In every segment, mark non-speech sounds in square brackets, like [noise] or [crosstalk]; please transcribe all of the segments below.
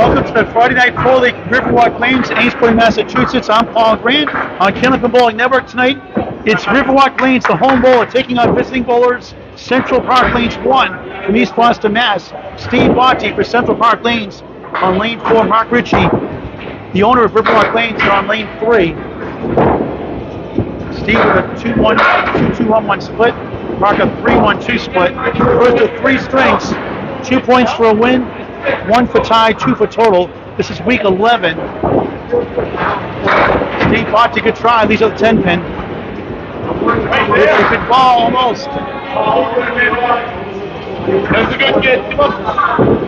Welcome to the Friday Night Pro League Riverwalk Lanes, in Amesbury, Massachusetts. I'm Paul Grant on Candlepin Bowling Network tonight. It's Riverwalk Lanes, the home bowler, taking on visiting bowlers Central Park Lanes 1 from East Boston, Mass. Steve Botte for Central Park Lanes on lane 4. Mark Ricci, the owner of Riverwalk Lanes, on lane 3. Steve with a 2 1 2 2 1 1 split. Mark a 3 1 2 split. First of three strings. Two points for a win, one for tie, two for total. This is week 11. Steve Botte, good try. These are the 10 pin. It's a good ball, almost. That's a good kid. Come on.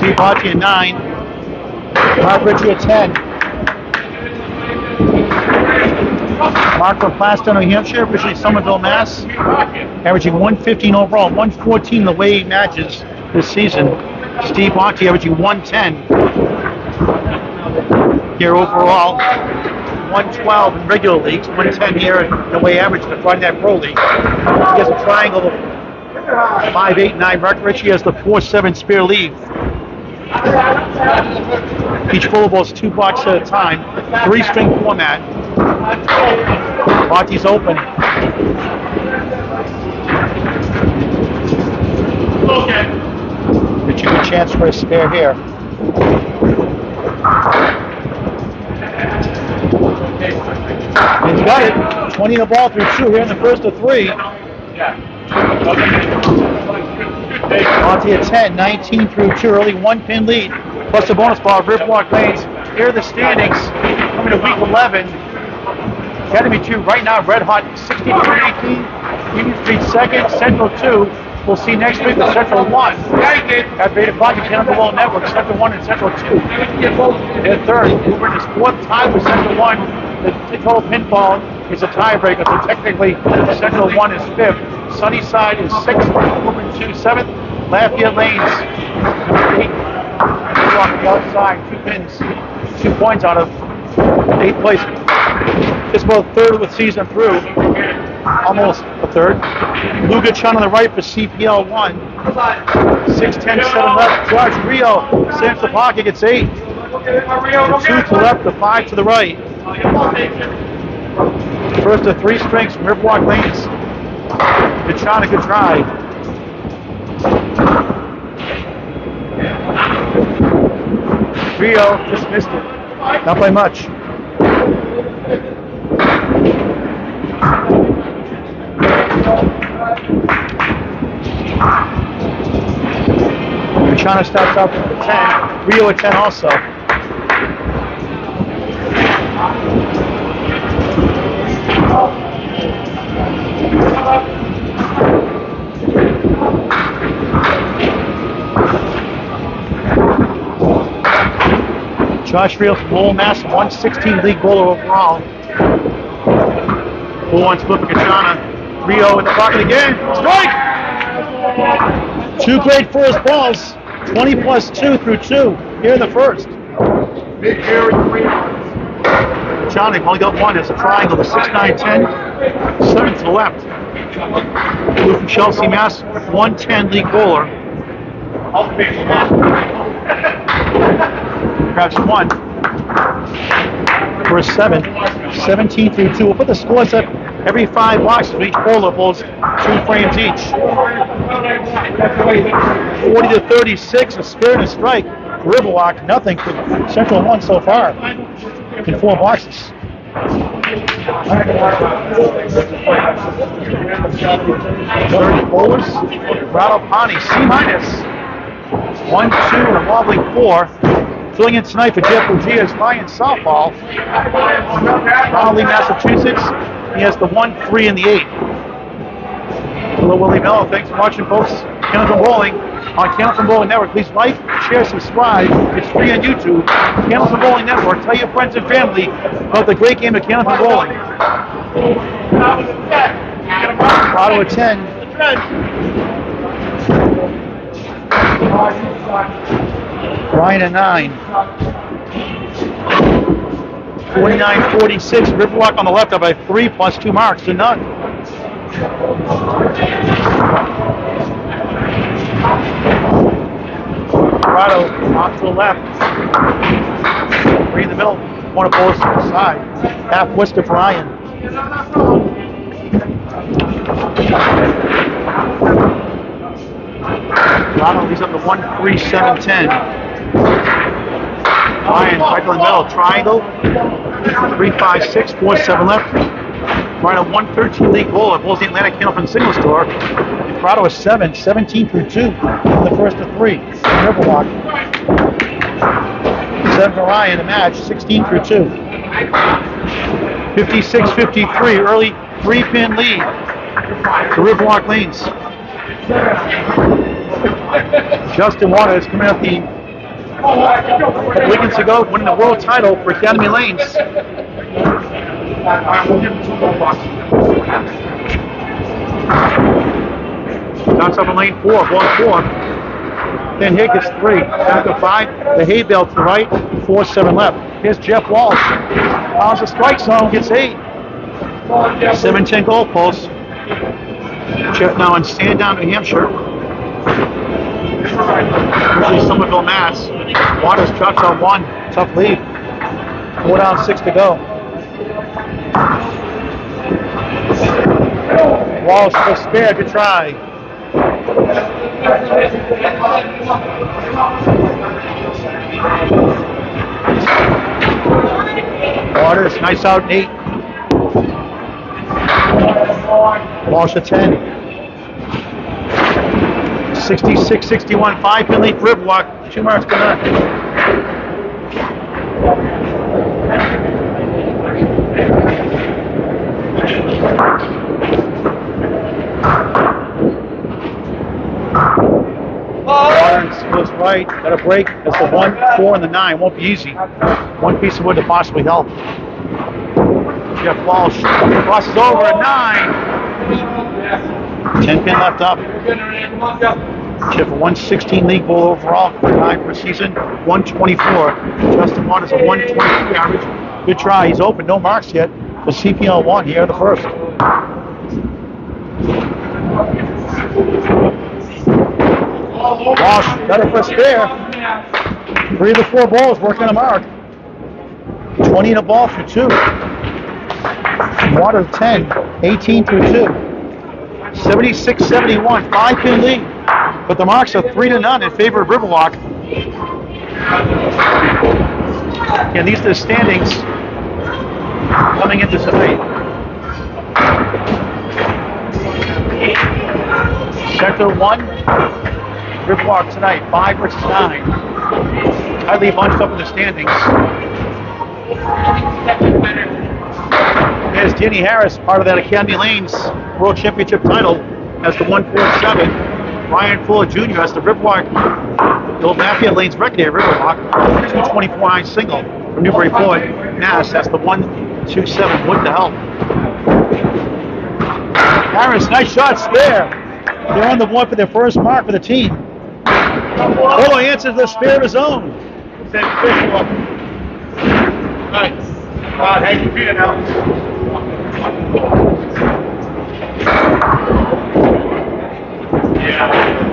Steve Botte at 9. Mark Ricci at 10. Mark from Plaistow, New Hampshire, officially Somerville, Mass. Averaging 115 overall, 114 the way he matches this season. Steve Botte averaging 110 here overall. 112 in regular leagues, 110 here in the way average in the Friday Night Pro League. He has a triangle of 5 8 9 Mark Ricci has the 4 7 spare leave. Each full ball is two blocks at a time, three string format. Botte's open. Okay. Ricci with a chance for a spare here. And he got it. 20 in the ball through two here in the first of three. Yeah. Monty at 10, 19 through two, early one pin lead, plus a bonus ball of Riverwalk Lanes. Here are the standings coming to week 11. Academy 2 right now, red hot 63 18. Union Street second, Central 2. We'll see next week with Central 1 at 8 o'clock at Canada World Network, Central 1 and Central 2. They're third. Hoover is fourth, tied with Central 1. The total pinfall is a tiebreaker, so technically Central 1 is fifth. Sunnyside is sixth, Hoover 2 seventh. Lafayette Lanes, eight. On the outside, two pins, two points out of eighth place. Just about third the season through. Almost a third. Lu Gacharna on the right for CPL 1. 6 10 7 left. Josh Rio saves the pocket, gets 8. The 2 to the left, the 5 to the right. First of three strings from Riverwalk Lanes. Good try. Rio just missed it. Not by much. Gacharna starts out at 10. Rio at 10 also. Josh Rio from Lowell, Mass, 116 league bowler overall. Full one split for Gacharna. Rio in the pocket again. Strike! Two great first balls. 20 plus 2 through 2 here in the first. Big Harry three Johnny only got one. It's a triangle. The 6 9 10. Seven to the left. Blue from Chelsea, Mass. 110 league bowler. [laughs] Grabs one. For a seven. 17 through two. We'll put the scores up every five boxes. Each bowler bowls two frames each. 40 to 36. A spirit and strike. Riverwalk, nothing for Central 1 so far in four boxes. Bowlers, Rado Pani, C minus. One, two, and a wobbling four. Filling in tonight for Jeff Bugia is Ryan Southall. Raleigh, Massachusetts. He has the one, three, and the eight. Hello, Willie Mello. Thanks for watching, folks. Candlepin Bowling on Candlepin Bowling Network. Please like, share, subscribe. It's free on YouTube. Candlepin Bowling Network. Tell your friends and family about the great game of Candlepin Bowling. Auto at 10. Ryan a nine. 49-46. Riverwalk on the left up by three plus two marks to none. Corrado off to the left. Three in the middle. One opposed to the side. Half Worcester for Ryan. Corrado leads up to 1 3 7 10. Ryan right down the middle. Triangle. 3 5 6 4 7 left. Ryan a 113 league goal at Bulls the Atlantic Candlepin Single Store. Corrado is 7, 17 through 2 in the first of three. Riverwalk. 7 for Ryan, the match, 16 through 2. 56 53, early three pin lead to Riverwalk Lanes. Justin Waters coming up the weekends ago, winning the world title for Academy Lanes. Knocks up in lane four, one four. Then Hick is three. Back to five. The hay bale to the right. Four, seven left. Here's Jeff Walsh. Founds the strike zone, gets eight. 7-10 goal post. Jeff now in Sandown, New Hampshire. Usually Somerville, Mass. Waters drops on one. Tough lead. Four down, six to go. Walsh for spare. Good try. Waters, nice out, eight. Walsh a 10. 66 61, five pin lead, Riverwalk, two marks to none. Waters goes right, got a break. That's the one, four, and the nine. Won't be easy. One piece of wood to possibly help. Jeff Walsh crosses over a nine. 10 pin left up. A 116 league goal overall, nine per season, 124. Justin Waters, a 123 average. Good try. He's open, no marks yet. For CPL one here in the first. Walsh got it for a spare. Three of the four balls working a mark. 20 in a ball for two. Water 10, 18 through 2. 76 71, five pin lead. But the marks are three to none in favor of Riverwalk. And these are the standings coming into tonight. Sector 1, Riverwalk tonight, 5 versus 9. Tightly bunched up in the standings. There's Danny Harris, part of that Academy Lanes World Championship title, as the 147. Brian Fuller Jr. as the Riverwalk, Lafayette Lanes record here, Riverwalk, 224 single from Newbury Newburyport, Mass. That's the 127. What the hell? Harris, nice shot, spare. They're on the board for their first mark for the team. Fuller answers the spare of his own. Nice. Rod, your feet now. Yeah.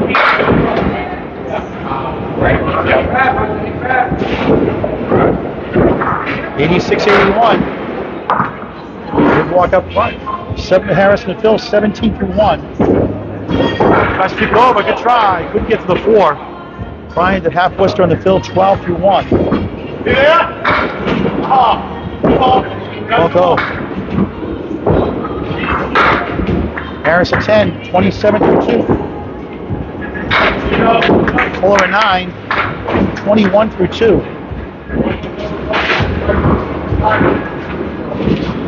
86 81. Good walk up front. Seven Harrison to Phil, 17 through 1. Tries to kick over, good try. Couldn't get to the four. Brian to half Worcester on the field, 12 through 1. You there? Oh. Oh. Well go. Harrison 10, 27 through 2. Fuller at 9, 21 through 2.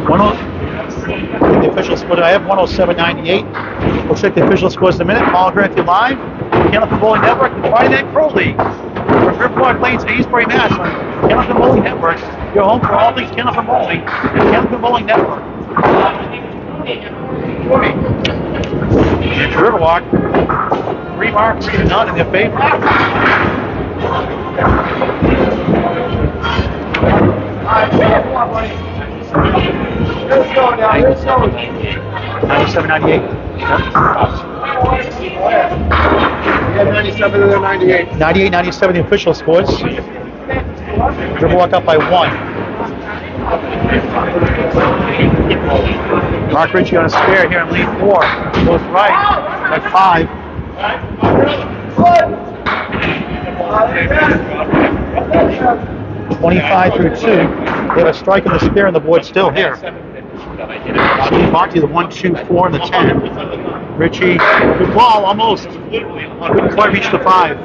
One oh, the official score. I have 107.98. We'll check the official scores in a minute. Paul Grantham live. Candlepin Bowling Network and Friday Night Pro League. From Riverwalk Lanes, Amesbury, Mass. on Candlepin Bowling Network. Your home for all things Candlepin Bowling. and Candlepin Bowling Network. Riverwalk. Three marks to none in their favor. Let's go now. Let's go. 97, 98. Yeah, 97 and then 98. 98, 97, the official scores. Riverwalk up by one. Mark Ricci on a spare here in lead four. Goes right by five. 25 through two. They have a strike on the spare and the board still here. Monty, the one, two, four, and the ten. Ricci, good ball, almost. Couldn't quite reach the five.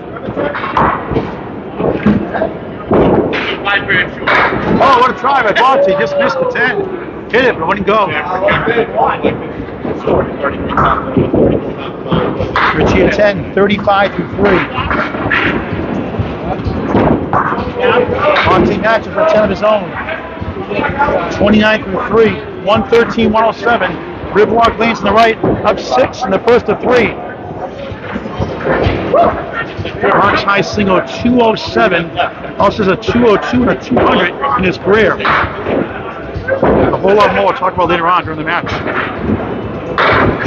Oh, what a try by Monty. Just missed the ten. Hit it, but it wouldn't go. Ricci at 10, 35 through 3. Monty matches for 10 of his own. 29 through 3, 113, 107. Riverwalk Lanes in the right, up 6 in the first of 3. Mark's high single 207. Also has a 202 and a 200 in his career. A whole lot more we'll talk about later on during the match.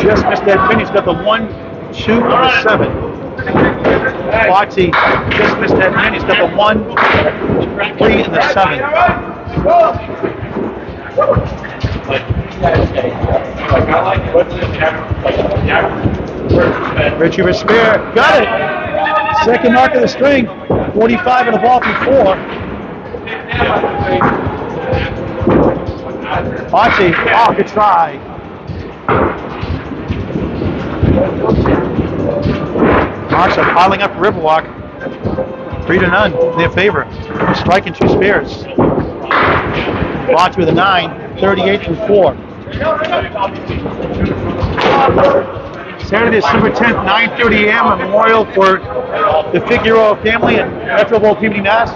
Just missed that finish. Got the 1, 2, and the 7. Foxy just missed that man. He's got the 1, 3, and the 7. Ricci Respire got it. Second mark of the string. 45 in the ball four. Foxy, oh, good try. Marks are piling up Riverwalk. Three to none in their favor. Striking two spares. Foxy with a nine, 38 through four. Saturday, December 10th, 9:30 a.m. memorial for the Figueroa family in Metro Bowl Community Mass.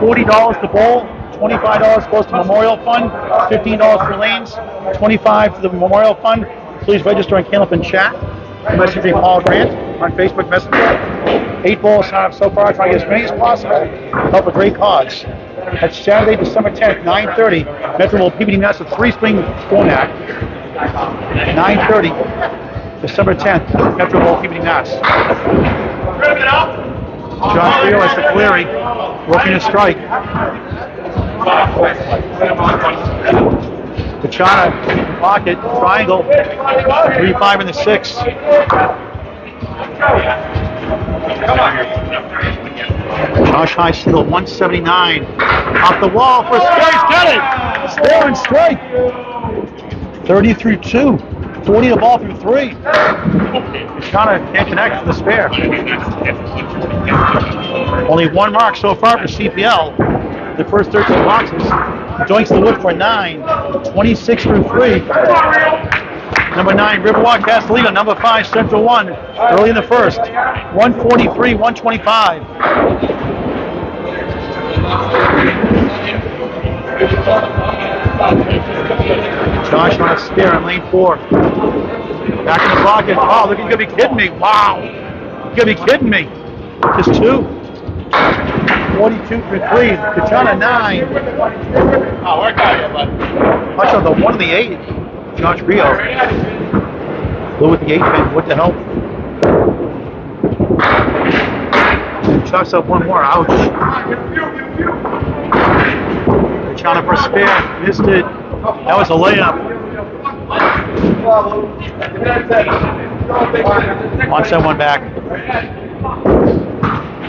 $40 to bowl, $25 goes to Memorial Fund, $15 for lanes, 25 to the Memorial Fund. Please register on Candlepin Chat. Messaging Paul Grant on Facebook Messenger. Eight signed up so far. Try to get as many as possible. Help a great cause. That's Saturday, December 10th, 9:30. Metro Bowl PBD Mass with Three Spring Format. 9:30. December 10th, Metro Bowl PBD Mass. John has the Cleary, working a strike. Gacharna, pocket, triangle, 3-5 in the 6. Josh High single, 179. Off the wall for strike, got it! Spare and strike. 30 through 2. 40 the ball through 3. Gacharna can't connect for the spare. Only one mark so far for CPL. The first 13 boxes. Joints the wood for 9. 26 through 3. Number 9, Riverwalk Castellino. Number 5, Central 1. Early in the first. 143, 125. Josh on a spare on lane 4. Back in the pocket. Oh, look, you gotta be kidding me. Wow. You gotta be kidding me. Just two. 42 for three. Gacharna, 9. Oh, work out here, bud. Watch out, the 1 and the 8. Josh Rio. Blue with the 8 man. What the hell? Chucks up one more. Ouch. Gacharna for a spare. Missed it. That was a layup. Wants that one back.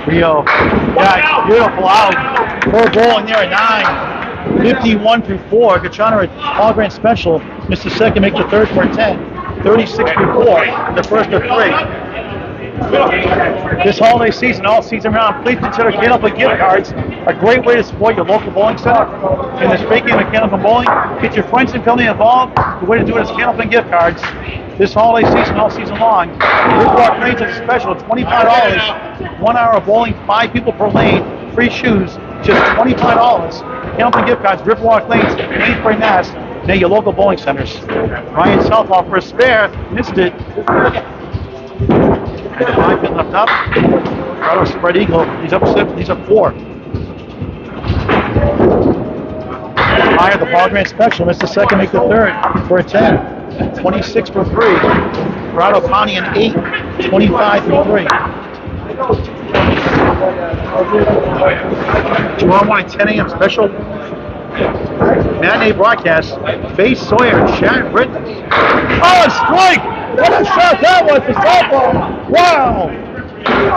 Rio. Yeah, beautiful out. Full ball in there at 9. 51 through 4. Gacharna at All Grant Special. Missed the second, make the third for a 10. 36 through 4. The first of three. This holiday season, all season round, please consider Candlepin gift cards a great way to support your local bowling center. In this big game of Candlepin bowling, get your friends and family involved. The way to do it is Candlepin gift cards. This holiday season, all season long, Riverwalk Lanes is a special, $25. One hour of bowling, five people per lane, free shoes, just $25. Candlepin gift cards, Riverwalk Lanes, Mainspring, Mass, near your local bowling centers. Ryan Southall for a spare, missed it. And the five pin left up. Corrado spread eagle. He's up six. He's up four. Higher the ball grand special. Missed the second, make the third for a 10. 26 for three. Corrado Pani an 8. 25 for three. Tomorrow morning, 10 a.m. special matinee broadcast. Faye Sawyer Sharon Britton. Oh, a strike! What a shot that was for Southall! Wow!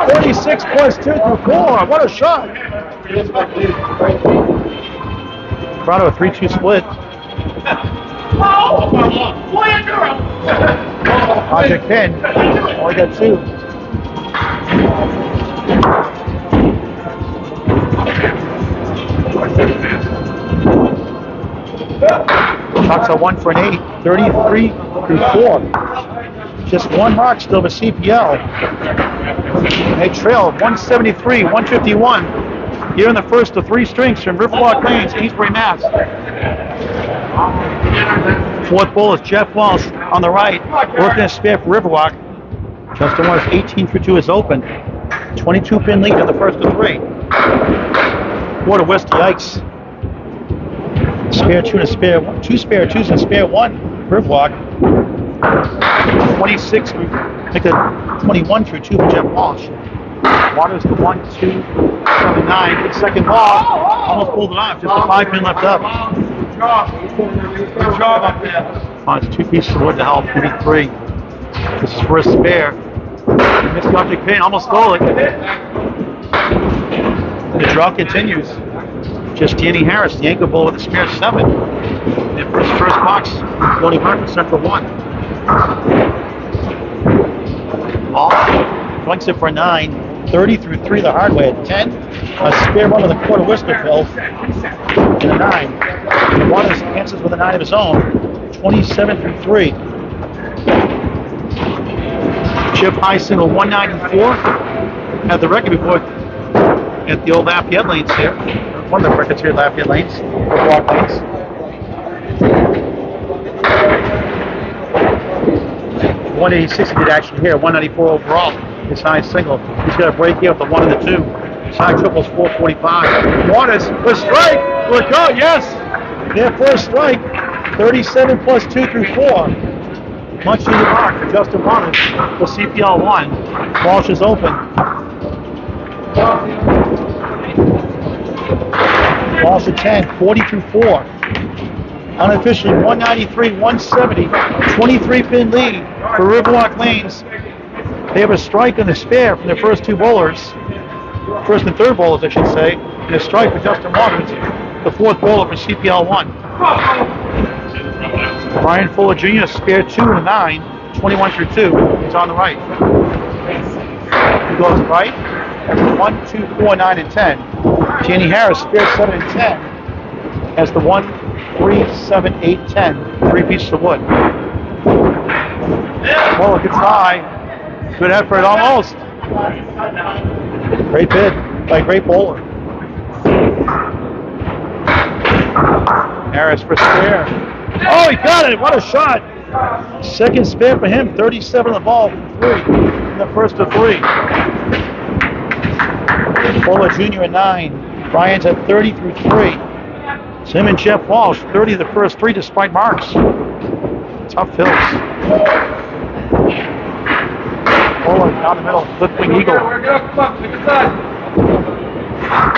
36 plus 2 through 4. What a shot! Corrado a 3 2 split. Project 10. Only got two. Chucks are 1 for an 8. 33 through 4. Just one mark still a CPL. They trail 173, 151. Here in the first of three strings from Riverwalk Lanes, Amesbury, Mass. Fourth ball is Jeff Walsh on the right, working a spare for Riverwalk. Justin Waters 18 for 2 is open. 22 pin lead in the first of three. Quarter West Yikes. Spare two and a spare one, two spare twos and a spare one. Riverwalk. 26 through, make it 21 through 2 for Jeff Walsh. Waters the 1, 2, 7, 9. Good second ball. Almost pulled it off. Just a 5 pin left up. Good job. Good job up there. On two pieces of wood to help. Maybe three. This is for a spare. Missed the object pin. Almost stole it. The draw continues. Just Danny Harris, the anchor ball with a spare seven. And first box, Tony Harper, Central one. Ball flanks it for nine. 30 through three the hard way at 10. A spare one with a quarter Worcester fill. And a nine. And Waters answers with a nine of his own. 27 through three. Chip High single 194. Had the record before at the old Lafayette Lanes here. One of the records here at Lafayette Lanes, or Walk Lanes. 186 he did actually here, 194 overall. His high single. He's got a break here with the one and the two. His high triples 445. Waters for strike. Look out, yes. Their first strike. 37 plus two through four. Much needed mark for Justin Waters for CPL one. Walsh is open. Walsh at 10, 40 through 4. Unofficially 193, 170, 23 pin lead for Riverwalk Lanes. They have a strike and a spare from their first two bowlers. First and third bowlers, I should say. And a strike for Justin Waters, the fourth bowler for CPL 1. Brian Fuller Jr., spare 2 and 9, 21 through 2. He's on the right. He goes right. 1, 2, 4, 9, and 10. Danny Harris, spare 7 and 10. Has the 1, 3, 7, 8, 10. Three pieces of wood. Oh, it gets high. Good effort, almost. Great bid by great bowler. Harris for spare. Oh, he got it. What a shot. Second spare for him. 37 on the ball from three. In the first of three. Fuller Jr. at nine. Bryant's at 30 through three. Tim and Jeff Walsh, 30 of the first three despite marks. Tough hills. Fuller down the middle, flip wing eagle.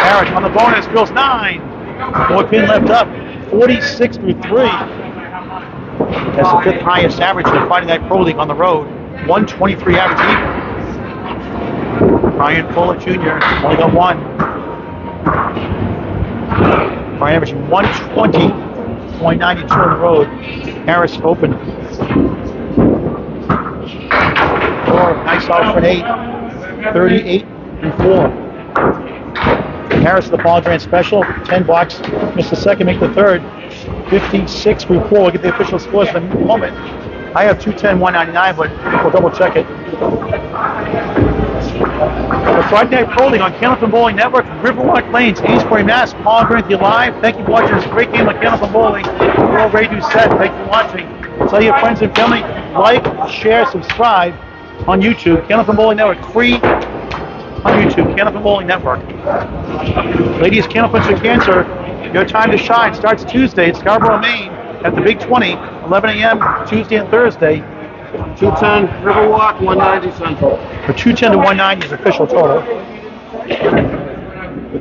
Harris on the bonus, drills nine. Four pin left up, 46 through three. That's the fifth highest average in fighting that pro league on the road. 123 average even. Brian Fuller Jr. only got one. Brian averaging 120.92 on the road. Harris open. Four, nice out for an eight. 38 and four. Harris the ball drain special. 10 blocks. Missed the second, make the third. 56 through 4. We'll get the official scores in a moment. I have 210, 199, but we'll double check it. The Friday Night League on Candlepin Bowling Network, Riverwalk Lanes, Amesbury, Mass. Paul Granthey live. Thank you for watching this great game of Candlepin Bowling. Ready to set. Thank you for watching. Tell your friends and family, like, share, subscribe on YouTube. Candlepin Bowling Network, free on YouTube, Candlepin Bowling Network. Ladies Candlepins for Cancer, your time to shine starts Tuesday at Scarborough, Maine at the Big 20, 11 a.m. Tuesday and Thursday. 210 Riverwalk, 190 Central. For 210 to 190 is official total.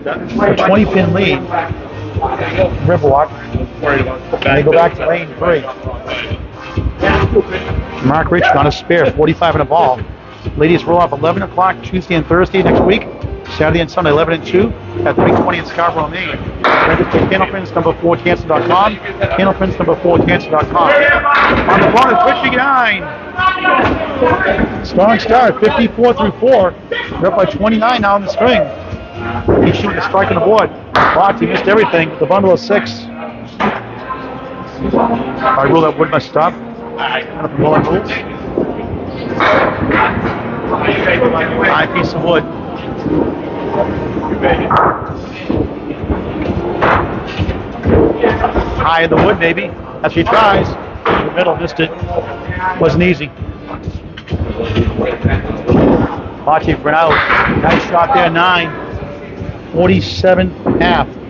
A 20 pin lead. Riverwalk. They go back to lane three. Mark Rich on a spare, 45 and a ball. Ladies roll off 11 o'clock Tuesday and Thursday next week. Saturday and Sunday, 11 and 2 at 320 in Scarborough, Maine. Register Candlepins number 4 cancer.com. Candlepins number 4 cancer.com. On the phone is. Strong start, 54 through 4. They're up by 29 now in the string. He's shooting a strike on the board. Monty missed everything. The bundle of six. I rule that wood must stop. Kind of rolling rules. High piece of wood. High in the wood, baby. That's what tries. The middle, missed it. Wasn't easy. Bachi out. Nice shot there, nine. 47 half.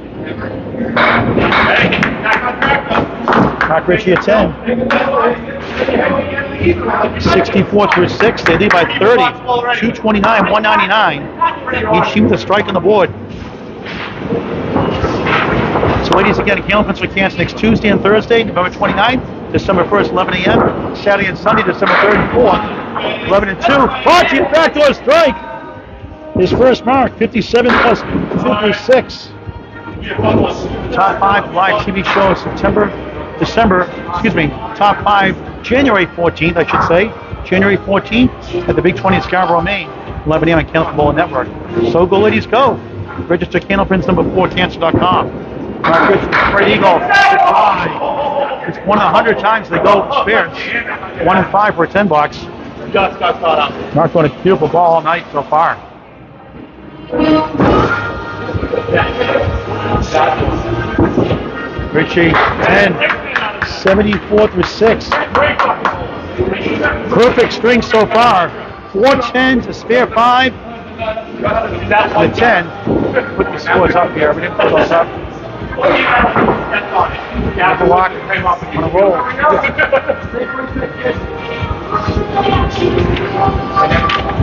Mark Ricci at 10. 64 through 6. They lead by 30. 229, 199. Each team with a strike on the board. So, ladies, again, Candlepins for Cancer next Tuesday and Thursday, November 29th, December 1st, 11 a.m. Saturday and Sunday, December 3rd and 4th, 11 and 2. Bachi back to a strike. His first mark, 57 plus 2 through 6. Top 5 live TV show in September, December, excuse me, top 5 January 14th, I should say. January 14th at the Big 20 in Scarborough, Maine. 11 a.m. on Bowling Network. So go, ladies, go. Register Candlepins number 4 cancer.com. Fred Eagle. It's one in a hundred times they go spares. One in five for a 10 bucks. Just got caught up. Mark doing a beautiful ball all night so far. Ricci, 10, 74 through 6. Perfect string so far. Four tens, a spare five, and a 10. Put the scores up here. Put those up. Have a walk on a roll.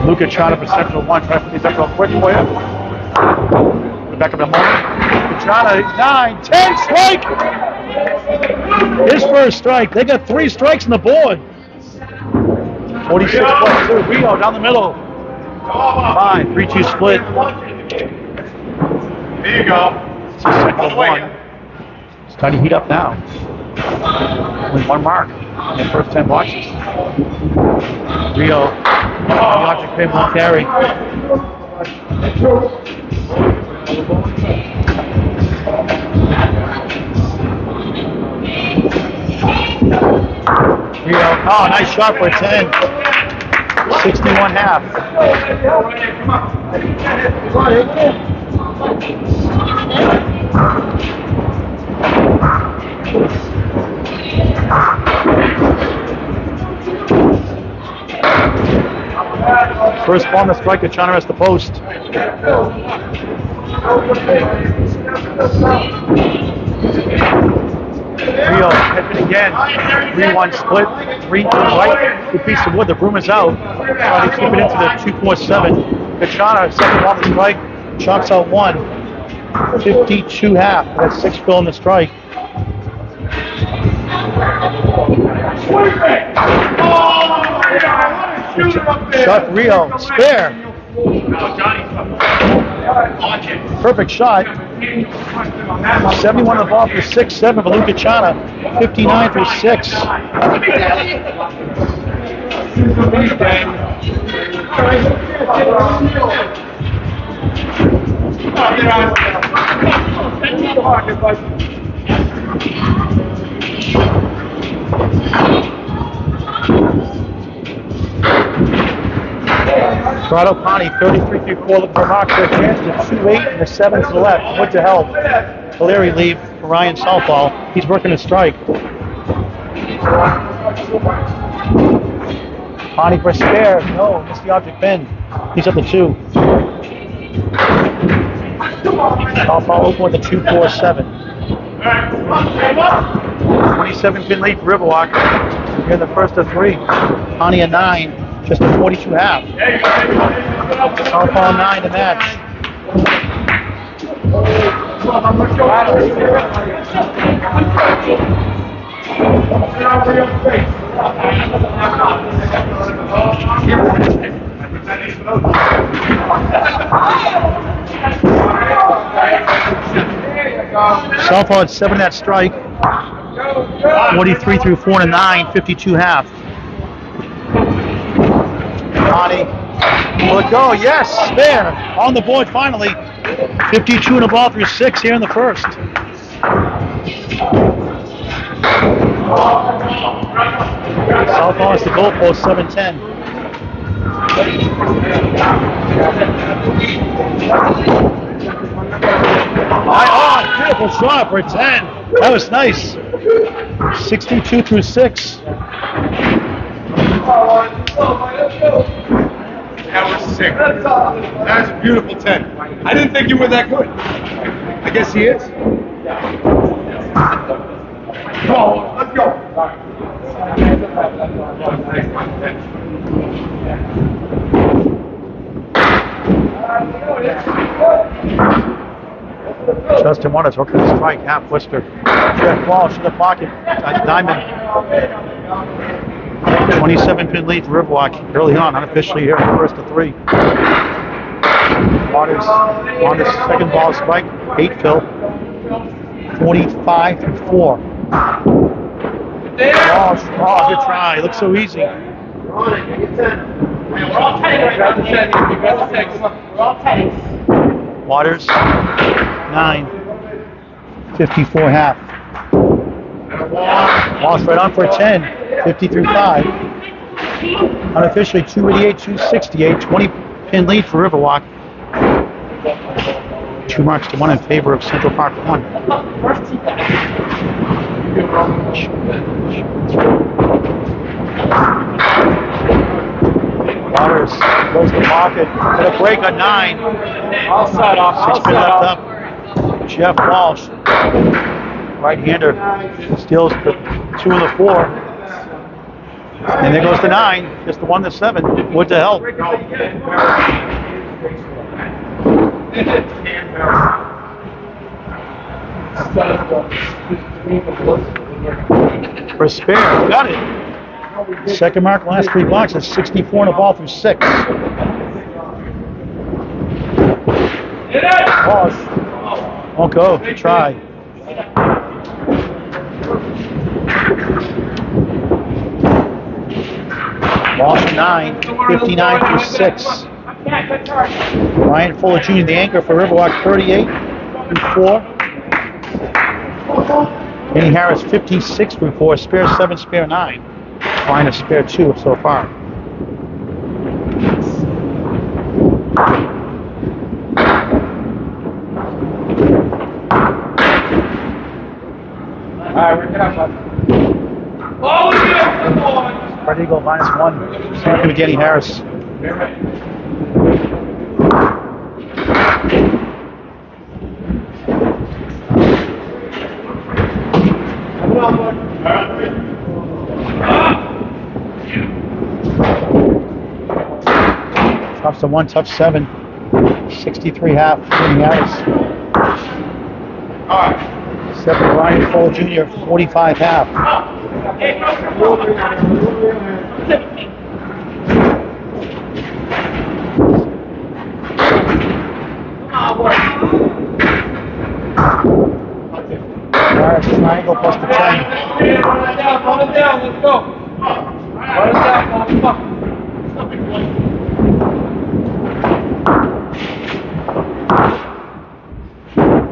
Lu Gacharna for Central 1. Try to put these up real quick for you. Rebecca Belmont. Chana, 9, 10, strike! His first strike. They got three strikes on the board. 46 plus 2. Rio down the middle. 5, 3 2 split. There you go. It's a Central 1. It's time to heat up now. Only one mark in the first 10 boxes. Rio, the object pin will carry. Oh, nice shot for 10. 61 half. First the strike at Chana at the post. Rio hit it again. 3-1 split. 3 to the right. Good piece of wood. The broom is out. Uh, they keep it into the 2-4-7. Gacharna, second on the strike. Chalks out one. 52 half. That's six fill in the strike. Shot Rio. Spare. Perfect shot. 71 on the for 6 7 for Lu Gacharna. 59 for 6. Corrado Pani, 33 through 4, looking for for a chance to 2 8 and the 7 to the left. Wood to help. Valeri leave for Ryan Southall. He's working a strike. Pani for spare. No, missed the object bend. He's up to 2. Southall open with a 247. 27 pin lead for Riverwalk. Here in the first of three. Connie a 9, just a 42 half. Southall 9 to match. Southall had 7 that strike. 43 through 4 to 9, 52 half. Connie will go? Yes, there. On the board finally. 52 in a ball through 6 here in the first. Southall is the goalpost, 7-10. High on, beautiful shot for 10. That was nice. 62 through 6. That was sick. That was a beautiful 10. I didn't think you were that good. I guess he is. Go, let's go. Justin Waters hooking the strike, half twister. Jeff Walsh in the pocket. Diamond. 27 pin lead for Riverwalk early on, unofficially here first of three. Waters on his second ball strike, eight fill. 45 through 4. Walsh, oh, good try. Looks so easy. Waters, 9. 54 half. Walsh right on for 10. 50 through 5. Unofficially 288, 268. 20 pin lead for Riverwalk. Two marks to one in favor of Central Park 1. Waters goes to pocket. Got a break on 9. Outside off. Six pin left up. Jeff Walsh, right-hander, steals the two and the four. And there goes the nine, just the one to seven. To help. For a spare, got it. Second mark, last three blocks, that's 64 and a ball through six. Walsh won't go. Good try. Walsh nine, 59 through six. Brian Fuller Jr., the anchor for Riverwalk, 38 through four. Kenny Harris, 56 through four. Spare seven, spare nine. Ryan a spare two so far. All right, we're gonna have Oh, yeah, come Hard Eagle minus one. Same with Kenny Harris. Tough to one, tough seven. 63 half, Kenny Harris. All right. Seven, Brian Fuller Jr., 45 half. Triangle plus the 10. Run it down, run it down, let's go. Run it down, motherfucker.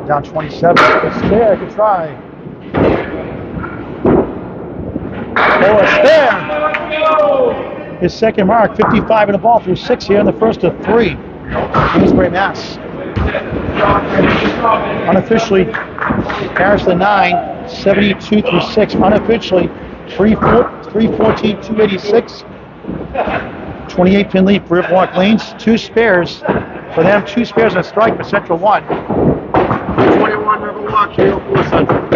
Down 27. Good spare, good try. Oh, spare. His second mark, 55 in the ball through six here in the first of three. Kingsbury, Mass. Unofficially, Harrison 9, 72 through 6. Unofficially, 314, 286. 28 pin lead for Riverwalk Lanes. Two spares. For them, two spares and a strike for Central one. 21 Riverwalk, 304 Central.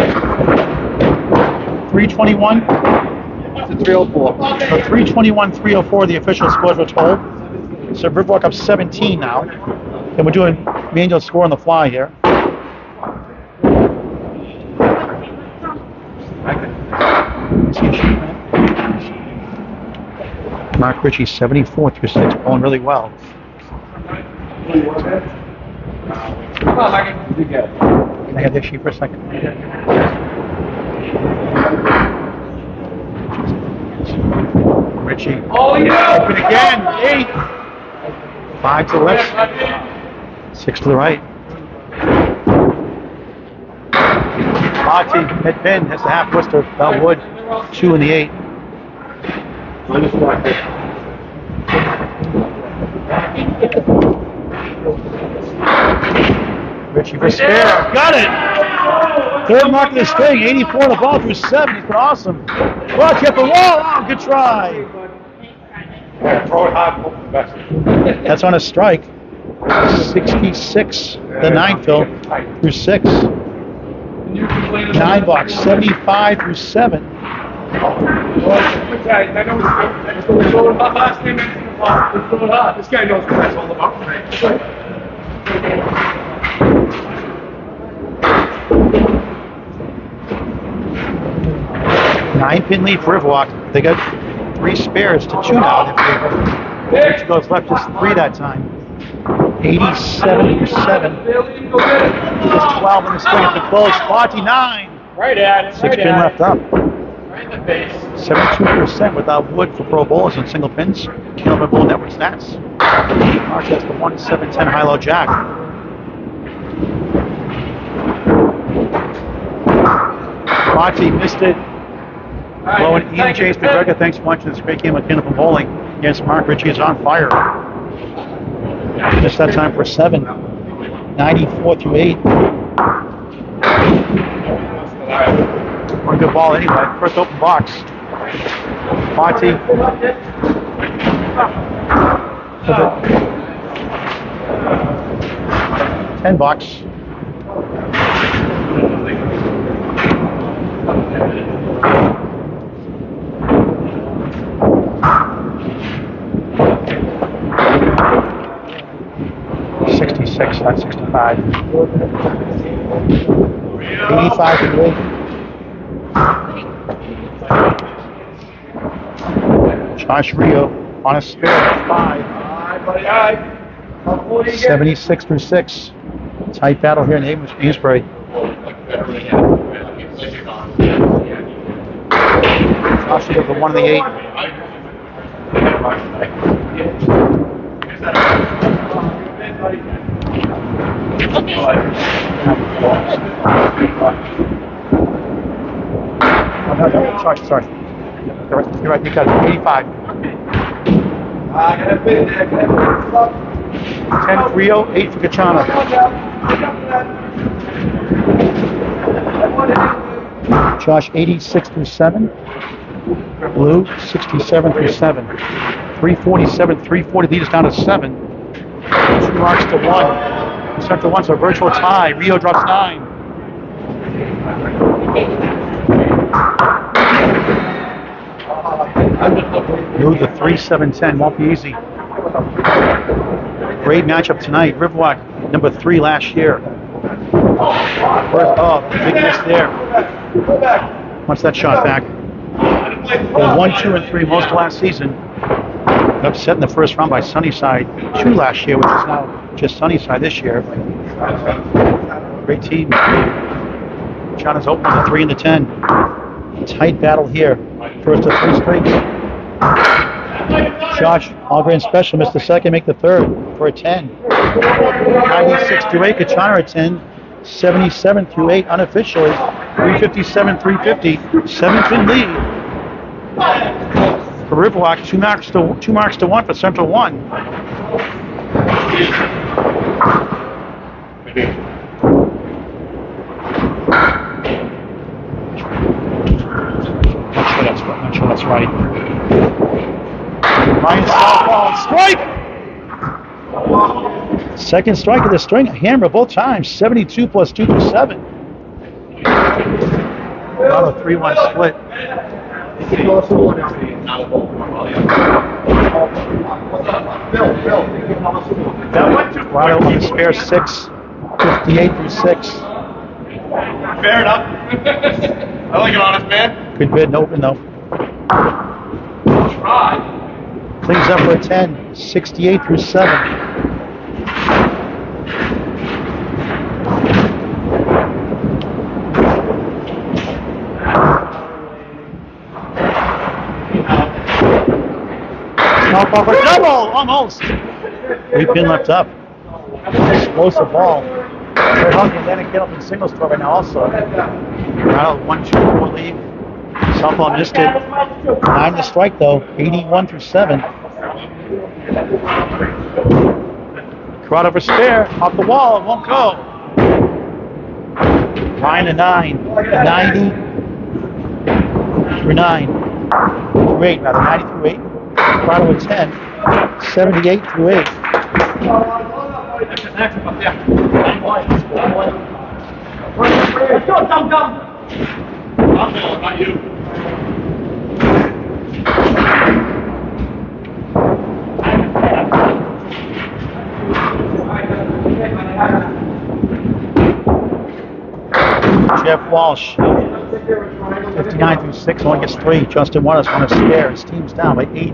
321. A 304. So 321, 304, the official scores were told. So Riverwalk up 17 now. And we're doing manual score on the fly here. Mark Ricci, 74 through 6, going really well. Can I have this sheet for a second? Ricci. Oh, yeah. Open again. Eight. Five to the left. Six to the right. Monty, mid pin, has the half Worcester, Bellwood, two in the eight. Ricci for spare. Got it! Third mark of the string, 84 the ball through seven. He's been awesome. Watch hit the wall. Oh, good try. Yeah, throw it hard, hope for the best. That's on a strike. 66, the nine fill through six. Nine box, 75 through seven. I know it's, it's throw it hard, last name, it's throw it hard. This guy knows what that's all about. Nine pin lead for Riverwalk. They got three spares to two now. Which goes left just three that time. 87 through seven. Just 12 in the swing at the close. 49. Right at it, Six right pin left up. Right in the face. 72% without wood for pro bowlers and single pins. Kilometer Bowl Network stats. March has the 1 7 10 high low jack. Monty missed it. Right, Hello, and Ian Chase McGregor, thanks for watching this great game with Tina from Bowling. Yes, Mark Ricci is on fire. Just that time for seven. 94 through 8. One good ball anyway. First open box. Monty. Ten bucks. Thank you. 66, not 65. to degree. Josh Rio on a spare. of five. 76 through 6. Tight battle here in Amesbury. Josh Rio the one of the eight. Oh, no, no, sorry, sorry. You're right, you're right, you got it. 85. I got a bit there, got a bit. 10 for Rio, 8 for Gacharna. Josh, 86 through 7. Blue, 67 through 7. 347, 340 lead is down to 7. Two marks to 1. Central 1, so virtual tie. Rio drops 9. Blue, the 3 7 10 won't be easy. Great matchup tonight. Riverwalk, number 3 last year. First, oh, big miss there. What's that shot back? One, two, and three most last season. Upset in the first round by Sunnyside, two last year, which is now just Sunnyside this year. Great team. John is open the three and the ten. Tight battle here. First of three straight. Josh, Algren special, missed the second, make the third for a 10. 96 to 8, Gacharna at 10. 77 through 8 unofficially. 357, 350. 17 lead. For Riverwalk, two marks to two marks to one for Central One. Not sure that's right. Not sure that's right. Ryan Southall strike. Second strike of the string, hammer both times. 72 plus 2 through 7. About a 3 1 split. Toronto on the spare 6. 58 through 6. Fair enough. I like an honest man. Good bid, open though. Try. Cleans up for a 10. 68 through 7. Top off a double, almost. Three pin left up. Explosive ball. Hawk and Atlantic Candlepin singles tour right now also. Rattle one two four lead. Softball missed it. Nine to strike though. 81 through seven. Crowd over spare. Off the wall. It won't go. Nine to nine. 90 through nine. Through eight, rather. 90 through eight. Crowd with 10. 78 through eight. I'm not you. Jeff Walsh. 59 through 6, only gets 3. Justin Waters, one of spare. His team's down by 8.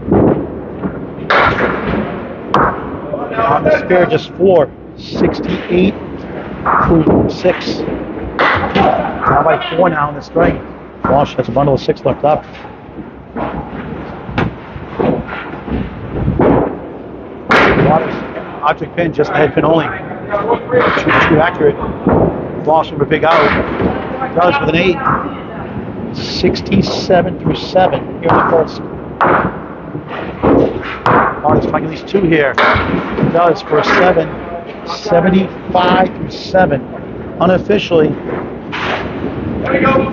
On the spare, just 4. 68 through 6. Now by 4 now in the strike. Walsh has a bundle of 6 left up. Waters, object pin, just the head pin only. Too, too accurate. Walsh with a big out. Does with an 8. 67 through 7 here in the first. Martin's finding at least two here. Does for a 7. 75 through 7. Unofficially. There we go.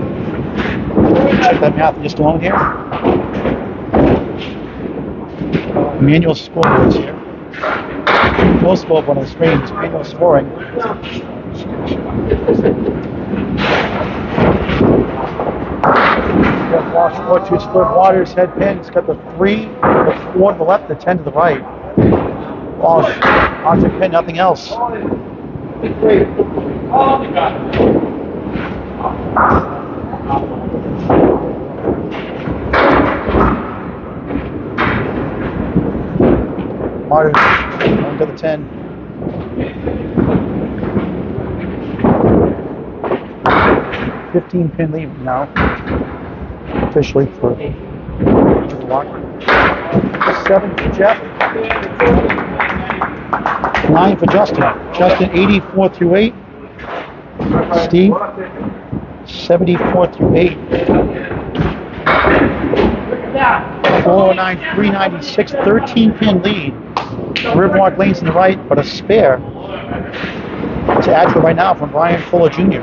Check that math just a moment here. Manual scoreboards here. Most of on the screens. Manual scoring. Got Walsh, four, two split waters, head pin. It's got the three, the four to the left, the ten to the right. Walsh, object pin, nothing else. Martin, one to the ten. Fifteen pin lead now, officially for. Seven for Jeff. Nine for Justin. Justin, 84 through 8. Steve, 74 through 8. 409, 396, 13 pin lead. Riverwalk Lane's in the right, but a spare to to right now from Brian Fuller Jr.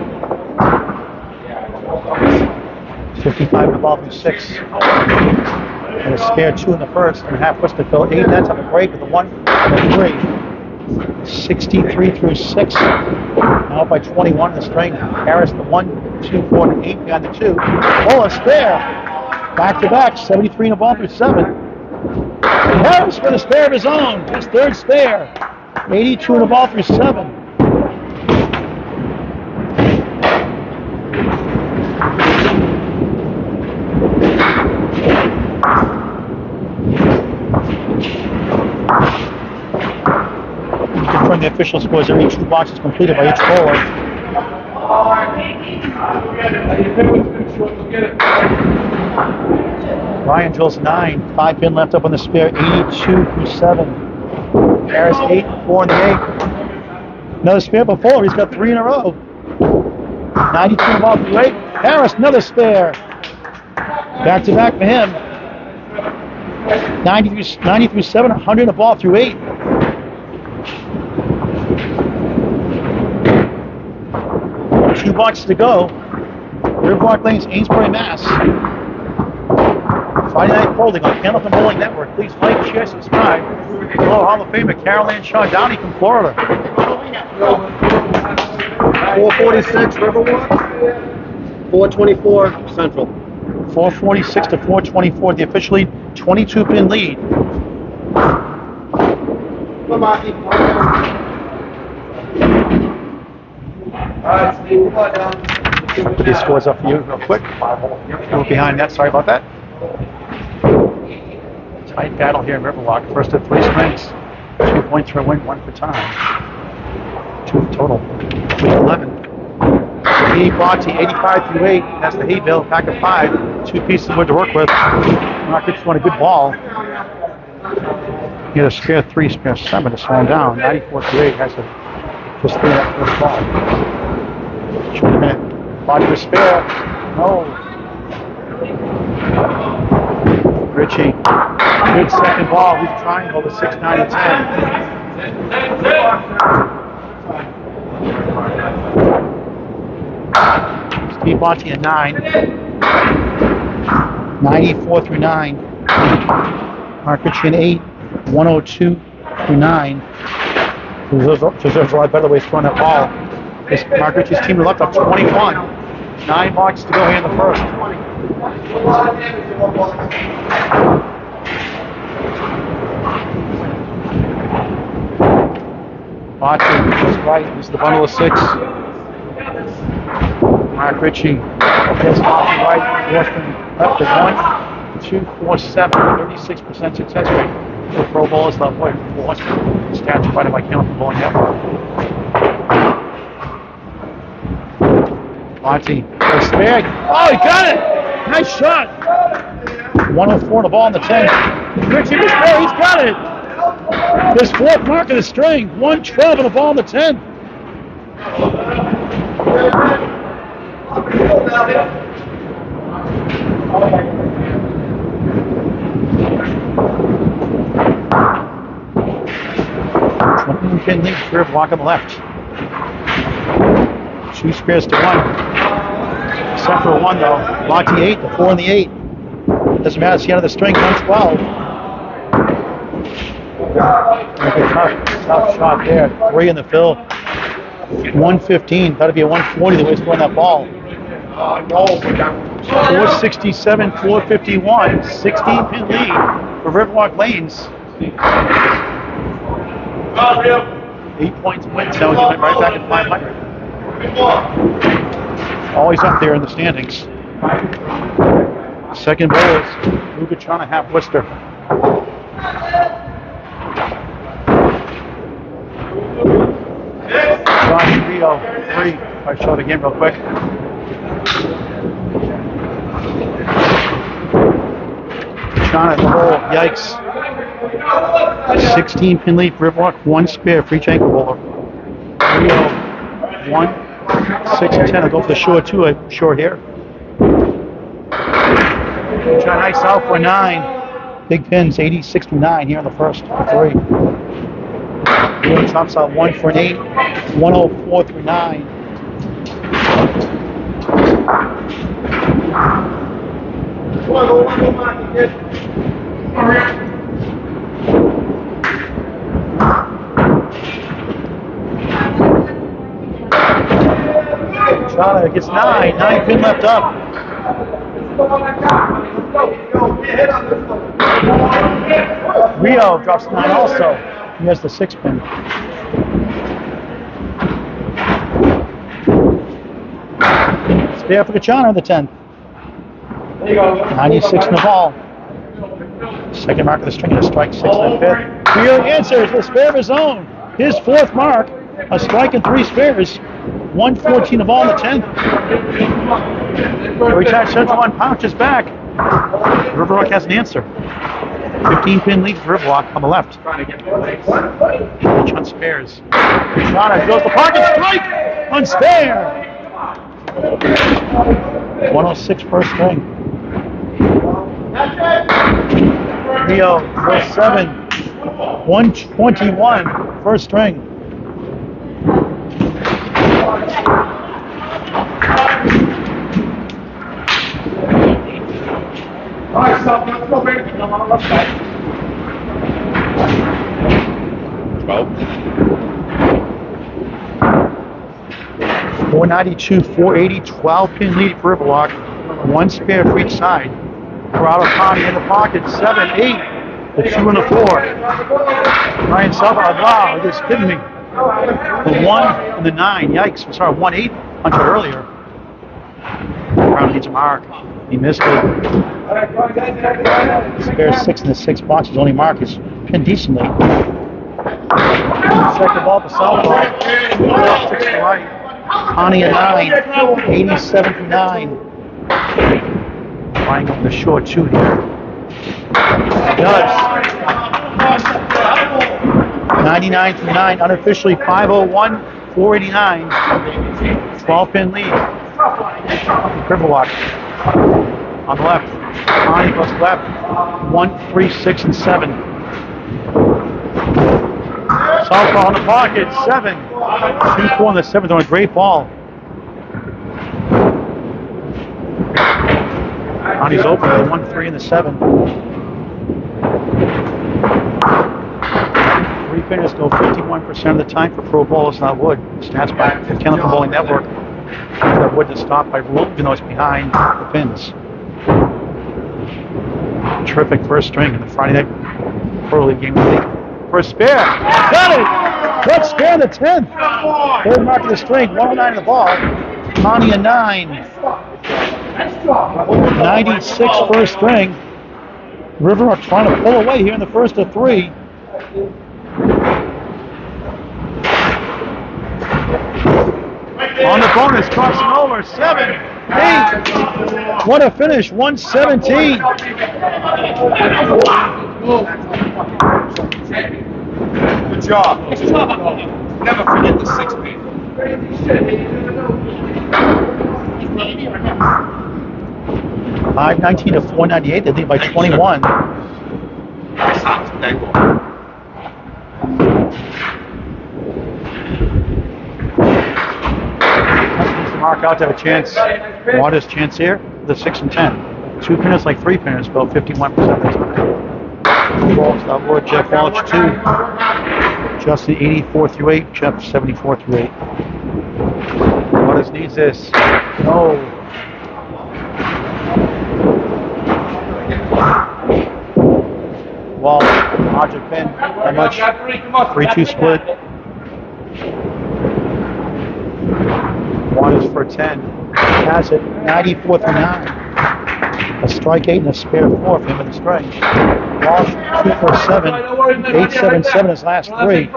55 in the ball from 6. And a spare 2 in the first, and a half push to fill 8. That's up a break with a 1 and a 3. 63 through 6. Now by 21 in the string. Harris the 1, 2, 4, and 8 behind the 2. Oh, a spare. Back to back, 73 in the ball through 7. Harris with a spare of his own. His third spare. 82 in the ball through 7. official scores are each two boxes completed by each bowler. Ryan drills nine, five pin left up on the spare, 82 through seven. Harris eight, four in the eight. Another spare before, he's got three in a row. 92 off the eight. Harris, another spare. Back to back for him. 93 through, through 7, 100 a ball through 8. few blocks to go. Riverwalk Lanes, Amesbury, Mass. Friday Night Folding on Candlepin Bowling Network. Please like, share, subscribe. Hello, Hall of Famer Carol Ann Shaw Downey from Florida. 446 Riverwalk, 424 Central. 446 to 424, the officially 22 pin lead. Come on. Put these scores up for you real quick. Go behind that, sorry about that. Tight battle here in Riverwalk. First of three strings. Two points for a win, one for time. Two total. Week 11. E. Botte, 85 through 8. That's the Hayville. Pack of five. Two pieces of wood to work with. Rockets won a good ball. He had a spare three, spare seven to slow him down. 94 through 8 has a just three that first ball. Short a minute. Spare. No. Ricci. Good second ball. He's triangle to 6, 9, and 10. Steve Botte at 9. 94 through 9. Mark Ricci at 8. 102 through 9. Deserves, deserves a lot better way of throwing that ball. Mark Ricci's team left up 21. Nine marks to go here in the first. Botte goes right. Is the bundle of six. Mark Ricci off the right. Washington left at one, two, four, seven. 36% success rate for Pro Bowlers. That boy, Washington stats provided by Calvin Bowling Network. Monty goes big. Oh, he got it! Nice shot. 104 on the ball in the 10. Ricci was. He's got it. His fourth mark of the string. 112 on the ball in the 10. Twenty pin lead block on the left. Two spares to one. Except for one though. Monty eight, the four and the eight. Doesn't matter, it's the end of the string, 112. Make tough, tough shot there. Three in the fill. 115. That'd be a 140 the way he's throwing that ball. 467, 451. 16 pin lead for Riverwalk Lanes. Eight points win, so went right back at 500. Always up there in the standings. Second ball is Lu Gacharna half Worcester. Josh Rio, three. I show it again real quick. Chana the hole, yikes. 16 pin lead for Riverwalk, one spare for each ankle bowler. Rio, one, six, and 10. I'll go for the shore two, uh, shore here. John High South for nine. Big pins, 86 to 9 here in the first three. Rio chops out one for an eight, 104 through nine. Chana gets nine, nine pin left up. Rio drops nine also. He has the six pin. Spare for Gacharna the 10th. 96 in the ball. Second mark of the string and a strike, six and fifth. Rio answers a spare of his own. His fourth mark, a strike and three spares. 114 of all in the 10th. Every time Central one pounces back, Riverwalk has an answer. 15 pin lead for Riverwalk on the left. Pitch on spares. Shana goes the pocket strike on spare. 106 first string. Rio oh goes seven. 121 first string. 492, 480, 12 pin lead for Riverwalk. One spare for each side. Corrado Conti in the pocket, 7, 8, the 2 and the 4. Ryan Southall, wow, just kidding me. The 1 and the 9, yikes. I'm sorry, 1 8 punch it earlier. Brown needs a mark. He missed it. Spare 6 in the 6 box. His only mark is pinned decently. Second ball for Southall. Six to right. Connie a 9, 87 to 9. Trying up the short two here. Does. 99 to 9, unofficially 501, 489. 12 pin lead. Riverwalk on the left. Connie plus left. 1, 3, 6, and 7. Southpaw in the pocket, 7. 2, 4 in the 7th on a great ball. Connie's open with 1, 3 in the 7. Three pinners go 51% of the time for pro bowlers, not Wood. Stats by Chemical Bowling Network. Wood to stop even though it's behind the pins. Terrific first string in the Friday night Pro League game of the week. First spare. Got it! Let's spare the 10th. Third mark of the string, 109 in the ball. Connie a 9. 96 first string. River are trying to pull away here in the first of three. On the bonus, crossing over, seven, eight. What a finish, 117. Good job. Never forget the six pin. Five nineteen to four ninety-eight. They lead by twenty-one. Thank you. Needs to mark out to have a chance. Waters chance here. The six and ten. Two pinners like three pinners, about fifty-one percent of the time. Balls wood. Jeff Walsh two. Justin eighty-four through eight. Jeff seventy-four through eight. Waters needs this. No. Wall, object pin, how much? Three two split. One is for ten. Has it, ninety-four through nine. A strike eight and a spare four for him in the strike. Walsh, two for seven. Eight, seven, seven his last three.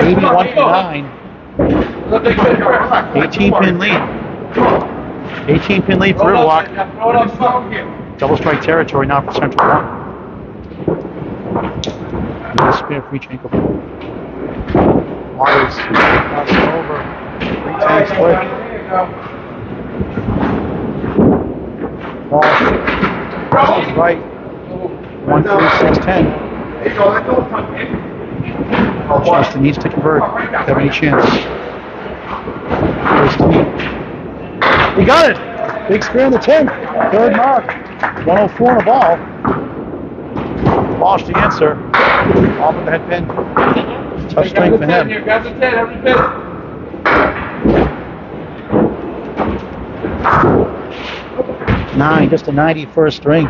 Eighty-one for nine. Eighteen pin lead. Eighteen pin lead for Riverwalk. Double strike territory now for Central One. Nice spare for each ankle. Waters over. Three times split. Walsh. He's right. One, three, six, ten. Justin needs to convert. Have any chance. First tee. He got it. Big spare in the 10th. Third mark. 104 on the ball. Walsh the answer. Off of the head pin. Tough string for him. Nine, just a 91st string.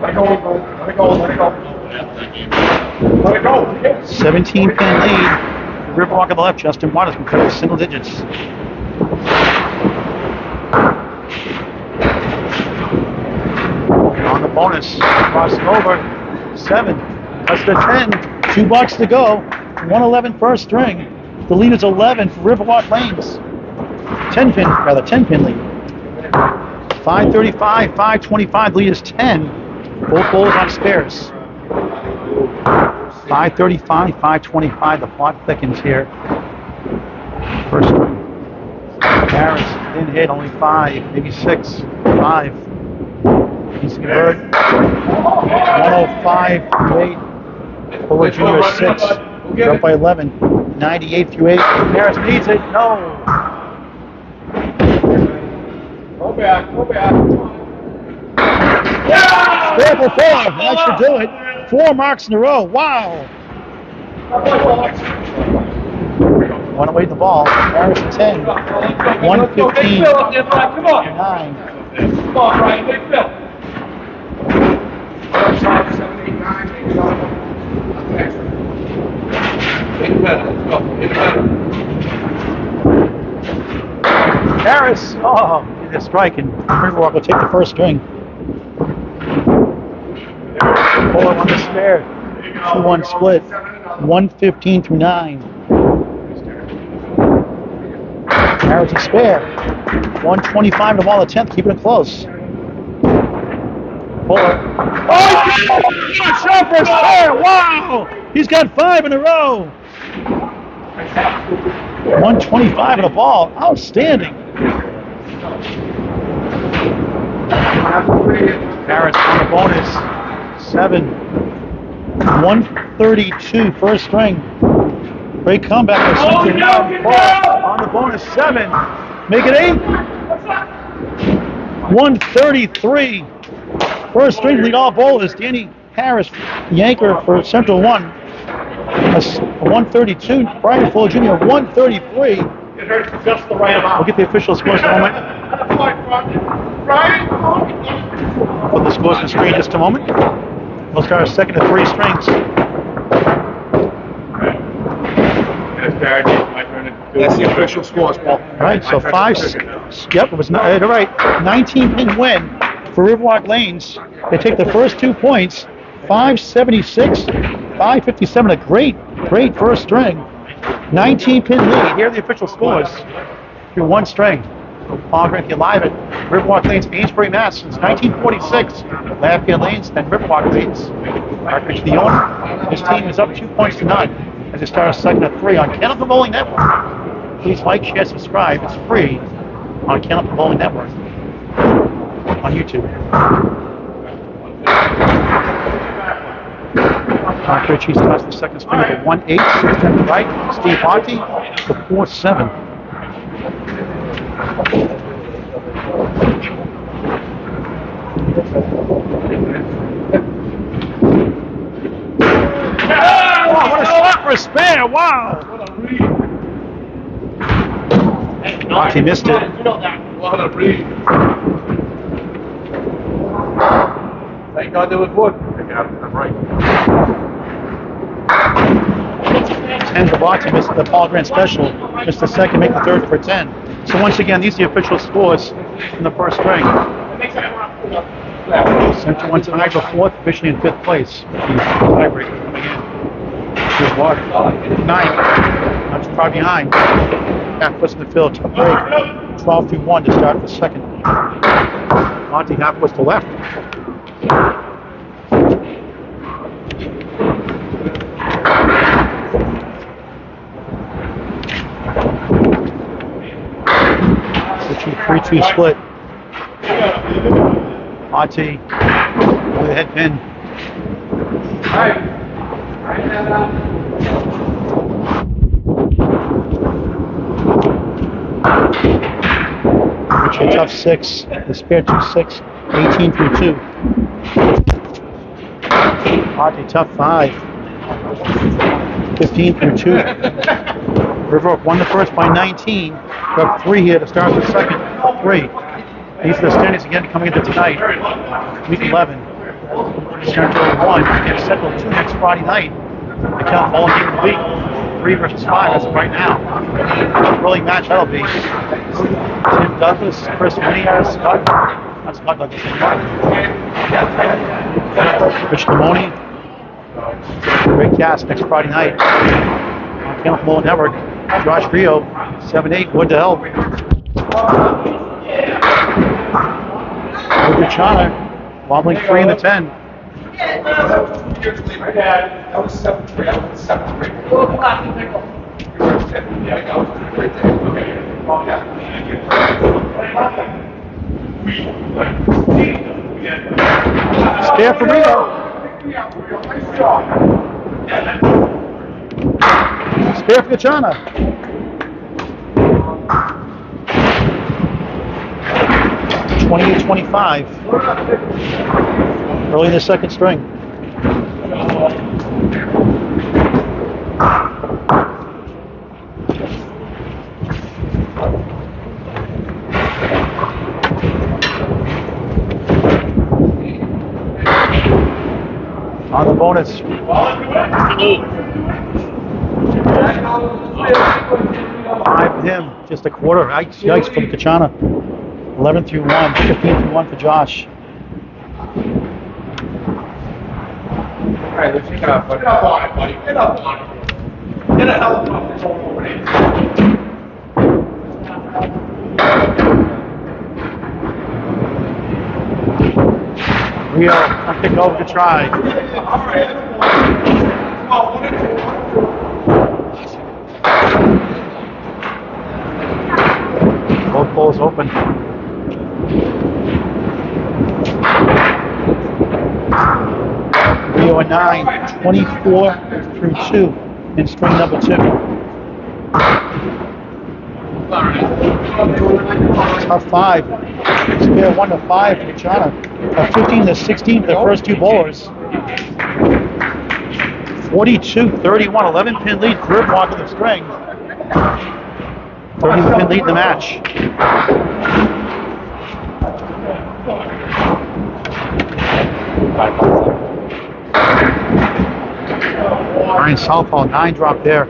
Let it go, let it go, let it go. Let it go. 17 pin lead. Riverwalk on the left, Justin Waters cut single digits. On the bonus, crossing over, seven, that's the 10, two bucks to go, 111 first string. The lead is 11 for Riverwalk Lanes. 10 pin, rather 10 pin lead. 535, 525, the lead is 10. Both bowls on spares. 535, 525, the plot thickens here. First string. Harris didn't hit, only five, maybe six, five. He's convert. 105 through 8. Fuller Jr. is 6. They're up by 11. 98 through 8. Harris needs it. No. Go back, go back. Spare for four. That should do it. Four marks in a row. Wow. One away the ball. Harris 10. 115. Come on. 9. Come on, Ryan. Big Phil. Get better. Let's go. Get better. Harris. Oh, the strike, and Riverwalk will take the first string. Fuller on the spare. 2 1 split. 115 through 9. Harris is spare. 125 to ball the 10th, keeping it close. Fuller. Oh, he's got a shot for a spare! Wow! He's got five in a row. 125 in the ball. Outstanding. Harris on the bonus. Seven. 132 first string. Great comeback. by Oh, no, get Fuller down! On the bonus. Seven. Make it eight. 133. First string lead all bowlers. Danny Harris, Yanker for Central 1. A s- a 132. Brian Fuller Jr. 133. It hurts just the right amount. We'll get the official scores in a moment. Put the scores on the screen in just a moment. We'll start second of three strings. That's the official scores, Paul. All right, so five. Yep, it was not. All uh, right, 19 pin win for Riverwalk Lanes. They take the first two points, 576, 557. A great, great first string. 19 pin lead. Here are the official scores through one string. Paul Grant live at Riverwalk Lanes, Amesbury, Mass. Since 1946, Lafayette Lanes, then Riverwalk Lanes. Mark Rich, the owner. His team is up two points to none as they start a second of three on Kenneth Bowling Network. Please like, share, subscribe. It's free on Candlepin Bowling Network on YouTube. Mark Ricci starts the second string at 1 8, 6 to the right. Steve Harty, the 4 7. Wow, what a shot for a spare! Wow! Harty missed it. What a read. Thank God there was wood. I'm right. 10 to Barty missed the Paul Grant special. Missed the second, make the third for 10. So once again, these are the official scores from the first string. Central one tied for fourth, officially in fifth place. The tiebreaker coming in. Here's Water. Not too far behind. Half puts in the field, tough break. 12 through 1 to start the second. Monty half was to left. Switching 3 2 split. Monty with a head pin. Ricci tough 6. The spare 2 6. 18 through 2. Monty tough 5. 15 through 2. Riverwalk won the first by 19. We have three here to start the second. Three. These are the standings again coming into tonight. Week 11. Central 1 against Central 2 next Friday night. The count ball game of the week. 3 versus 5 as of right now. Thrilling match that'll be. Tim Douglas, Chris Winnie, Scott. Not Scott Douglas. Rich Lamoni. Great cast next Friday night on Camp Bowling Network. Josh Rio, 7-8, what the hell? Chana, wobbling 3 in the 10. That was seven three. That was seven three. Little plastic pickle. Spare for Rio. Spare for Chana. Twenty-eight, twenty-five. Early in the second string. Bonus. Five him, just a quarter. Yikes, yikes from Gacharna. 11 through 1, 15 through 1 for Josh. All right, let's get up. Get up on it, buddy. Get up on it. Get a helicopter it. Rio, I think over to try. Both balls open. Rio a 9, 24 through 2 in string number 2. Tough 5. Spare 1 to 5 for Chana. A 15 to 16 for the first two bowlers. 42 31, 11 pin lead, third block of the string. 30 pin lead in the match. Ryan Southall, nine drop there.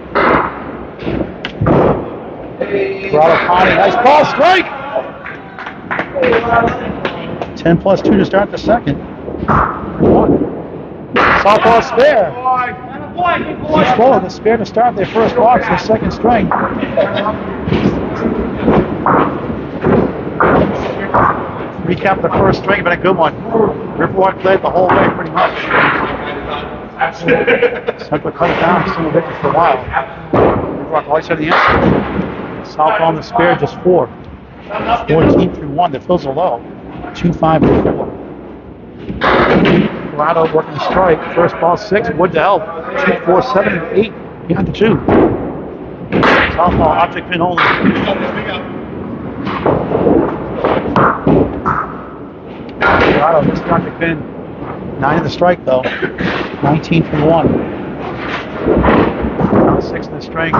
Corrado Connie, nice ball strike! 10 plus 2 to start the second. Southall spare. Each bowler the spare to start their first box, their second string. Recap the first string, but a good one. Riverwalk led the whole way pretty much. Central cut it down, single digits for a while. Riverwalk always had the answer. Southall on the spare, just four. 14 through 1, the fills are low. 2, 5, and 4. Corrado working strike. First ball, 6. Wood to help. 2, 4, 7, and 8. Behind the 2. Southall, object pin only. Corrado, missed the object pin. 9 in the strike, though. 19 through 1. Now 6 in the string.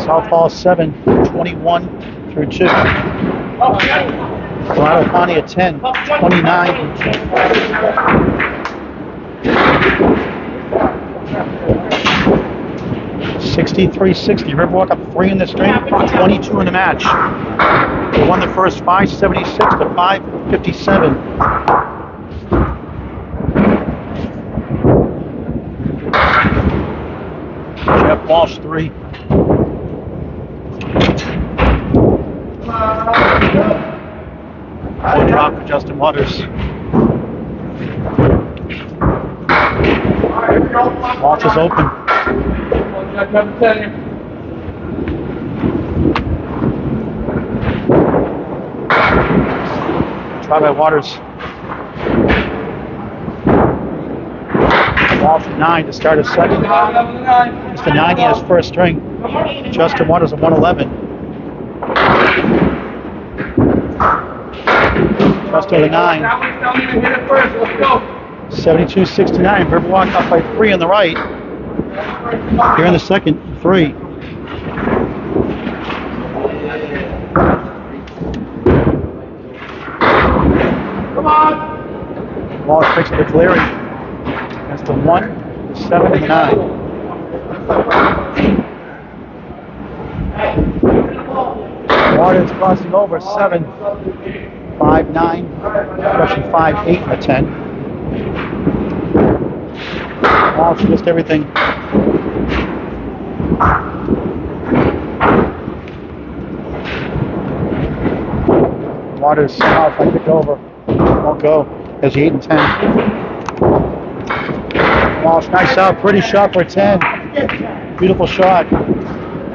Southall, 7. 21 through 2. Corrado Connie at 10, 29 through 2. Sixty-three, sixty. Riverwalk up three in the string, twenty-two in the match. They won the first five seventy-six to five fifty-seven. Jeff Walsh three. One drop for Justin Waters. Is open. Try by Waters. Walsh at nine to start his second. It's the 90 in his first string. Justin Waters at 111. Justin at nine. 72-69. Riverwalk up by three on the right. Here in the second, three. Come on. Picks up the clearing. That's the one, seven, and nine. Waters crossing over seven, five, nine, rushing five, eight, and a ten. Walsh missed everything. Waters somehow if I pick over. Won't go. Has the eight and ten. Walsh, nice out. Pretty shot for ten. Beautiful shot.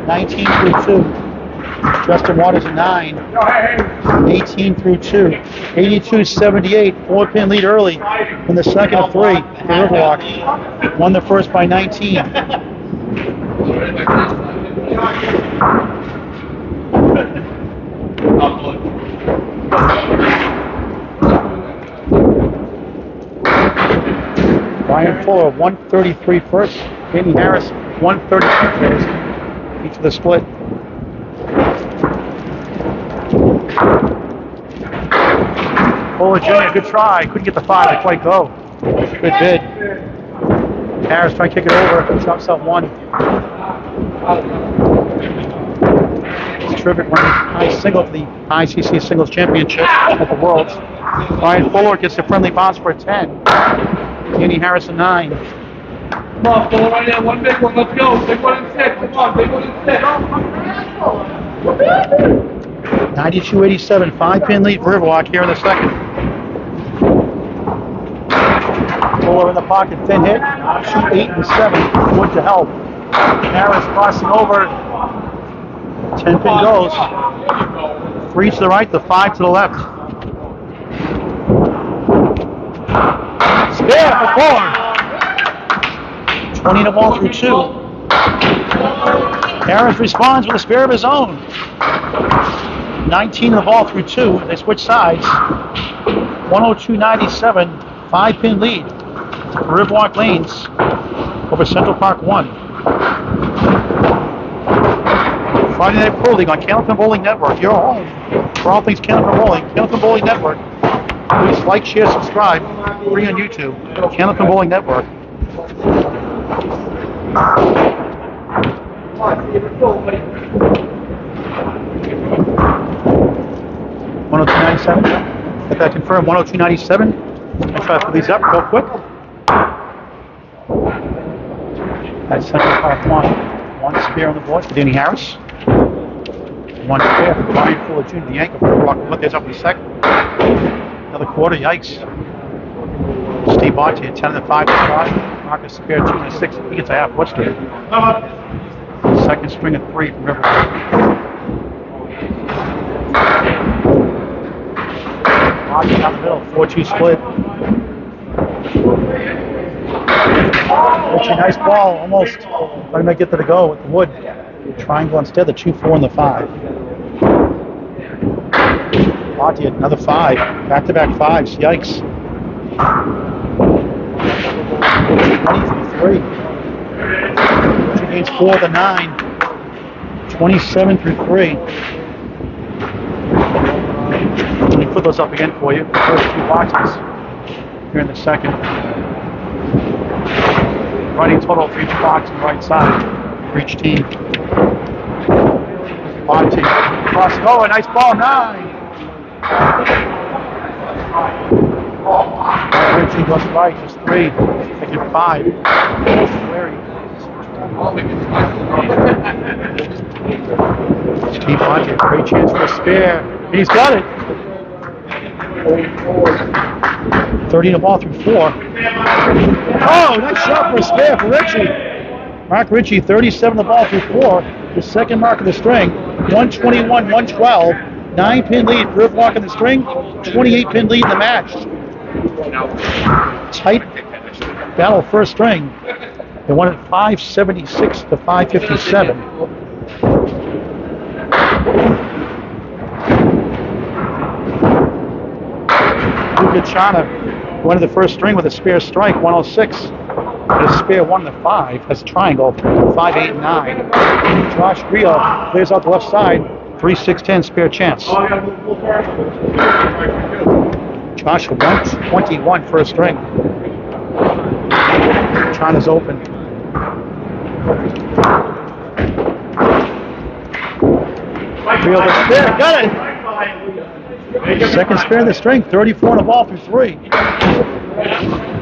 19 through 2. Justin Waters a 9. 18 through 2. 82 78. Four pin lead early in the second of three Riverwalk. Won the first by 19. Brian Fuller, 133 first. Danny Harris, 132 first. Each of the split. Fuller Jr., good try. Couldn't get the five to quite go. Good bid. Harris trying to kick it over. Chops out one. It's terrific running high single for the ICC Singles Championship at the Worlds. Ryan Fuller gets a friendly bounce for a 10. Danny Harris a 9. Come on, Fuller, right there, one big one, let's go. Big one and six, come on, big one and six. 92-87, five pin lead for Riverwalk here in the second. Fuller in the pocket, thin hit, shoot eight and seven, Wood to help. Harris crossing over, 10 pin goes. Three to the right, the five to the left. Spare for Fuller. 20 to ball through two. Harris responds with a spare of his own. 19 of the ball through two. They switch sides. 102.97, five pin lead. Riverwalk Lanes over Central Park 1. Friday Night Pro League on Candlepin Bowling Network. Your home for all things Candlepin Bowling. Candlepin Bowling Network. Please like, share, subscribe. Free on YouTube. Candlepin Bowling Network. Thank you. 102.97. Get that confirmed. 102.97. I'll try to pull these up real quick. That's Central Park 1. One spare on the board for Danny Harris. One spare for Brian Fuller Jr., the anchor for Rock. Look, there's up in a second. Another quarter, yikes. Steve Botte at 10 and 5 to start. Marcus Spear, 2 and 6. He gets a half. What's there? Second string of 3 from River. Rocky down the middle, 4-2 split. Ricci, nice ball, almost. Trying to make it to the go with the wood. Triangle instead, the 2-4 and the 5. Botte, another 5. Back-to-back 5s, yikes. 20 3. Ricci gains 4 of the 9. 27 through 3. Put those up again for you. First two boxes here in the second. Running total for each box on the right side for each team. Botte crossing over, oh, nice ball, nine. Ricci goes right, just three. Taking five. Steve Botte, great chance for a spare. He's got it. 30 to ball through four. Oh, nice shot for a spare for Ricci. Mark Ricci, 37 the ball through four. The second mark of the string. 121, 112. Nine pin lead for Riverwalk in the string. 28 pin lead in the match. Tight battle first string. They won it 576 to 557. Lu Gacharna went to the first string with a spare strike, 106. And a spare one to five has a triangle, five, eight, nine. Josh Rio clears out the left side, three, six, ten, spare chance. Josh 121 first string. China's open. Rio the spare, got it! Second spare in the string, 34 on the ball through three.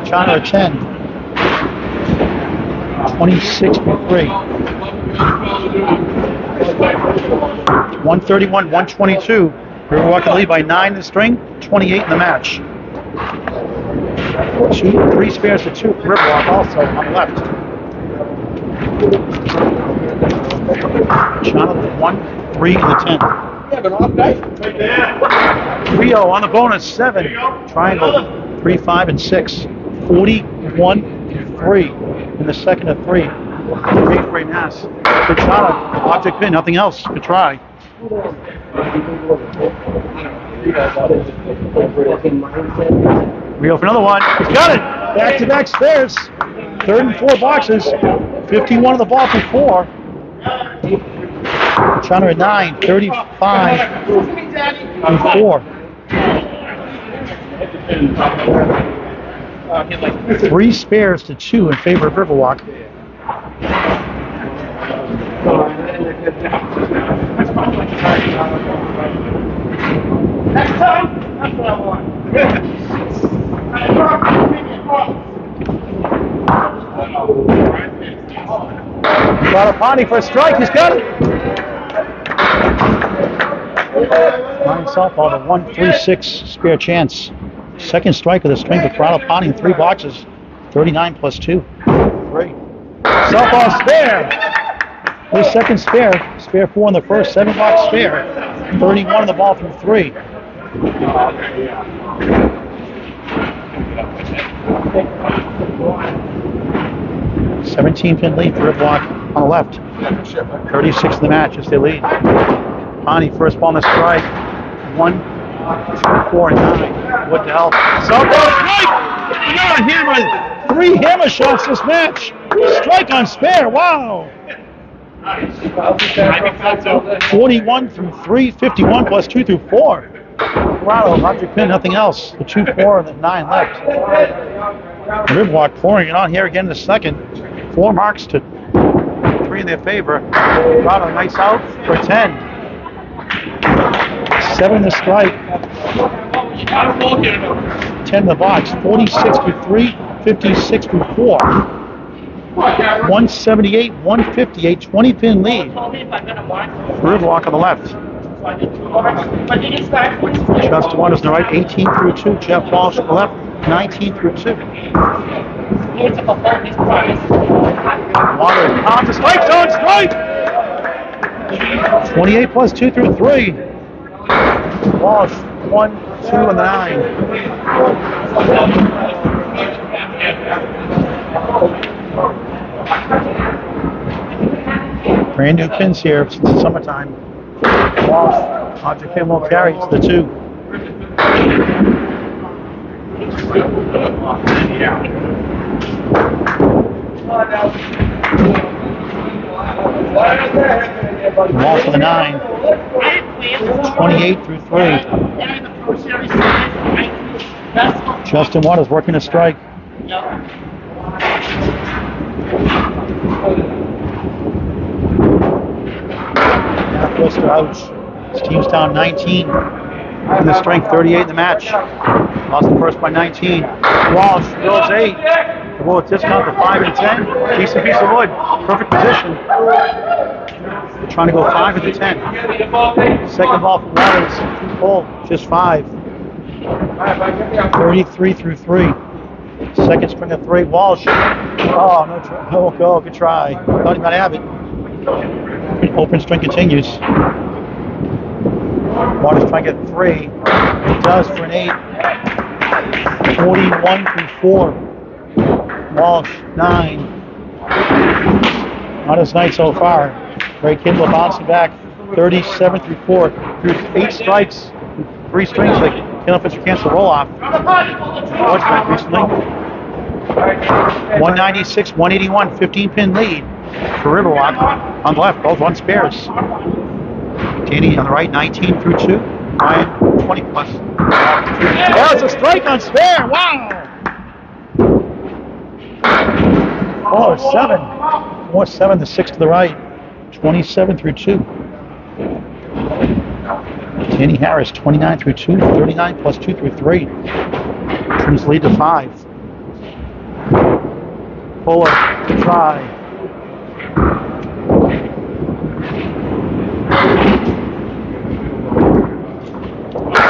China 10. 26 for three. 131, 122. Riverwalk in lead by nine in the string, 28 in the match. Two, three spares to two for Riverwalk also on the left. China one, three, and the 10. Rio on the bonus, seven. Triangle, three, five, and six. 41 and three in the second of three. Great a Nass. Good shot. Object pin, nothing else. Good try. Rio for another one. He's got it. Back to back spares. Third and four boxes. 51 of the ball for four. China at nine, 35 and four. uh, hit like Three spares to two in favor of Riverwalk. Next time, that's what I want. [laughs] Bonapani for a strike. He's got it. Ryan Southall, the 136 spare chance. Second strike of the string for in three boxes. 39 plus two. Three. Southall spare. His second spare. Spare four in the first. Seven box spare. 31 in the ball from three. Seventeen pin lead for Riverwalk on the left. 36 in the match as they lead. Pani first ball on the strike. One, two, four, and nine. What the hell? Southall strike! You got a hammer. Three hammer shots this match. Strike on spare. Wow. 41 through 3, 51 plus 2 through 4. Corrado, object pin, nothing else. The 2 4 and the 9 left. Riverwalk pouring it on here again in the second. Four marks to three in their favor. Corrado, nice out for 10. Seven to strike, 10 in the box. 46 to 3, 56 to 4. 178, 158, 20 pin lead. Riverwalk on the left. Justin one is the right, 18 through 2. Jeff Walsh left, 19 through 2. Waters pounds the strike zone, strike! 28 plus 2 through 3. Walsh, 1, 2, and 9. Brand new pins here since the summertime. Object pin will the 2. Walsh for the 9. 28 through 3. Justin Waters working a strike. Out. His team's down 19 in the strength, 38 in the match. Lost the first by 19. Walsh goes 8. The bullet discount for 5 and 10. Decent piece of wood. Perfect position. They're trying to go 5 and 10. Second ball from Waters. Full, just 5. 33 through 3. Second string of 3. Walsh. Oh, no, no go. Good try. Thought he might have it. Open string continues. Waters trying to get 3. He does for an 8. 41 through 4. Walsh, 9. Not his night so far. Ray Kindle bouncing back 37 through 4. Through 8 strikes, 3 strings, like Kindle Fisher cancel roll off. Watch back recently. 196, 181, 15 pin lead for Riverwalk. On the left, both one spares. Danny on the right, 19 through 2. Ryan, 20 plus. Oh, it's a strike on spare. Wow. Four, seven. Four, seven to six to the right. 27 through 2. Danny Harris, 29 through 2. 39 plus 2 through 3. Trims lead to 5. Fuller to try.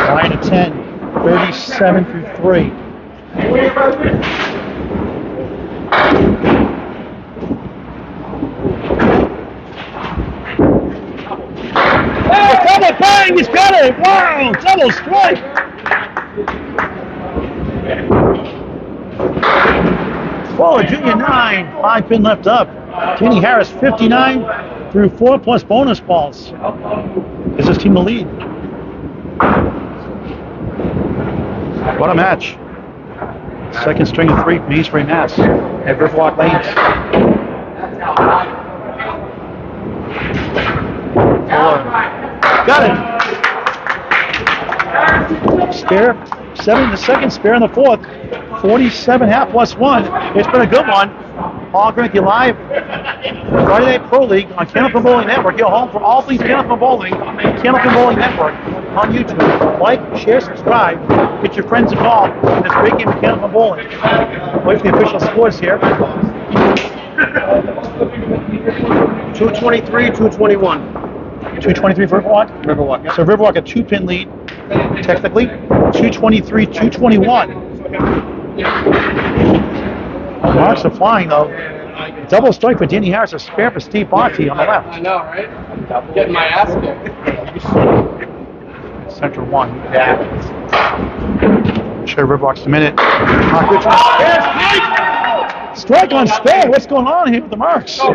Nine to 10. 37 through 3. Oh, double bang! He's got it! Wow! Double strike! Fuller, junior 9. Five pin left up. Kenny Harris, 59 through 4 plus bonus balls. Is this team the lead? What a match. Second string of three Amesbury, Mass. At Riverwalk Lanes. Got it. Spare, 47 in the second spare in the fourth. 47 half plus one. It's been a good one. Paul Granky live Friday Night Pro League on Candlepin Bowling Network. Your home for all things Candlepin Bowling. Candlepin Bowling Network on YouTube. Like, share, subscribe. Get your friends involved in this great game of Candlepin Bowling. Wait for the official scores here. 223, 221. 223 for Riverwalk. Riverwalk. Yep. So Riverwalk a two pin lead, technically. 223, 221. Marks are flying though. Double strike for Danny Harris, a spare for Steve Botte on the left. I know, right? Getting my ass kicked. Center one. Yeah. Sure, Riverwalk's a minute. Mark Rich on spare. Strike! Strike on spare. What's going on here with the marks? Oh,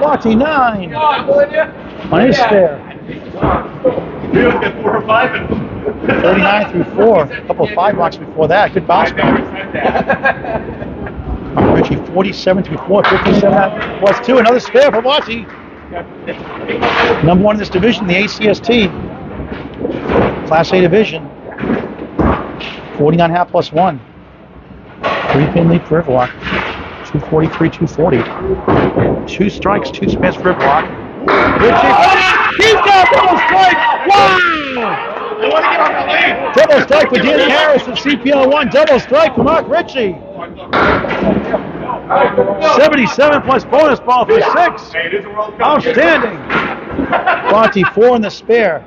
Forty-nine on his spare. We don't get four or five in 39 through 4. A couple of five blocks before that. Good bounce back. Mark Ricci 47 through 4. 57 plus 2. Another spare for Watty. Number one in this division, the ACST. Class A division. 49 half plus 1. Three pin lead for Riverwalk. 243, 240. Two strikes, two spares for Riverwalk. Ricci. He's got double strike. Wow! I want to get on the lead. Double strike for Danny Harris from CPL one. Double strike for Mark Ricci. 77 plus bonus ball for six. Hey, it is a World Cup. Outstanding. Botte four in the spare.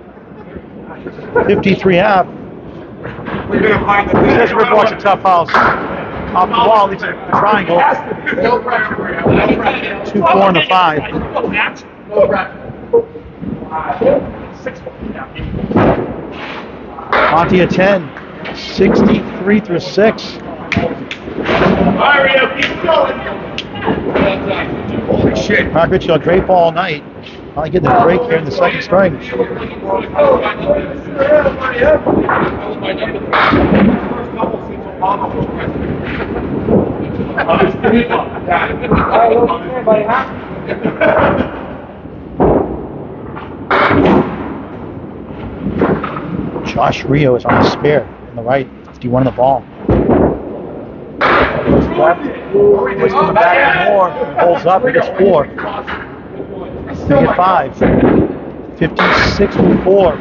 53 half. We're going to find the Says Riverwalk's a tough house. Off the wall, leads a triangle. No pressure, No pressure. Two, four, and the five. No pressure. Botte a 10. 63 through 6. Mario, keep going. Holy shit. Mark Ricci a great ball all night. Finally getting the break here in the second strike. [laughs] [laughs] Josh Rio is on the spare on the right. 51 on the ball. Goes left. To the back more. Pulls up. He gets four. They get five. 56 to 4.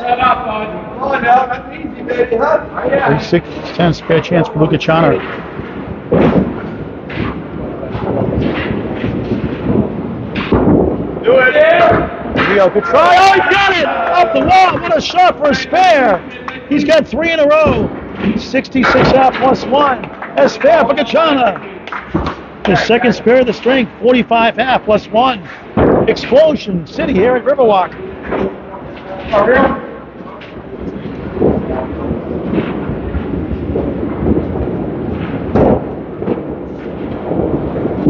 Set up, bud. Come on now, that's easy, baby, huh? 36 10 spare chance for Lu Gacharna. Do it. Rio could try. Oh, he got it! Up the wall. What a shot for a spare. He's got three in a row. 66 out plus one. A spare for Gacharna. His second spare of the strength. 45 half plus one. Explosion City here at Riverwalk.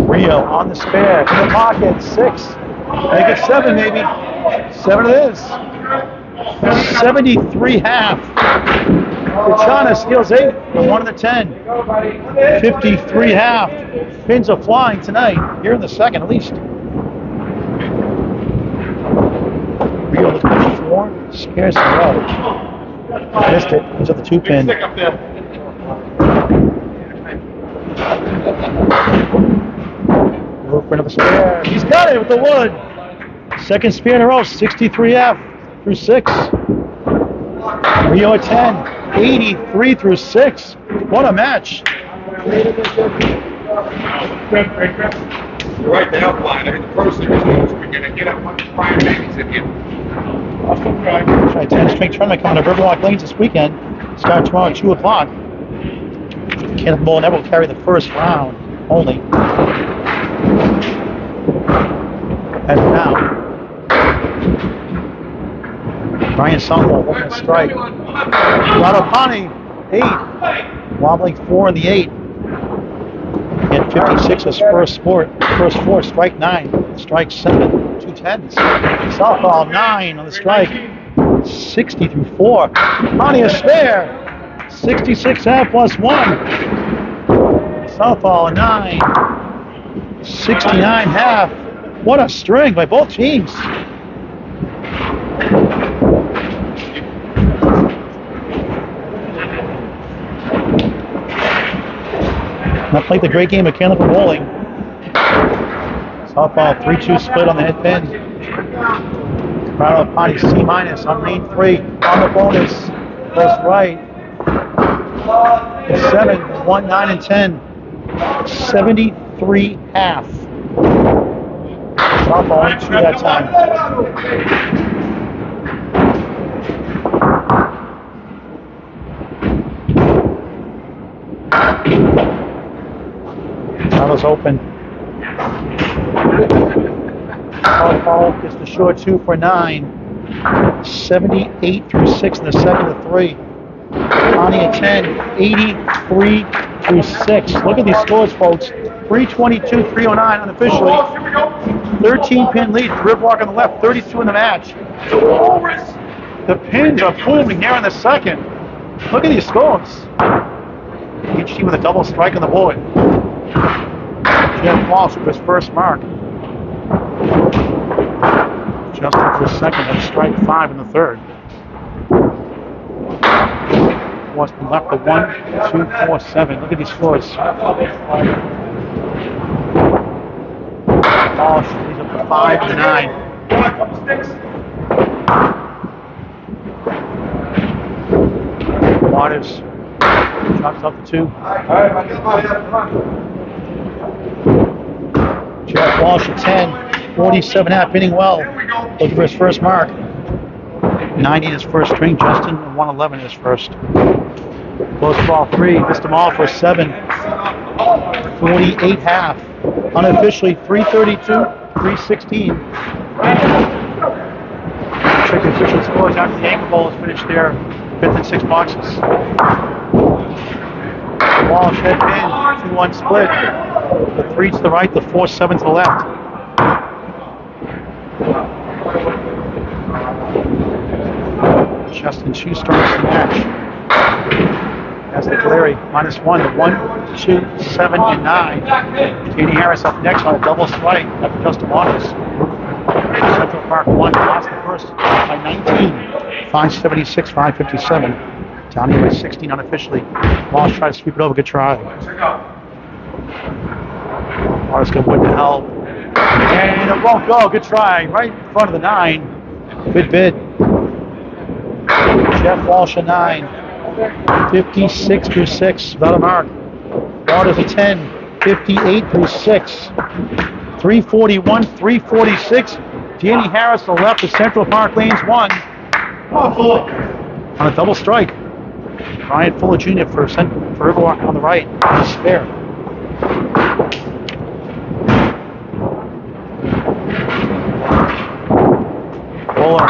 Rio on the spare. In the pocket. Six. Make it seven, maybe. Seven it is. 73 half. Gacharna steals eight from one of the ten. 53 half. Pins are flying tonight. Here in the second, at least. Rio looking for four. Scares the row. Missed it. He's at the two pin. Stick up there. For another eh, spare. He's got it with the wood. Second spear in a row, 63F through 6. Rio at 10, 83 through 6. What a match. You're right, the outline. I mean, the pro series knows we're going to get up much fire babies in here. Try 10 straight tournament coming to Riverwalk Lanes this weekend. Start tomorrow at 2 o'clock. Kenneth never will carry the first round only. As now. Brian Southall looking to strike. Radopani, 8. Wobbling 4 in the 8. And 56 is first sport. First four, strike 9. Strike 7, two tens. Southall 9 on the strike. 60 through 4. Pani a spare. 66 half plus 1. Southall 9. 69 half. What a string by both teams. Not like the great game of Caleb Bowling. Southall 3 2 split on the hit pin. Corrado Pani C minus on main three on the bonus. Goes right. Seven, one, nine, 7, 1, 9, and 10. 73 half. Southall only two that time. Tunnel's open. Southall gets the short two for nine. 78 through 6 in the second to 3. Connie at 10, 83 through 6. Look at these scores, folks. 322, 309 unofficially. 13 pin lead Riverwalk on the left, 32 in the match. The pins are booming here in the second. Look at these scores. Each team with a double strike on the board. Jeff Walsh with his first mark. Justin for second at strike five in the third. Weston left the one, two, four, seven. Look at these scores. Walsh leads up to five to nine. Waters chops up the two. Jeff Walsh at 10, 47 half, hitting well. Looking for his first mark. 90 in his first string, Justin, and 111 in his first. Close ball three, missed them all for seven. 48 half. Unofficially 332, 316. Check the official scores after the Anchor Bowl is finished there. Fifth and six boxes. Walsh head pin, 2-1 split. The three to the right, the four, seven to the left. Justin Shoestring is the match. That's the Caleri, minus one, the one, two, seven, and nine. Katie Harris up next on a double strike after Justin Waters. Central Park one, lost the first by 19. 576, 557. Down by 16 unofficially. Walsh tried to sweep it over, good try. Waters wood to help. And it won't go, good try. Right in front of the nine. Good bid. Jeff Walsh a nine. 56 through 6, without a mark. Waters a 10. 58 through 6. 341, 346. Danny Harris to the left of Central Park Lanes one. On a double strike. Ryan Fuller Jr. for, for Riverwalk on the right. Spare. Fuller.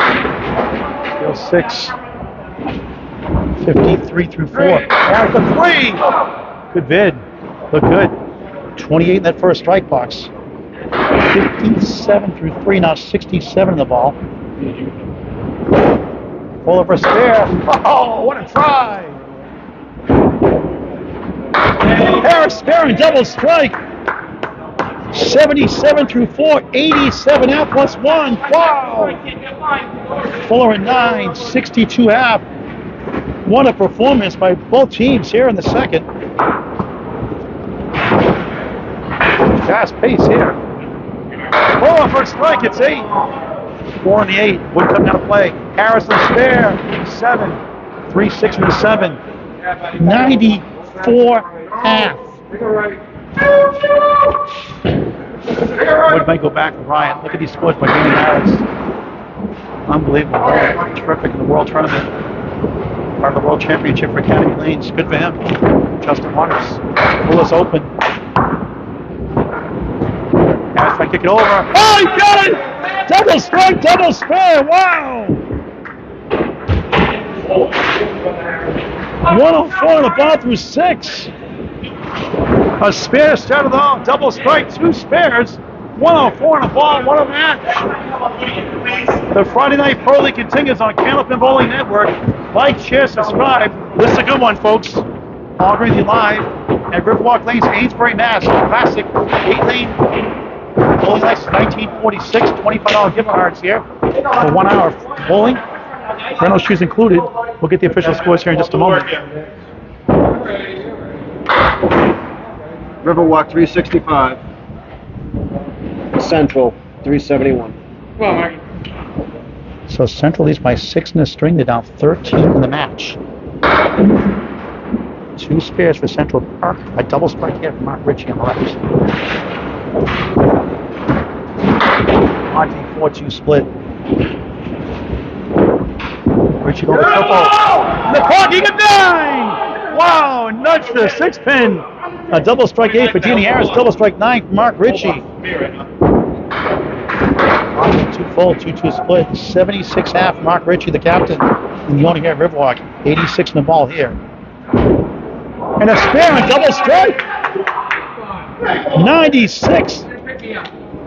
Still six. 53 through 4. Harris a three! Good bid. Look good. 28 in that first strike box. 57 through 3, now 67 in the ball. Fuller for a spare. Oh, what a try! Harris spare and double strike. 77 through 4, 87 out plus 1. Wow! Fuller at 9, 62 half. What a performance by both teams here in the second. Fast pace here. For a strike, it's 8. 4 and the 8. Wood coming out of play. Harrison spare, 7. 3, 6 and 7. 94 half. Wood might go back to Bryant. Look at these scores by Danny Harris. Unbelievable. Terrific in the World Tournament. Part of the World Championship for Academy Lanes. Good for him. Justin Waters. Fuller's open. Harris might kick it over. Oh, he got it! Double strike, double spare. Wow! 104 on the ball through six. A spare started off, double strike, two spares. 104 on the ball, what a match. The Friday Night Pro League continues on Candlepin Bowling Network. Like, share, subscribe. This is a good one, folks. All Green Live at Riverwalk Lanes, Amesbury, Mass. Classic, eight lane bowling nights, 1946. $25 gift cards here for one hour bowling. Rental shoes included. We'll get the official scores here in just a moment. Riverwalk 365. Central 371. Come on, Marky. So Central leads by six in the string. They're down 13 in the match. Two spares for Central Park. A double strike here from Mark Ricci on the left. Botte 4-2 split. Ricci going to triple. The parking a nine! Wow, nudge the six pin. A double strike eight for Danny Harris. Double strike nine for Mark Ricci. Two full, two two split, 76 half. Mark Ricci, the captain, in the owner here at Riverwalk. 86 in the ball here. And a spare and double strike. 96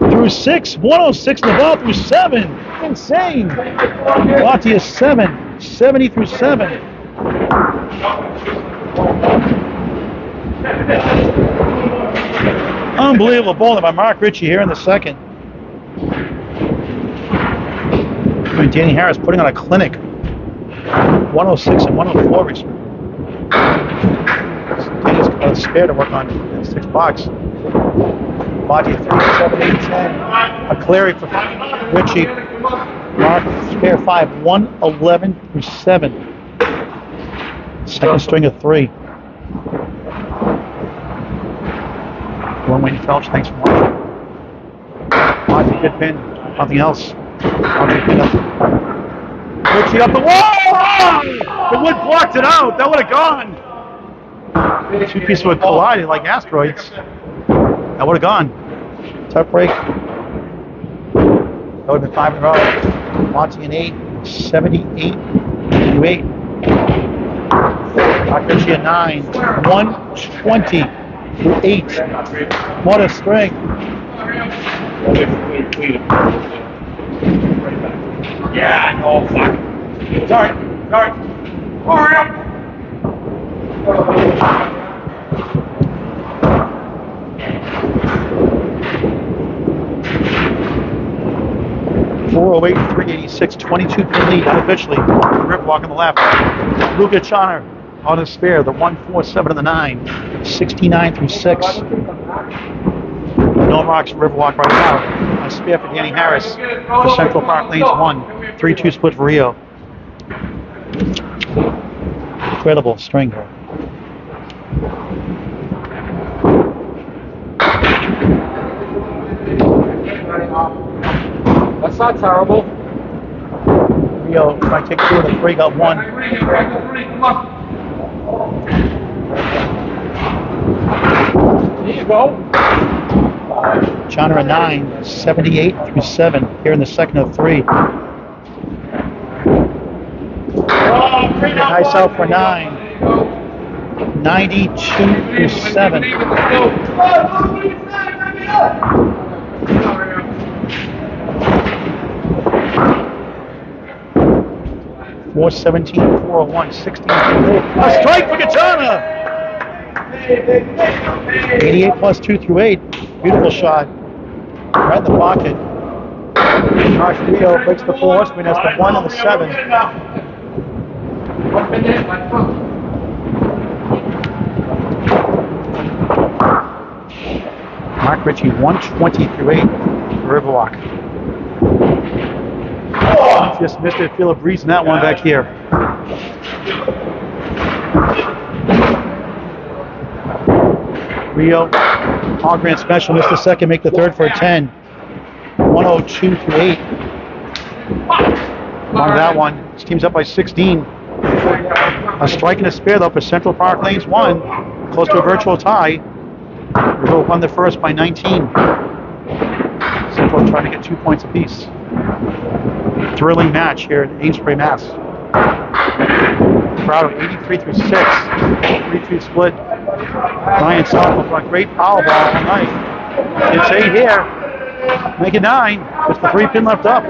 through six, 106 in the ball through seven. Insane. Lottie is seven, 70 through seven. Unbelievable bowling by Mark Ricci here in the second. And Danny Harris putting on a clinic. 106 and 104 each. Danny's got a spare to work on six box. Botte 3, 7, 8, 10. A Clary for Ricci. Mark spare 5, 111 through 7. Second string of 3. One wing Felch, thanks for watching. Lots good pin, nothing else. I'll up. Puts it up the wall! The wood blocked it out. That would have gone. Two pieces would collide like asteroids. That would have gone. Tough break. That would have been five in a row. Watching an eight, 78, 28. Akashi at 9. 120 to 8. What a strength. Yeah, I know. Fuck. Sorry. Sorry. Hurry up. Four oh eight, three eighty six, twenty two pin lead unofficially. Rip walk on the left. Lu Gacharna on his spare, the one, four, seven, and the nine. 69 through six. No rocks Riverwalk right now. A spare for Danny Harris for Central Park Lanes one. Three-two split for Rio. Incredible string here. That's not terrible. Rio trying to take two of the three, got one. There you go. A nine, 78 through seven here in the second of three. Nice out for nine. 92 through seven. Four seventeen, four oh one, sixteen. Oh. A strike for Gacharna! 88 plus two through eight. Beautiful shot. Right in the pocket. Josh Rio breaks the four horsemen as the one and the seven. Mark Ricci, 120 through 8, Riverwalk. Just missed it. Feel a breeze that one back here. Rio, all grand special, missed the second, make the third for a 10. 102 through 8. On that one, this team's up by 16. A strike and a spare though for Central Park Lanes 1, close to a virtual tie. Riverwalk won the first by 19. Central trying to get two points apiece thrilling match here in Amesbury, Mass. Crowd of 83 through 6. 3-2 split. Lions off with a great power ball tonight. It's 8 here. Make it 9. With the 3 pin left up.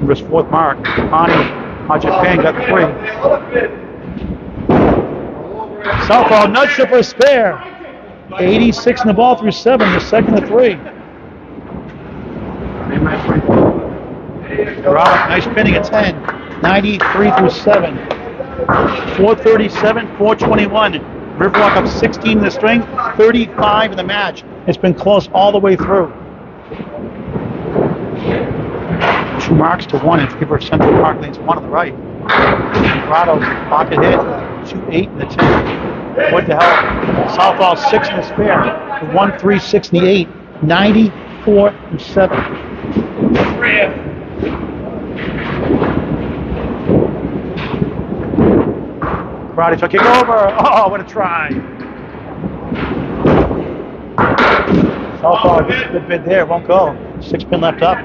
For fourth mark, Hani Hajapan got the 3. Southall nut for a spare. 86 in the ball through 7, the second of 3. Corrado, nice pinning at 10. 93 through 7. 437, 421. Riverwalk up 16 in the string, 35 in the match. It's been close all the way through. Two marks to one in favor of Central Park Lanes, one on the right. Corrado, pocket hit, 2 8 in the 10. What the hell? Southall, 6 in the spare. 1 3 6 in the 8. 94 and 7 seven. Karate took it over. Oh, what a try. Southall gets a good bid there. Won't go. Six pin left up.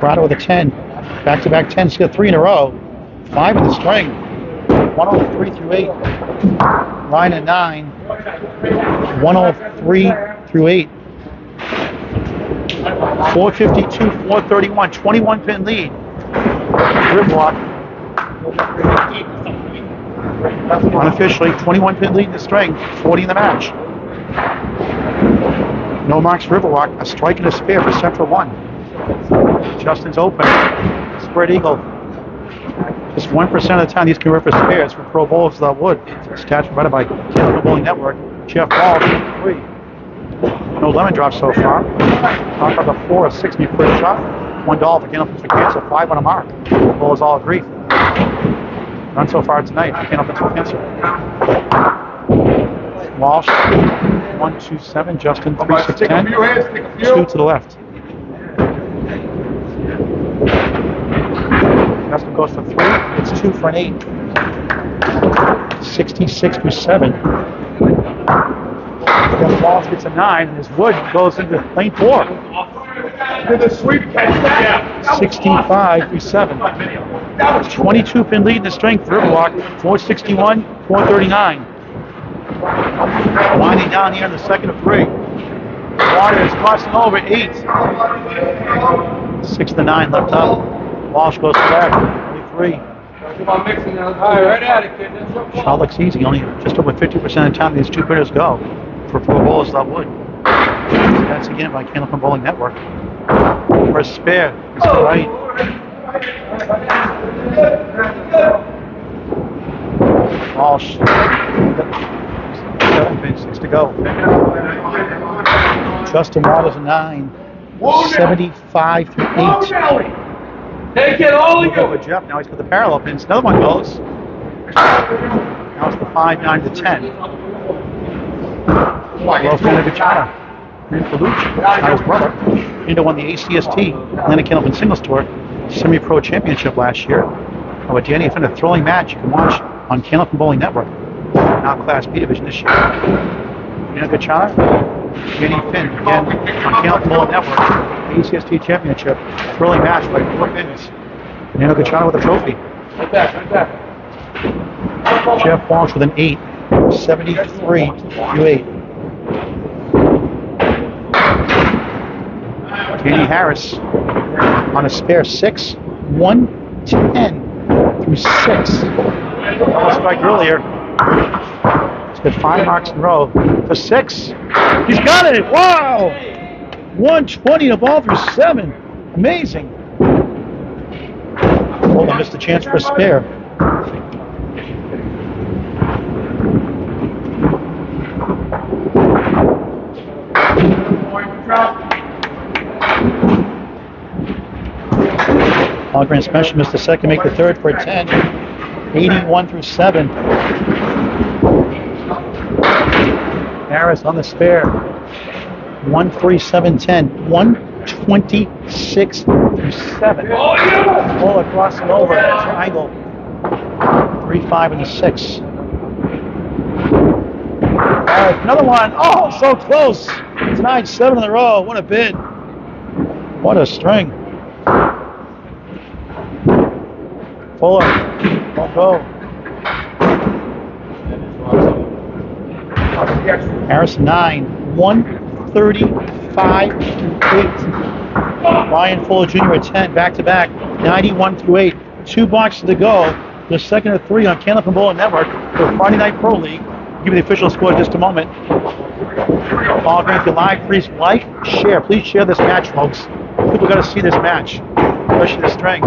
Prado with a 10. Back to back 10. She's three in a row. Five in the string. 103 through 8. Line at 9. 103 through 8. 452, 431. 21 pin lead. Riverwalk. Unofficially, 21 pin lead in the string. 40 in the match. No marks Riverwalk. A strike and a spare for Central 1. Justin's open. Spread eagle. Just 1% of the time these work for spares for pro bowlers that would. Stats provided by Candlepin Bowling Network. Jeff Ball, three. No lemon drops so far. Talk about the four six when you shot. One dollar for Candlepin for cancer, five on a mark. Bowlers all agree. None so far tonight for Candlepin for cancer. Walsh, one, two, seven. Justin, three, six, a ten. a. Two to the left. Justin goes for three. It's two for an eight. 66 to seven. Then Walsh gets a nine, and his wood goes into lane four. To the sweep catch. Yeah. 65 to seven. 22 pin lead in the strength for Riverwalk. 461, 439. Winding down here in the second of three. Water is crossing over eight. Six to nine left up. Walsh goes to back. 23. Keep on mixing now. All right, right at it, kid. That's your Shot looks easy. Only just over 50% of the time these two hitters go for pro bowlers that would. That's again by Candlepin Bowling Network. For a spare, it's right. Oh, Walsh. Seven six to go. Justin Waters a nine. 75 through Oh, eight. Nelly. Take it, all of you. Jeff. Now he's got the parallel pins. Another one goes. Now it's the five, nine to ten. Well, Rosana Gacharna. Ran for Luch, his brother. Into won the ACST Atlantic Candlepin Singles Tour Semi-Pro Championship last year. Oh, but Danny Finn, a thrilling match you can watch on Candlepin Bowling Network. Now Class B division this year. Gacharna, Danny Finn, again on Candlepin Bowling Network. ECST Championship. Thrilling match by four pins. Dana Gacharna with a trophy. Right back, right back. Jeff Walsh with an 8, 73 to 8. Danny Harris on a spare 6, 110 through 6. Double strike earlier. He's five marks in a row for 6. He's got it! Wow! 120 the ball through 7. Amazing. Hold on, missed a chance for a spare. Algren Spencer missed the second, make the third for a 10. 81 through 7. Harris on the spare. 1 3 7 10. 126 through 7. Ball crossing over. Triangle. 3 5 and a 6. All right, another one. Oh, so close. It's 9 7 in a row. What a bid. What a string. Fuller. Won't go. Harris 9. 135 through 8. Ryan Fuller Jr. at 10. Back to back. 91 through 8. Two boxes to go. The second of three on Candlepin Bowling Network for Friday Night Pro League. Give you the official score in just a moment. All great. If you live, please like, share. Please share this match, folks. People got to see this match, especially the strength.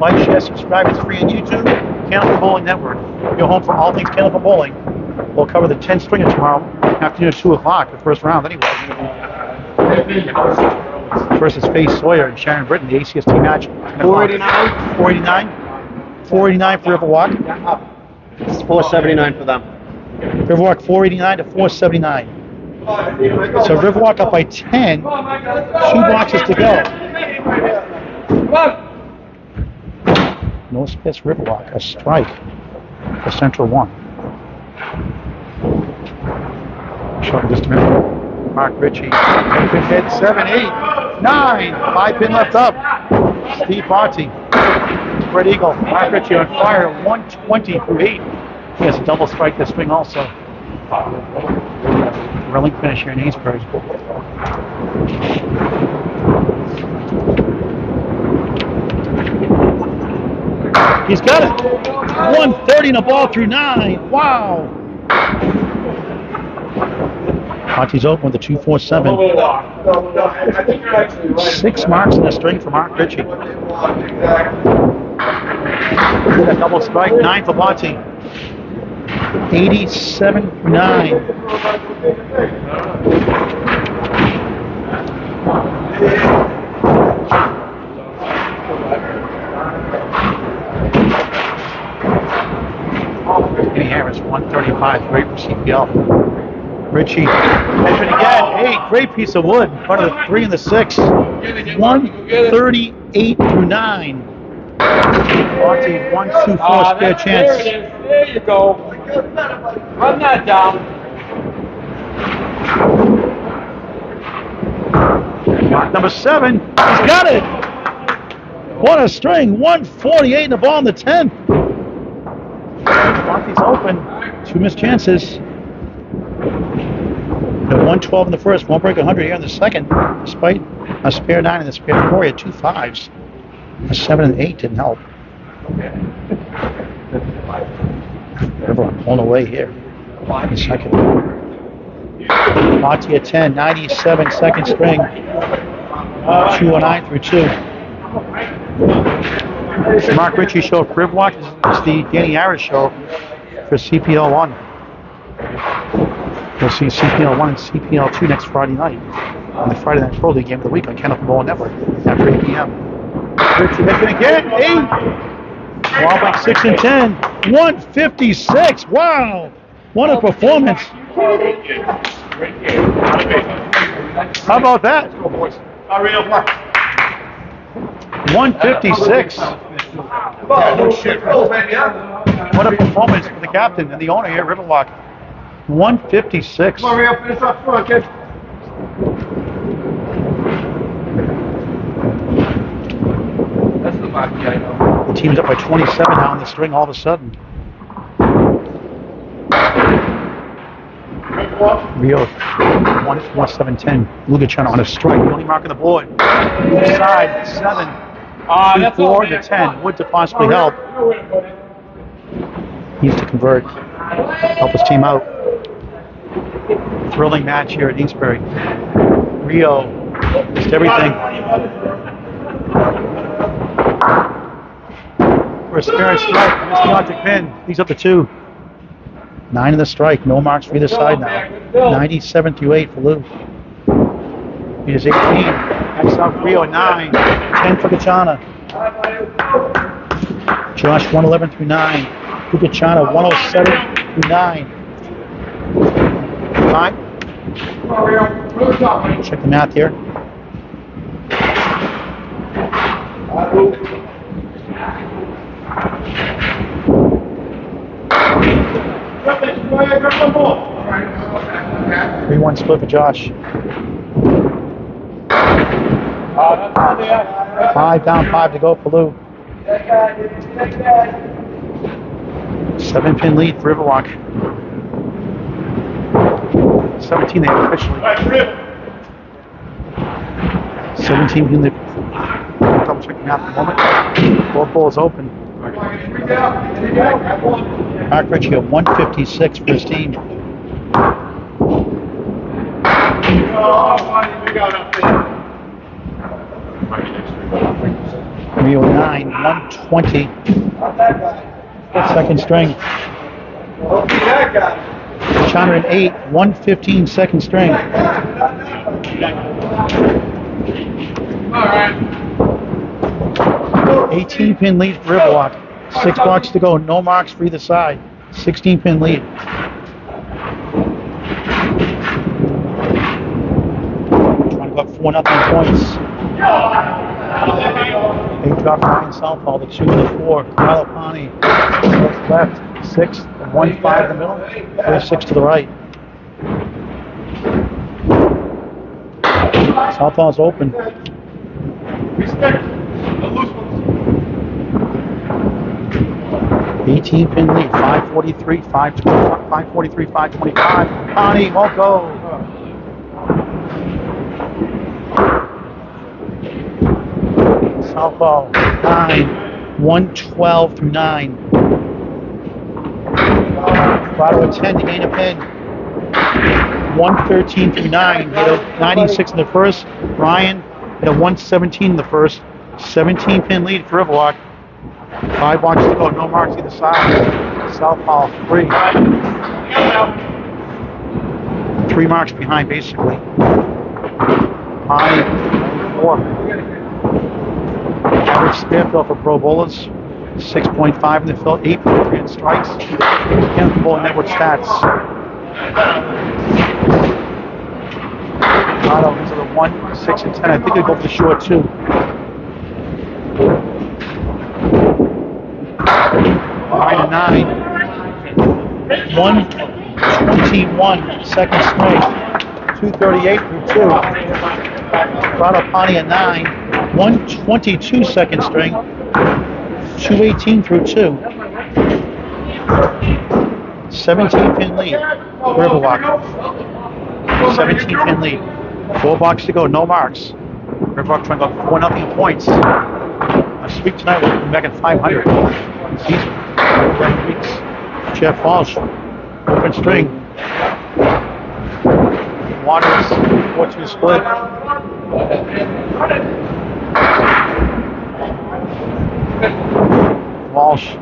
like, share, subscribe. It's free on YouTube. Candlepin Bowling Network. Your home for all things Candlepin Bowling. We'll cover the 10 stringer tomorrow afternoon at 2 o'clock, the first round anyway. Versus Faye Sawyer and Sharon Britton, the ACST match. 489. 489. 489 for Riverwalk. It's 479 for them. Riverwalk 489 to 479. So Riverwalk up by 10. Two boxes to go. No space Riverwalk, a strike for Central 1 showing just a minute. Mark Ricci, pin hit, seven, eight, nine, five pin left up. Steve Botte, spread eagle, Mark Ricci on fire, 120 through eight. He has a double strike this swing also. Relic finish here in Amesbury. He's got it. 130 in a ball through nine. Wow. Monty's open with a 247. I think you're actually right. Six marks in the string for Mark Ricci. A double strike. Nine for Monty. 87 through nine. Kenny Harris, 135, great for CPL. Ricci, measured again, eight, great piece of wood, part of the three and the six. 138 through nine. Monty, one, two, four, Ah, spare There chance. There you go. Run that down. Mark number seven, he's got it. What a string, 148 in the ball in the 10th. Monty's open, two missed chances. At 112 in the first, won't break 100 here in the second, despite a spare nine and a spare four. He had two fives. A seven and eight didn't help. Everyone pulling away here. in second. Monty at 10, 97 second string. 209 through 2. The Mark Ricci show Riverwalk is is the Danny Harris show for CPL 1. You'll see CPL 1 and CPL 2 next Friday night on the Friday Night Pro League game of the week on Kenneth Ball Network after 8 p.m. Ricci hitting again, 8. Wallbank 6 and 10. 156. Wow. What a performance. How about that? 156. What a performance for the captain and the owner here at Riverwalk. 156. finish up front, kid. That's the back I know. The team's up by 27 now in the string all of a sudden. Rio, 1 1-7-10. Lu Gacharna on a strike, the only mark on the board. Side, 7. Ah, Two, that's all, four to man. 10. Would to possibly help. He needs to convert. Help his team out. Thrilling match here at Amesbury. Rio missed everything. For a spare strike, missed the optic pin. He's up to two. Nine in the strike, no marks for either side now. 97 through 8 for Lu. He is 18. Next up, Rio 9. 10 for Gacharna. Josh 111 through 9. Gacharna 107 through 9. Fine. Check the math here. Three one split for Josh. Five down, five to go for Lu. Seven pin lead for Riverwalk. 17 they have officially. 17 pin lead. Double checking out at the moment. Both balls open. Mark Ricci at 156 for his team. 309, 120. Second string. Guy. 608, 115 second string. All right. 18 pin lead for Riverwalk. Six blocks to go. No marks for either side. 16 pin lead. Trying to go up 4 nothing points. Eight drop nine southpaw, the two and the four. Malapani left, six, one five in the middle, three six to the right. Southpaw's open. Respect. The loose ones. 18 pin lead, 543, 525, 543, 525. Connie won't go. Southpaw, 9, 112 through 9. At 10 to gain a pin. 113 through 9. Hit a 96 in the first. Ryan hit a 117 in the first. 17 pin lead for Riverwalk. Five blocks to go, no marks either side. Southpaw, three. Three marks behind, basically. Five, four. Average spare fill for Pro Bowlers, 6.5 in the field, 8.3 in strikes. Kenneth Bowling Network stats. Otto, are the 1, 6, and 10. I think they go for the short, too. Nine and nine. One twenty-one second string. Two thirty-eight through two. Corrado Pani at nine. One twenty-two second string. Two eighteen through two. Seventeen pin lead. Riverwalk. Seventeen pin lead. Four blocks to go. No marks. Riverwalk trying to go four nothing points. A sweep tonight. We'll be back at 500. Season. Weeks. Jeff Walsh. Open string. Waters. Four two split. Walsh.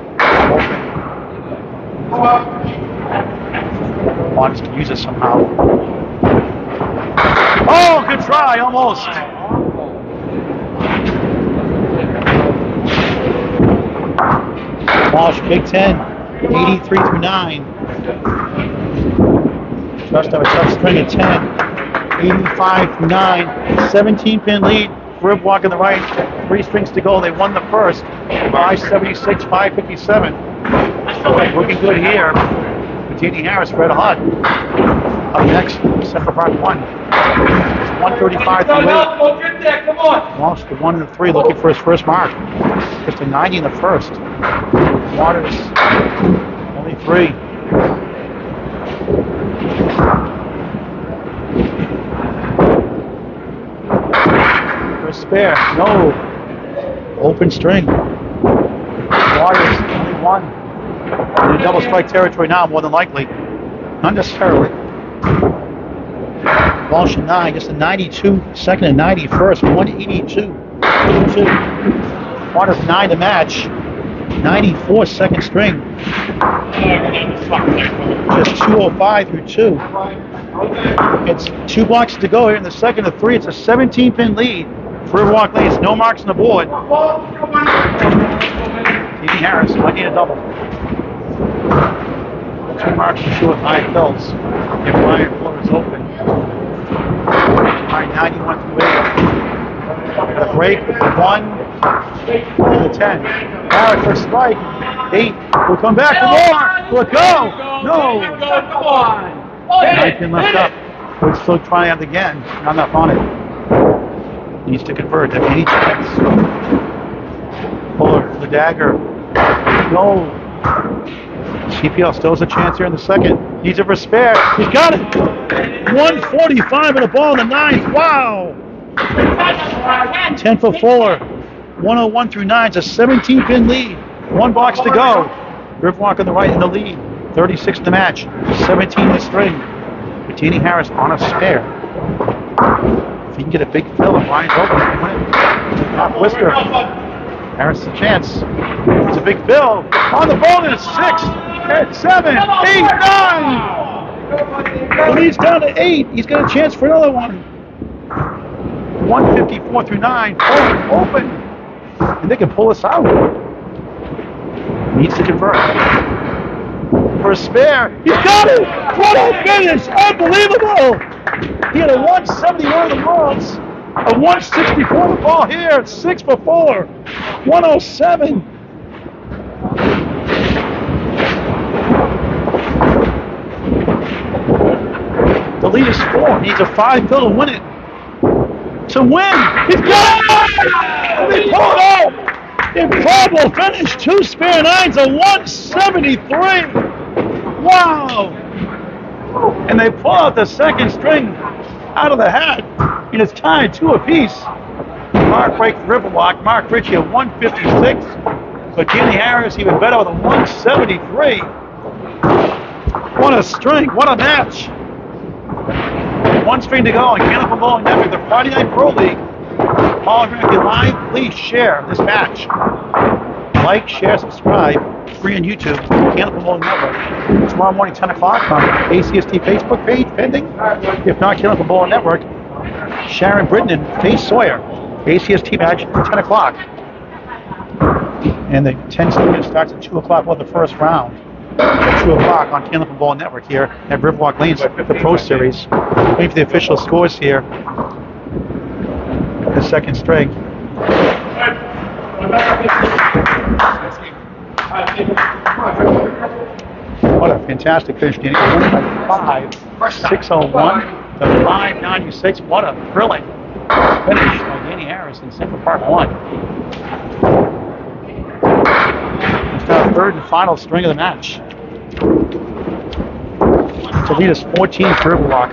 Waters can use it somehow. Oh, good try. Almost. Walsh, Big Ten, 83 through 9. Just have a tough string of 10. 85 through 9. 17 pin lead. Riverwalk in the right, three strings to go. They won the first, 576, 557. Looking good here. Tini Harris, Fred Hutt. Up next, Central Park 1. It's 135 to lead. Lost the 1 and 3 looking for his first mark. Just a 90 in the first. Waters, only 3. Spare, no. Open string. Only one. In double strike territory now, more than likely. Not necessarily. Walsh and nine, just a 92, second and 90 first, 182, 2. of nine to match, 94 second string, just 205 through two. It's two blocks to go here in the second of three. It's a 17 pin lead Riverwalk Lanes. No marks on the board. T.D. Harris might need a double. Two marks for sure, five fills. If Brian Fuller is open. Right, 91 through 8. Got a break. One. To the 10. Barrett for strike. Eight. We'll come back for more. We'll go. No. Come on. Nine pin left up. We're still trying it again. Not enough on it. Needs to convert. Have any chance? Fuller for the dagger. No. CPL still has a chance here in the second. Needs it for spare. He's got it. 145 in the ball in the ninth. Wow. 10 for Fuller. 101 through 9. It's a 17 pin lead. One box to go. Riverwalk on the right in the lead. 36 in the match. 17 to string. Bettini Harris on a spare. He can get a big fill and lines open, he. Not Whisker. Harris a chance. It's a big bill. On the ball and it's six, at seven, eight, nine. The lead's down to eight. He's got a chance for another one. 154 through nine. Open, open. And they can pull us out. Needs to convert. For a spare. He's got it! What a finish! Unbelievable! He had a 171 in the worlds. A 164 the ball here. 6 for 4. 107. The lead is four. Needs a five fill to win it. To win. He's got it! They pull it out. Incredible finish. Two spare nines. A 173. Wow. And they pull out the second string out of the hat. And it's tied two apiece. Mark breaks Riverwalk. Mark Ricci at 156. But Kenny Harris even better with a 173. What a string. What a match. One string to go on Candlepin Bowling Network, the Friday Night Pro League. Holographic Live, please share this match. Like, share, subscribe. Free on YouTube, Bowling Network. Tomorrow morning, 10 o'clock on ACST Facebook page, pending. If not, Bowling Network. Sharon Britton and Faye Sawyer. ACST match, 10 o'clock. And the 10 string starts at 2 o'clock, well, the first round at 2 o'clock on Candle Ball Network here at Riverwalk Lanes, the Pro Series. Waiting for the official scores here. Second string. What a fantastic finish, Danny. By 5, 601 to 596. What a thrilling finish by Danny Harris in Central Park 1. It's now third and final string of the match. To lead us 14 for Riverwalk.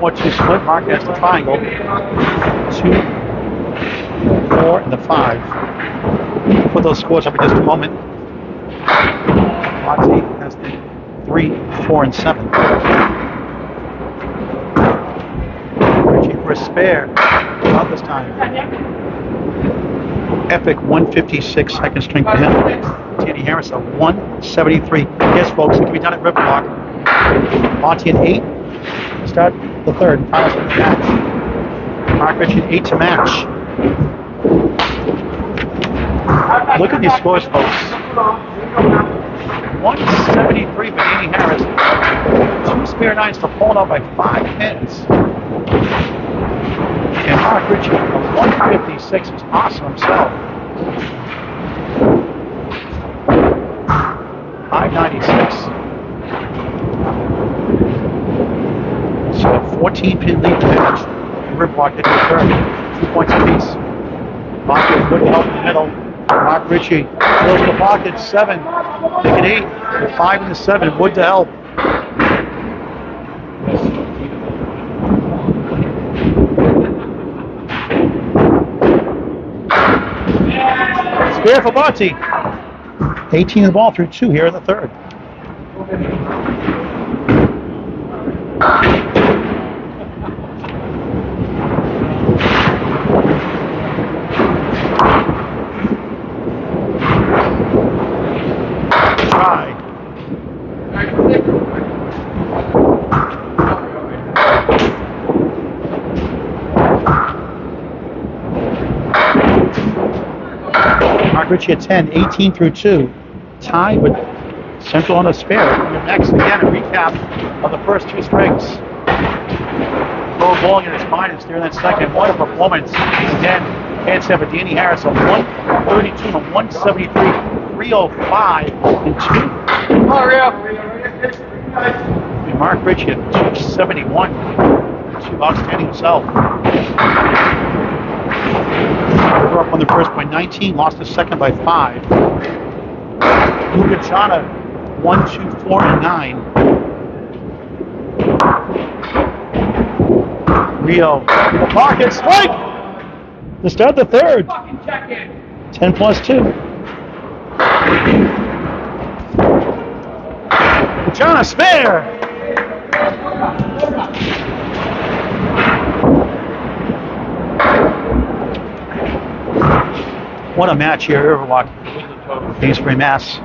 Blocking 4-2 split. Mark has the triangle. 2, 4, and the 5. Put those scores up in just a moment. Monty has the 3, 4, and 7. Ricci for a spare. About this time. Epic 156 second string for him. Danny Harris a 173. Yes, folks, it can be done at Riverwalk. Monty at 8. Start the third the match. Mark Ricci 8 to match. Look at these scores, folks. 173 for Danny Harris. Two spare nines for pulling out by five pins. And Mark Ricci, a 156, is awesome himself. 596. So a 14 pin lead to match. Riverwalk hit the third. Two points apiece. Pocket good help the middle. Mark Ricci goes to the pocket. Seven. Take it eight. Five and the seven. Wood to help. Spare for Botte. 18 of the ball through two here in the third. Try. Mark Ricci at 10, 18 through 2. Tied with Central on a spare. Up next, again, a recap of the first two strings. Low bowling in his mind and steering that second. What a performance. Again, for Danny Harris, a 132 and 173, 305 and 2. Hurry up. And Mark Ricci at 271. Two outstanding himself. We're on the first by 19, lost the second by 5. Lu Gacharna, 1, 2, 4, and 9. Rio, the pocket, strike! To start the third. Fucking check in. 10 plus 2. Chana, spare! What a match here, Riverwalk. Amesbury, Mass. [laughs]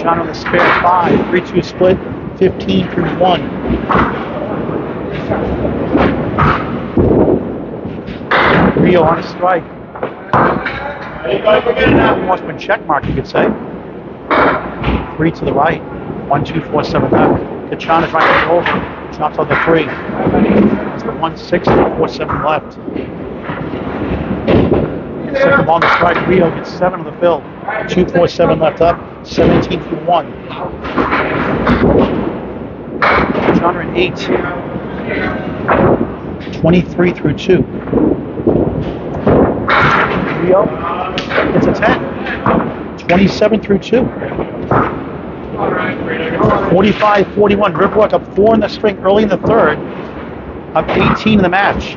John on the spare five, 3-2 split, 15 through 1. Rio on a strike. Almost been check marked, you could say. Three to the right. One, two, four, seven left. Kachan is right over. Chops on the three. It's the one, six, four, seven left. Second ball on the strike. Rio gets seven on the fill. Two, four, seven left up. 17 through one. Genre eight. 23 through two. Rio gets a 10. 27 through two. 45 41. Riverwalk up four in the spring early in the third. Up 18 in the match.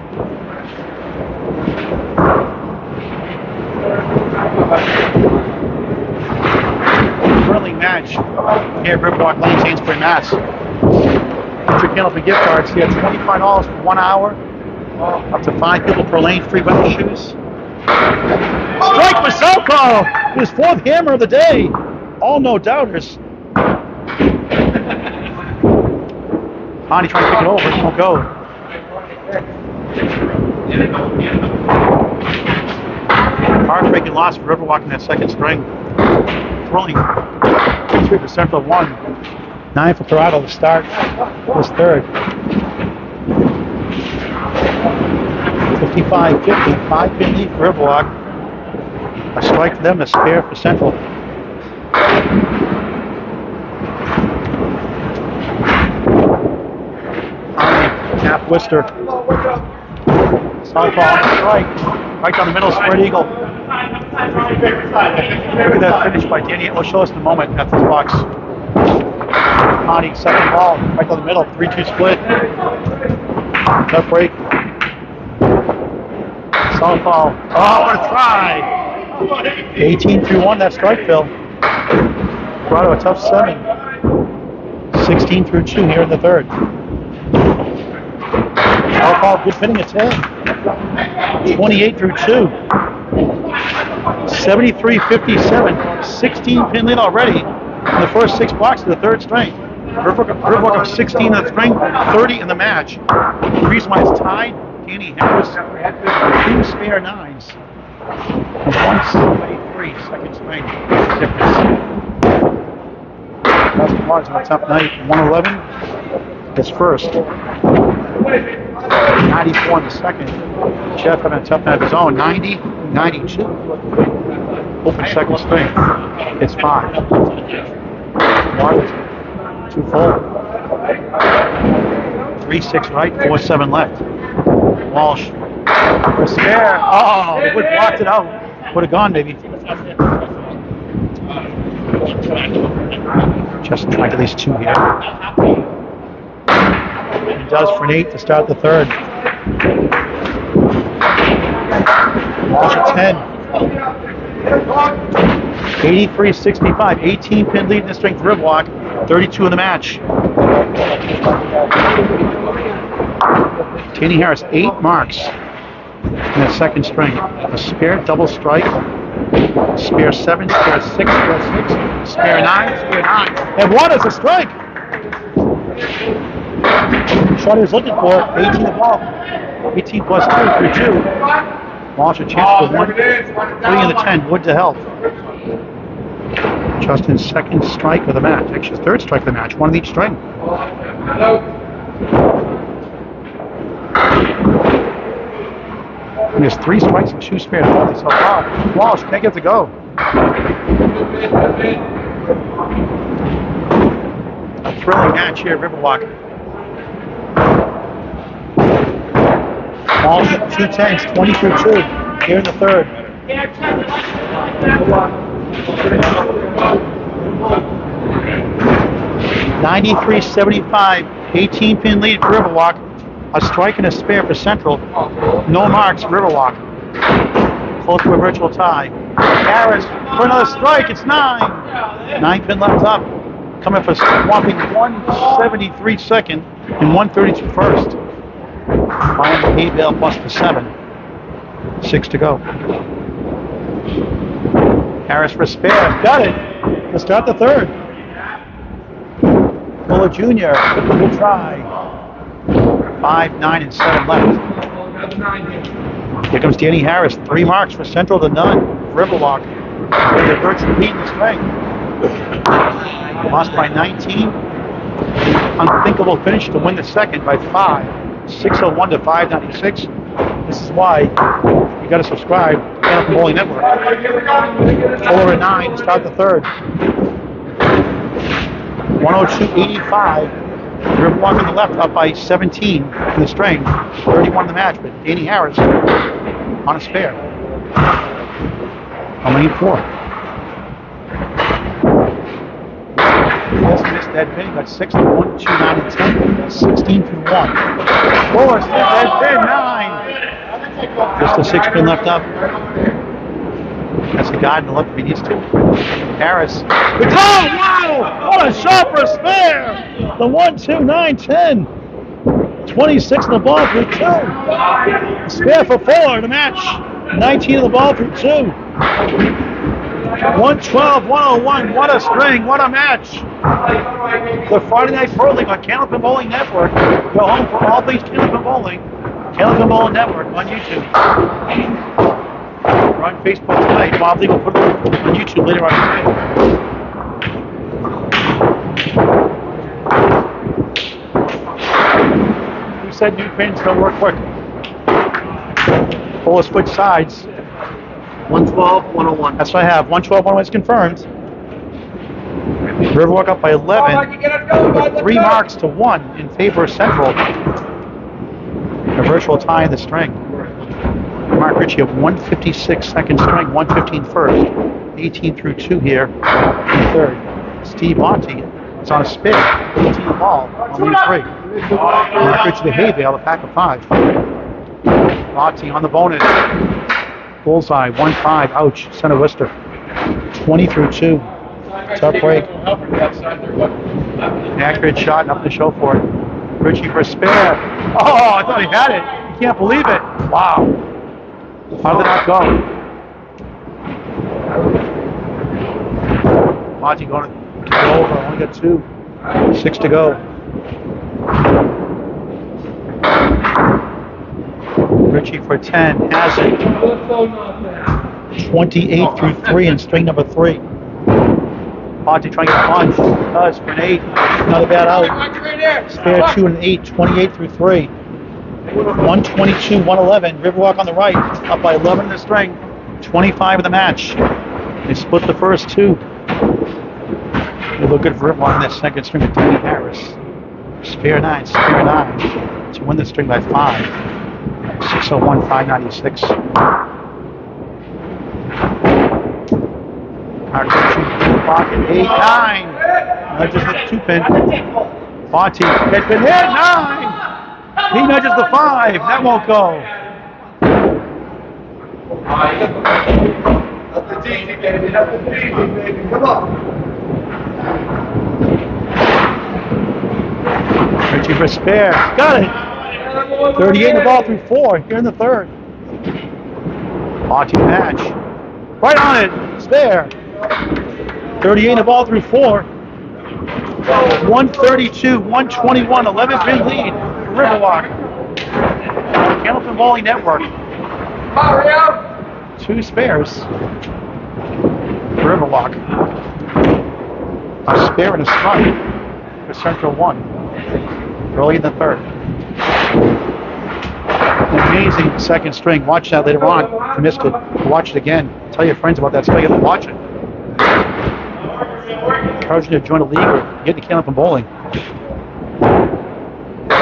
Thrilling match here at Riverwalk Lane, Sainsbury, Mass. Get your candles and gift cards here. $25 for one hour. Up to five people per lane. Free bunny shoes. Strike for His fourth hammer of the day. All no doubters. Bonnie trying to pick it over. It won't go. Heartbreaking loss for Riverwalk in that second string. Thrilling. Three for Central one. Nine for Corrado to start this third. 55 50. Five pin lead for Riverwalk. A strike for them, a spare for Central. Worcester. The strike. Right down the middle, spread eagle. Look at that finish by Danny. We'll show us in a moment at this box. Connie, second ball, right down the middle, 3-2 split. Tough break. Southpaw. Oh, what a try! 18 through 1, that strike, Phil. Corrado, a tough 7. 16 through 2 here in the third. Southpaw, good hitting at 10. 28 through 2. 73 57. 16 pin lead already in the first six blocks of the third string. Riverwalk up 16 in the string, 30 in the match. It's tied, Danny Harris, two spare nines. And 173, second string difference. Dustin Mars on a tough night, 111 is first. 94 in the second. Jeff having a tough night of his own, 90, 92. Open second string. It's five. Marlins, two full. Three, six right, four, seven left. Walsh. A spare. Oh, the wood blocked it out. Would have gone, maybe. Just trying get these two here. Does for eight to start the third. Walsh at 10. 83 65. 18 pin lead in the strength Riverwalk. 32 in the match. Tanny Harris, eight marks in the second string. A spare double strike. Spare seven, spare six, spare six, spare nine, spare nine. And one is a strike. Shot he was looking for, 18 the ball. 18 plus two through two. Walsh a chance for one. Three in the 10. Wood to help. Justin's second strike of the match. Actually, his third strike of the match. One of each string. He has three strikes and two spare penalties so far. Walsh can't get to go. A thrilling match here Riverwalk. Walsh, two tens, 20 through two, here in the third. Ninety-three seventy-five, 18 pin lead for Riverwalk. A strike and a spare for Central. No marks, Riverwalk. Close to a virtual tie. Harris for another strike. It's nine. Nine pin left up. Coming for a whopping 173 second and 132 first. The hay bale plus the seven. Six to go. Harris for spare. Got it. Let's start the third. Fuller Jr. Good try. Five, nine, and seven left. Here comes Danny Harris. Three marks for Central to none. Riverwalk. With a virtual lead in strength. Lost by 19. Unthinkable finish to win the second by five. 601 to 596. This is why you got to subscribe to the Bowling Network. Fuller at nine. Start the third. 102.85. Riverwalk on the left up by 17 in the string. 31 in the match, but Danny Harris on a spare. How many four. That. Got 6 to 1, 2, 9, and 10. 16 through 1. Four, six, that pin, 9. Just a six pin left up. That's the guy in the left if he needs to. Harris. Oh, wow! What a shot for a spare! The 1, 2, 9, 10. 26 in the ball through two. Spare for four in the match. 19 in the ball through two. 112, 101. What a string. What a match. The Friday Night Bowling on Candlepin Bowling Network. Go home for all things Candlepin Bowling. Candlepin Bowling Network on YouTube. We're on Facebook tonight. Bob Lee will put it on YouTube later on today. Who said new pins don't work quick? Full switch sides. 112, 101. That's what I have. 112, 101 is confirmed. Riverwalk up by 11. With three marks to one in favor of Central. A virtual tie in the string. Mark Ricci of 156 second string, 115 first. 18 through 2 here third. Steve Botte is on a spin. 18 ball on lead three. Mark Ricci the hay bale, a pack of five. Monty on the bonus. Bullseye, 1-5, ouch, center Worcester. 20 through 2. Tough break. Accurate shot, nothing to show for it. Ricci for spare. Oh, I thought he had it. You can't believe it. Wow. How did that go? Monty going to get over. Only got two. Six to go. Ricci for 10. Has it. 28 through 3 in string number 3. Monty trying to get a punch. Does for an 8. Not a bad out. Spare 2 and 8. 28 through 3. 122, 111. Riverwalk on the right. Up by 11 in the string. 25 in the match. They split the first two. They look good for Riverwalk in that second string with Danny Harris. Spare 9, spare 9. To win the string by 5. 601, 596. Cartucci, pocket, 8, 9. Nudges the two pin. Botte, head pin, hit, 9. He nudges the 5. That won't go. Baby. Baby. Come on. Ricci for spare. Got it. 38 in the ball through 4. Here in the third. Botte match. Right on it. Spare. 38 in the ball through 4. 132, 121, 11 pin lead Riverwalk. Candlepin Bowling Network. Two spares. Riverwalk. A spare and a strike for Central 1. Early in the third. Amazing second string. Watch that later on. If you missed it, watch it again. Tell your friends about that string and watch it. Encourage you to join a league or get into Candlepin Bowling.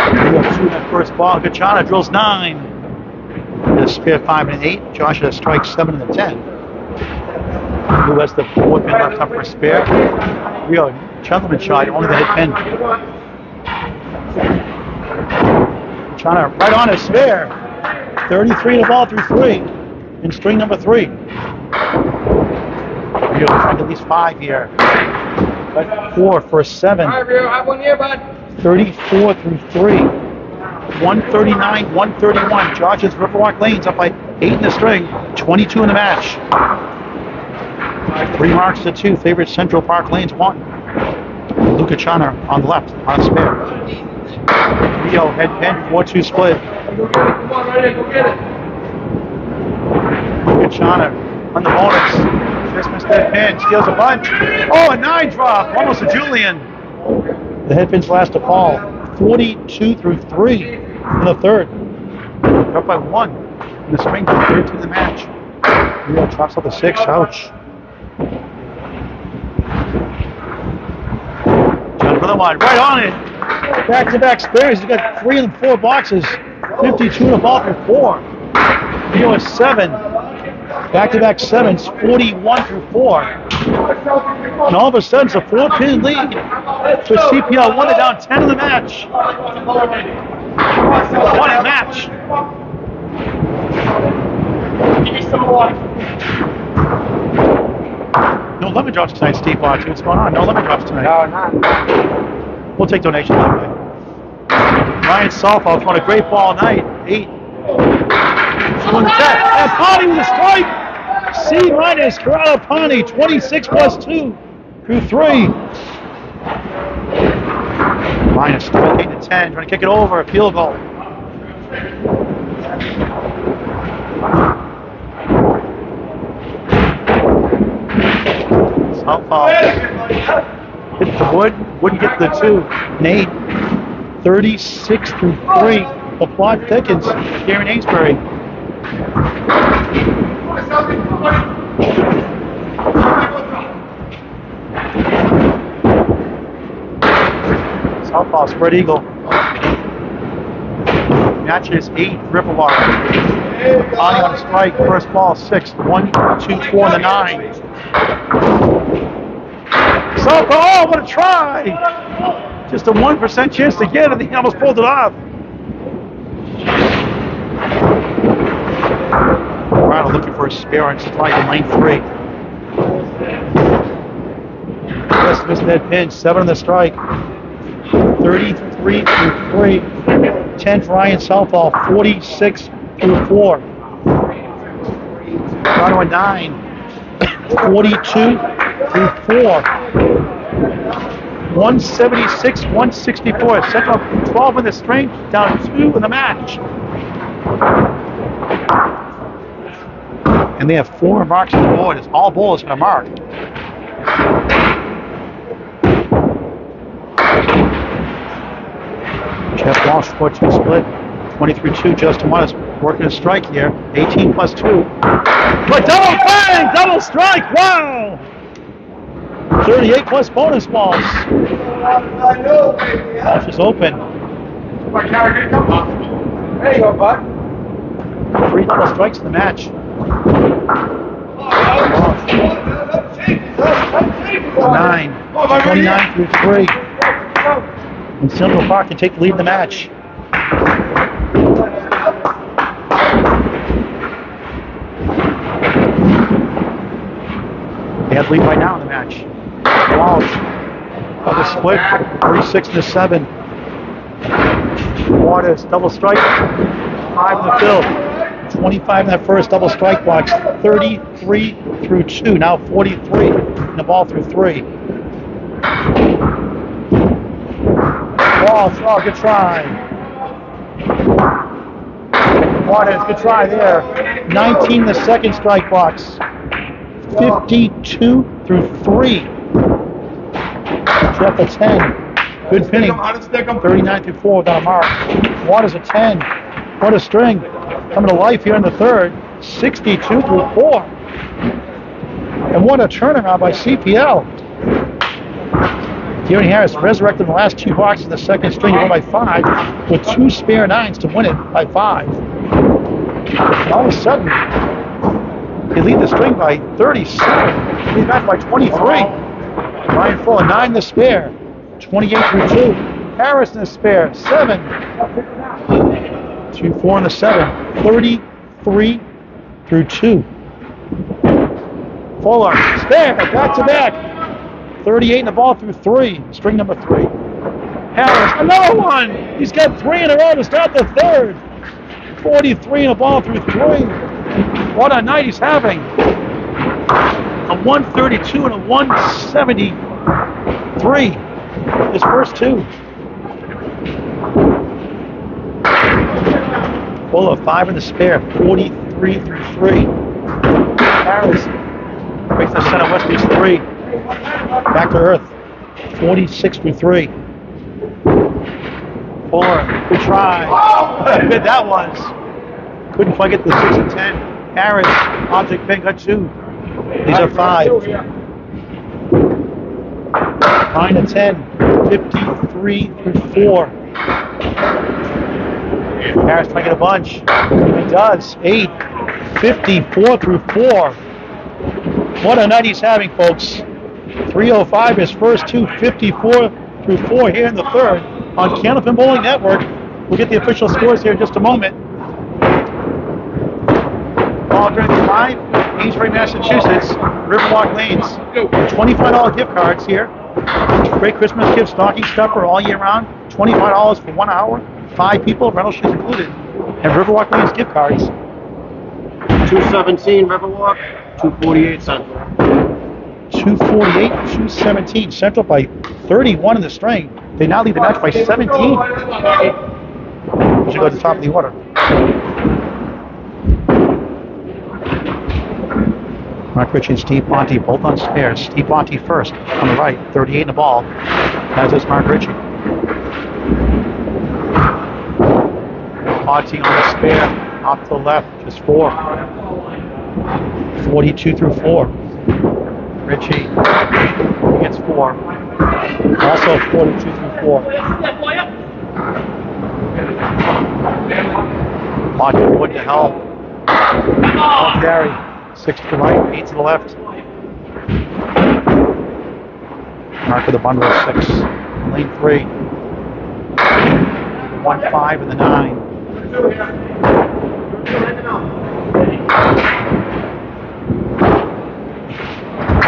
We got two in that first ball. Gacharna drills nine. The spare five and an eight. Josh has strike seven and a ten. Who has the fourth pin left up for a spare? Real gentleman shot, only the head pin. Chana right on a spare. 33 in the ball through three. In string number three. Rio trying at least five here. Four for seven. All right, Rio, have one here, bud. 34 through 3. 139, 131. Josh's Riverwalk Lanes up by 8 in the string. 22 in the match. Three marks to two. Favorite Central Park Lanes one. Lu Gacharna on the left on a spare. Rio head pin 4-2 split. Come on, right here, go get it. Lu Gacharna on the bonus. Christmas head pin steals a bunch. Oh, a nine drop. Almost a Julian. The head pins last to Paul. 42 through 3 in the third. Up by one in the spring, 13 in the match. Rio drops up the six. Ouch. John for the one. Right on it. Back to back spares. He's got three and four boxes. 52 in the ball for four. Rio is seven. Back to back sevens. 41 through four. And all of a sudden, it's a four pin lead for CPL. One to down 10 in the match. What a match. No lemon drops tonight, Steve Watson. What's going on? No lemon drops tonight. No, not. We'll take donations anyway. Ryan Southall throwing a great ball night. Eight. One set. And Pani with a strike. C minus Corrado Pani. 26 plus 2 through 3. Minus 28 to 10. Trying to kick it over. A field goal. Salfo hit the wood, wouldn't get the two. Nate, 36 through 3. The plot thickens. Darren Ainsbury. Southpaw spread eagle. Matches 8 Riverwalk. Bonnie on strike. First ball 6. 1, 2, 4 the 9. Southpaw, oh, what a try! Just a 1% chance to get it. He almost pulled it off. Corrado looking for a spare on strike in lane 3. Just missed that pinch. 7 on the strike. 33 through 3. 10th Ryan Southall. 46 through 4. Corrado a 9. 42 through 4. 176, 164. Central 12 in the string, down 2 in the match. And they have four marks on the board. It's all bowlers going to mark. Jeff Walsh, 14 split. 23-2. Justin Waters working a strike here. 18 plus 2. But double bang! Double strike! Wow! 38 plus bonus balls. I know, is open. My character, come on. There you go, bud. Three double strikes in the match. Nine. 29 through 3. And Central Park can take the lead in the match. They have lead right now in the match. Walsh. Double split. 36 to 7. Waters. Double strike. Five in the field. 25 in that first double strike box. 33 through 2. Now 43 in the ball through 3. Ball throw. Good try. Waters. Good try there. 19 in the second strike box. 52 through 3. Jeff a 10. Good pinning. 39 through 4 without a mark. Waters a 10. What a string. Coming to life here in the third. 62 through 4. And what a turnaround by CPL. Gary Harris resurrected the last two boxes in the second string win by five with two spare nines to win it by five. All of a sudden, they lead the string by 37. He's back by 23. Brian Fuller, nine the spare. 28 through two. Harris in the spare, seven. Two, four in the seven. 33 through two. Fuller, spare, back to back. 38 in the ball through three. String number three. Harris, another one. He's got three in a row to start the third. 43 in the ball through three. What a night he's having. A 132 and a 173. His first two. Full of five in the spare, 43 through three. Harris breaks the center Westby's three. Back to earth, 46 through three. Four. good try. Oh, good that was. Couldn't quite get the 6 and 10. Paris, Object Pikachu. These are five. Nine to ten. Fifty-three through four. Harris trying to get a bunch. He does. Eight. 54 through 4. What a night he's having, folks. 305 his first two, 54 through 4 here in the third on Candlepin Bowling Network. We'll get the official scores here in just a moment. Ball during the five, Amesbury, Massachusetts, Riverwalk Lanes. $25 gift cards here. Great Christmas gift, stocking stuffer all year round. $25 for one hour, five people, rental shoes included. And Riverwalk Lanes gift cards. 217 Riverwalk, 248 Central. 248, 217. Central by 31 in the string. They now lead the match by 17. We should go to the top of the order. Mark Ricci and Steve Botte both on spares. Steve Botte first on the right, 38 in the ball. As is Mark Ricci. Botte on the spare, off to the left, just four. 42 through four. Ricci gets four. Also 42 through four. Botte Wood to help. Oh, Gary. Six to the right, eight to the left. Mark with a bundle of six. Lane three. The one five and the nine.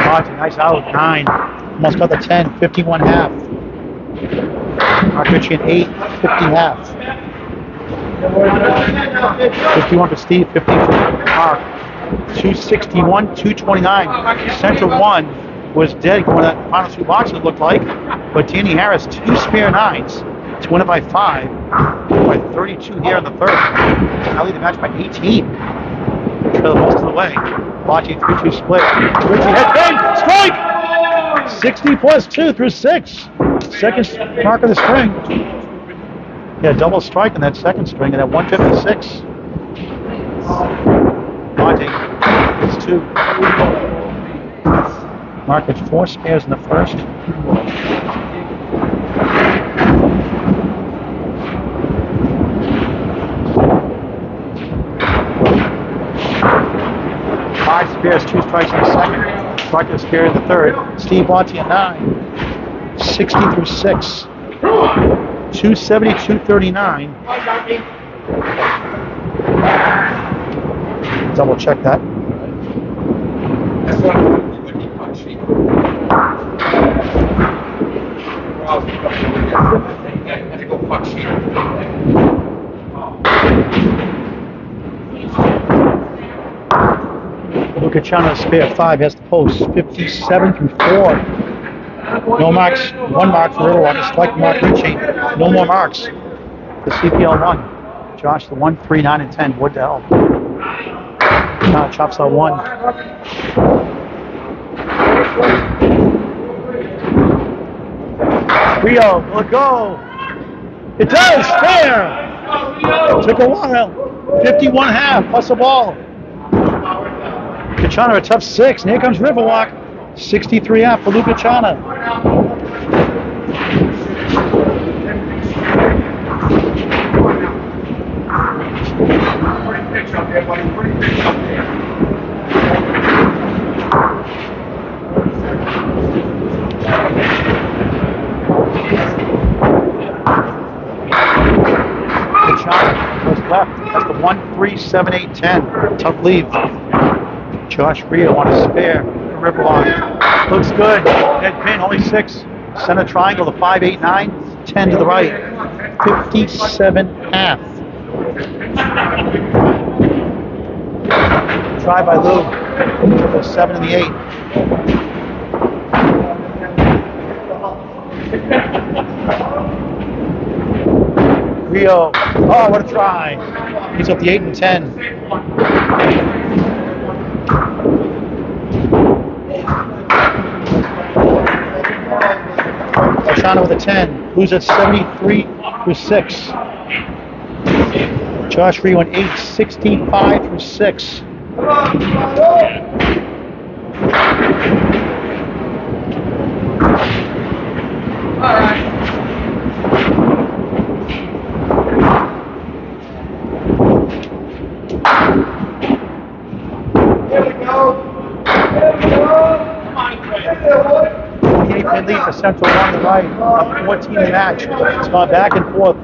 Botte, nice out. Nine. Almost got the 10. 51 half. Mark Ricci an eight. 50 half. 51 for Steve, 50 for Mark. 261, 229. Central one was dead going that final two boxes, it looked like. But Danny Harris, two spare nines to win it by five. By 32 here in the third. Now lead the match by 18. Trail most of the way. Botte 3-2 split. Ricci head bang, strike! 60 plus two through six. Second mark of the string. Yeah, double strike in that second string and at 156. Monte gets two. Mark four spares in the first. Five spares, two strikes in the second. Strike a spare in the third. Steve Botte at nine. 60 through six. 270, 239. Double check that. That's what I'm when he punched me. I had to go punch you. Chana, spare five, has the post. 57 through four. No marks, one mark for Riverwalk, a strike mark Ricci. No more marks for CPL one. Josh, the one, three, nine, and ten. What the hell? Now chops out one. Rio, it go? It does, fair. Took a while. 51 half, plus a ball. Gacharna a tough six, and here comes Riverwalk. 63 half for Luca left. That's the 1, 3, 7, 8, 10. Tough lead. Josh Reed on a spare river line. Looks good. Head pin, only six. Center triangle, the five, eight, nine, ten 10 to the right. 57 half. Try by Lu. The 7 and the 8. Rio. Oh, what a try. He's up the 8 and 10. Giordano with a 10. Who's at 73 through 6. Josh Freeland, 8, 16, 5 through 6. 14 in match. It's gone back and forth.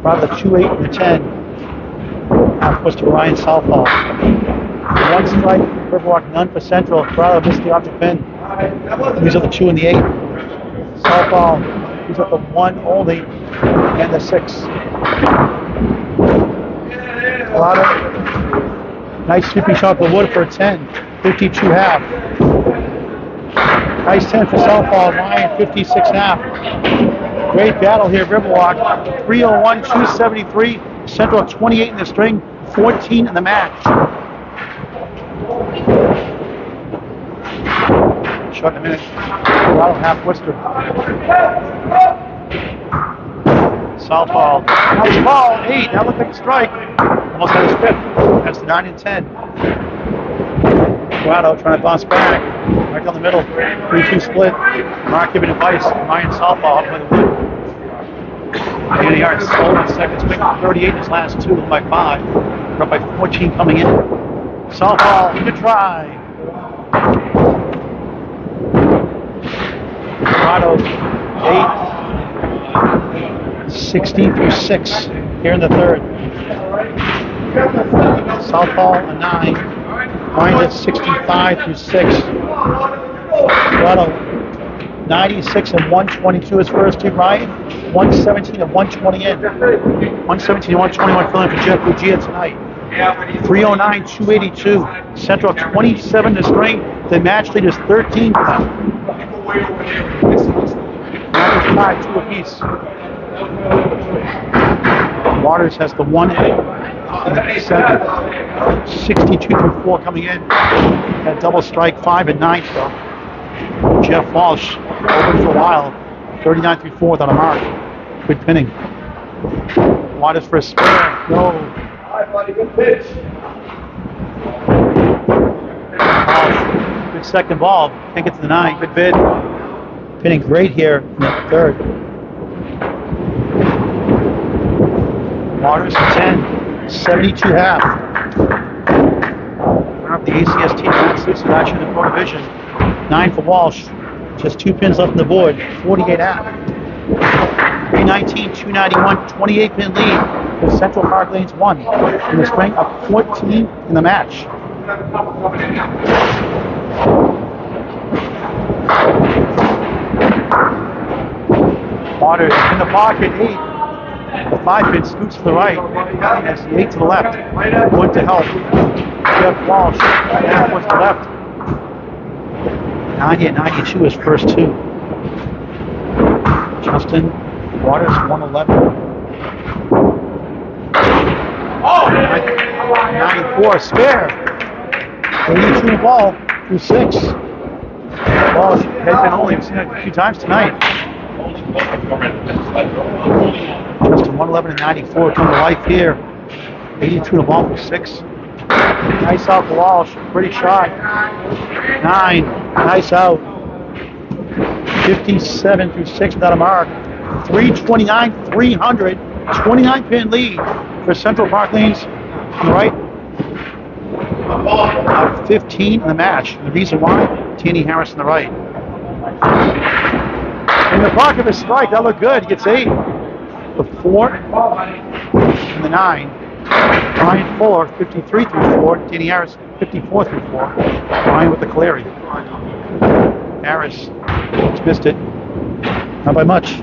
Probably the 2, 8, and the 10. Half push to Ryan Southall. One strike, Riverwalk, none for Central. Corrado missed the object pin. He's at the 2 and the 8. Southall, he's at the 1 only and the 6. Corrado, nice sweeping shot the wood for a 10. 52 half. Nice 10 for Southall, 9, 56 half. Great battle here, Riverwalk. 301, 273. Central 28 in the string, 14 in the match. Shot in a minute. Bottom half Worcester. Southall. Nice ball, 8. Now look like a strike. Almost had his fifth. That's the 9 and 10. Corrado trying to bounce back. Right down the middle. 3 2 split. Mark giving advice. Ryan Southall up by the wood. 20 yards, stolen 38 in his last two, by five. We're up by 14 coming in. Southall good try. Corrado 8, 16 through 6 here in the third. Southpaw a 9 minus 65 through 6. Corrado 96 and 122 is first team Ryan. 117 and 120 in. 117 and 121 filling for Jeff Bugia tonight. 309, 282. Central 27 to strength. The match lead is 13 for 5, 2 apiece. Waters has the one second. 62 through four coming in. That double strike, five and nine for Jeff Walsh. Open for a while. 39 through four without a mark. Good pinning. Waters for a spare. No. Buddy, good pitch. Walsh. Good second ball. Can't get to the nine. Good bid. Pinning great here in the third. Waters for 10. 72 half. Up the ACST Matt Susan action in the Pro Division. Nine for Walsh. Just two pins left on the board. 48 half. 319, 291, 28 pin lead for Central Park Lanes 1 in the spring of 14 in the match. Waters in the pocket, eight. The five pin scoots to the right. That's the eight to the left. Wood to help. Jeff Walsh, half was to the left. 90 and 92 is first two. Justin Waters, 111. Oh! 94, spare. 82 ball through six. Walsh has been only, seen it a few times tonight. Justin 111 and 94 come to life here. 82 to ball for six. Nice out for Walsh. Pretty shot. Nine. Nice out. 57 through six without a mark. 329, 300. 29 pin lead for Central Park Lanes the right. 15 in the match. The reason why? Danny Harris on the right. In the pocket of a strike, that looked good. He gets eight. The four and the nine. Ryan Fuller, 53 through four. Danny Harris, 54 through four. Ryan with the Clary. Harris missed it. Not by much.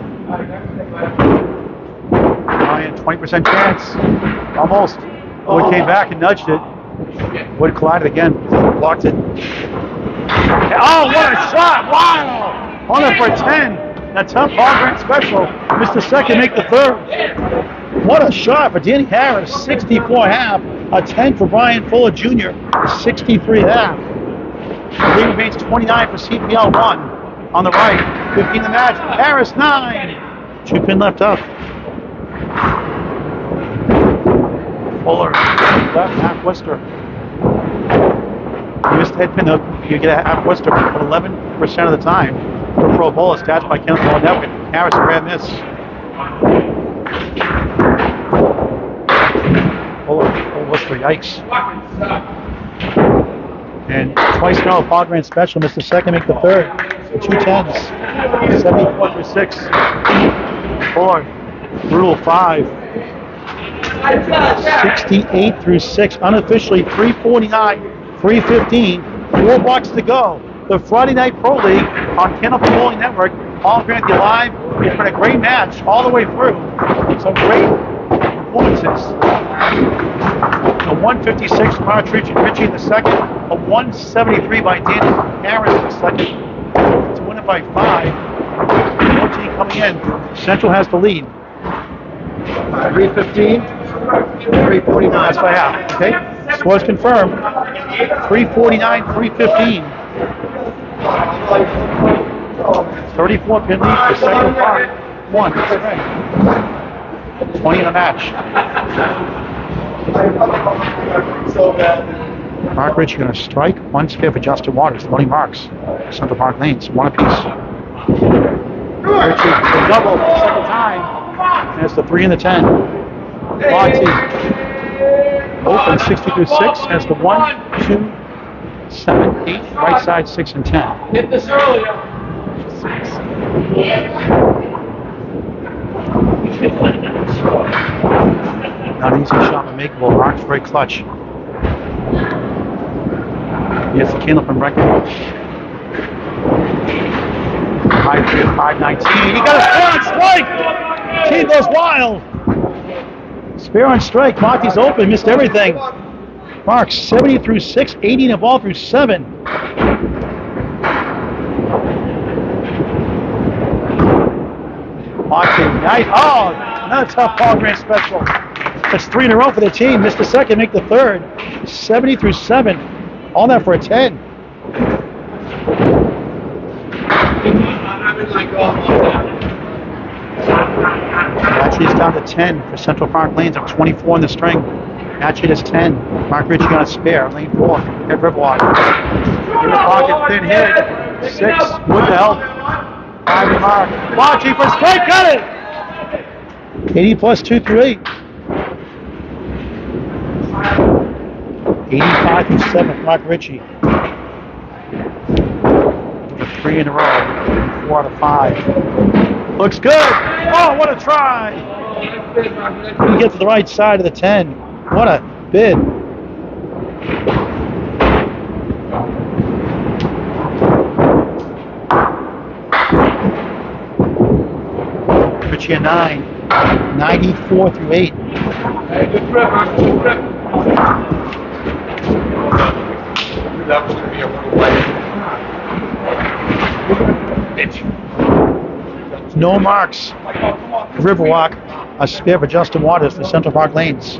Ryan, 20% chance. Almost. Wood came back and nudged it. Wood collided again. Blocked it. Oh, what a shot! Wow! On it for 10. That's tough Paul Grant special. Missed the second, make the third. What a shot for Danny Harris. 64 half. A 10 for Brian Fuller Jr. 63 half. The lead remains 29 for CPL 1 on the right. 15 the match. Harris 9. Two pin left up. Fuller left half Worcester. You missed head pin up. You get a half Worcester 11% of the time. For pro bowl stats by Kenneth Ball Network. Harris rare miss. Fuller, full Worcester, yikes. And twice now, Paul Grant special missed the second, make the third. Two tens. 74 for six. Four. Brutal five. 68 through 6, unofficially 349, 315, four blocks to go. The Friday Night Pro League on Candlepin Bowling Network. Paul Grant you live. It's been a great match all the way through. Some great performances. A 156 from Arch Ricci in the second. A 173 by Danny Harris in the second. To win it by five. 14 coming in. Central has the lead. 315, 349. That's by half. Okay? Scores confirmed. 349, 315. 34 pin lead for Central Park. One. That's right. 20 in the match. Mark Ricci going to strike. One spare for Justin Waters. Loading marks. Central Park Lanes. One apiece. Ricci, the double, second time. And it's the three and the 10. Monty. Open 60 through 6 has the 1, 2, 7, 8, right side 6 and 10. Hit this earlier. Not an easy shot, but makeable. Mark's very clutch. Yes, the candlepin record. High three of 519. He got a spare on strike! Team goes wild! Spare on strike. Monty's open, missed everything. Mark 70 through 6, 80 in the ball through 7. Monty, nice. Oh, another tough Paul Grant special. That's three in a row for the team. Missed the second, make the third. 70 through 7. All that for a 10. Matchy is down to 10 for Central Park Lanes up 24 in the string. Matchy is 10. Mark Ricci on a spare. Lane 4. Head Riverwalk. In the pocket, thin hit. 6. Wood to help. 5 to Mark. Matchy for strike. Got it! 80 plus 2 through 8. 85 through 7 Mark Ricci. Three in a row. Four out of five. Looks good. Oh, what a try. He gets to the right side of the 10. What a bid. Ricci a 9. 94 through 8. Hey, good grip, man. Good grip. That was going to be a little late. Bitch. No marks. Riverwalk. A spare for Justin Waters for Central Park Lanes.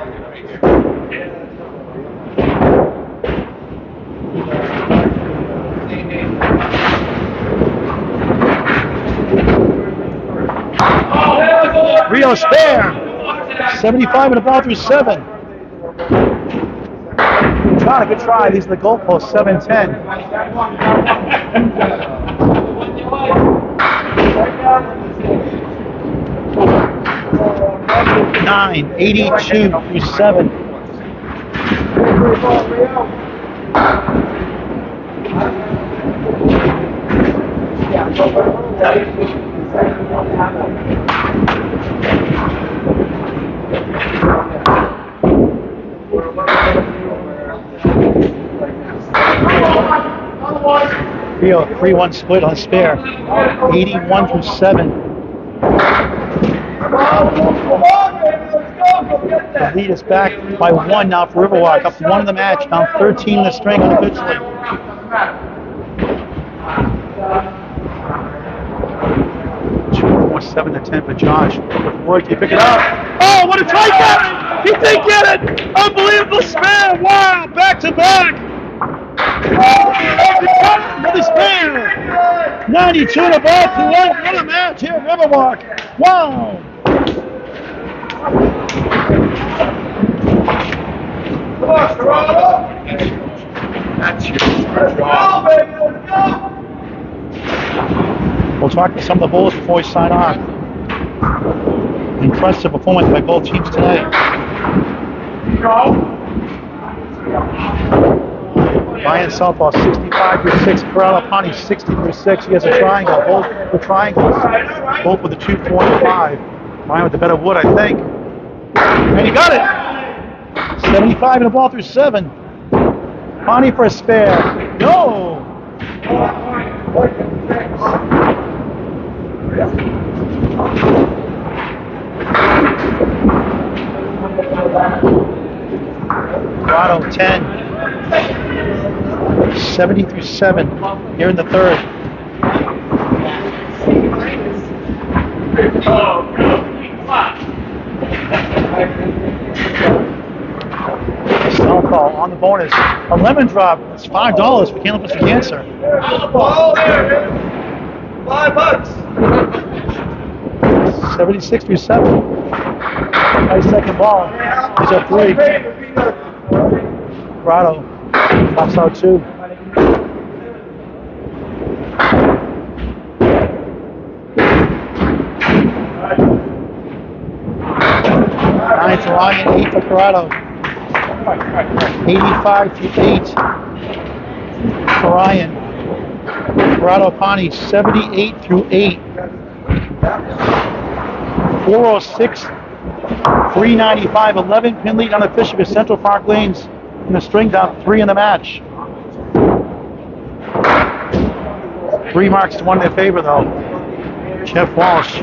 Rio spare. 75 and a ball through seven. John, a good try. These are the goalposts, 7 10. nine, 82 through seven. Rio, 3-1 split on spare. 81 through 7. The lead is back by one now for Riverwalk. Up one in the match, down 13 in the string unofficially. Two more, seven to ten for Josh. Roy, can you pick it up? Oh, what a try, Kevin! He did get it! Unbelievable spare! Wow, back to back! Another spare! 92 in the ball to one. What a match here Riverwalk. Wow! Come on, Toronto! That's your Let's go, baby, let's go! We'll talk to some of the bowlers before we sign off. Impressive performance by both teams today. Go. Ryan Southpaw 65 through 6, Corrado Pani 60 through 6. He has a triangle, both the triangles, both with a 2, 4, and 5. Ryan with the better wood, I think. And he got it! 75 in the ball through 7. Pani for a spare. No! Grotto 10. 70 through 7 here in the third. Southpaw on the bonus. A lemon drop. It's five dollars for Cannabis for Cancer. Five bucks. 76 through 7. Nice second ball. He's up three. Grotto pops out two. Nine to Ryan, eight for Corrado. 85 to 8 for Ryan. Corrado Pani, 78 through 8. 406, 395, 11 pin lead on the Fisher Central Park Lanes in the string down three in the match. Three marks to one in their favor though. Jeff Walsh,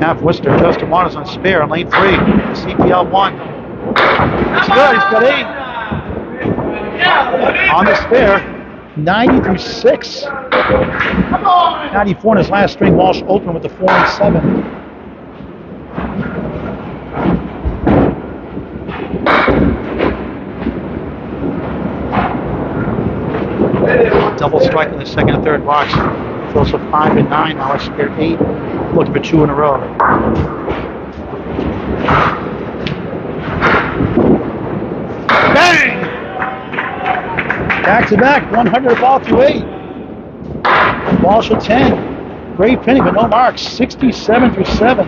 half Worcester, Justin Waters on spare on lane three. CPL one. It's good, he's got eight. On the spare, 90 through six. 94 in his last string. Walsh open with the four and seven. Double strike in the second and third box. Throws for five and nine. Now it's spare eight. Looking for two in a row. Bang! Back to back, 100 ball through eight. Walsh at 10. Great pinning, but no marks. 67 through 7.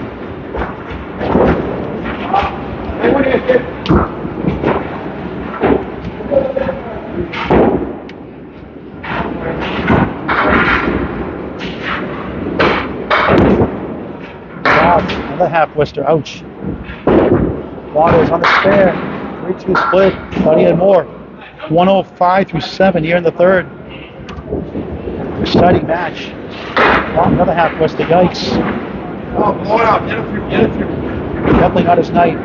Wow, another half Worcester. Ouch. Waters on the spare. 3 2 split. Thought he had more. 105 through 7 here in the third. Exciting match. Wow, another half Worcester. Yikes. Oh, blow it up. Get a few. Get a few. Definitely not his night.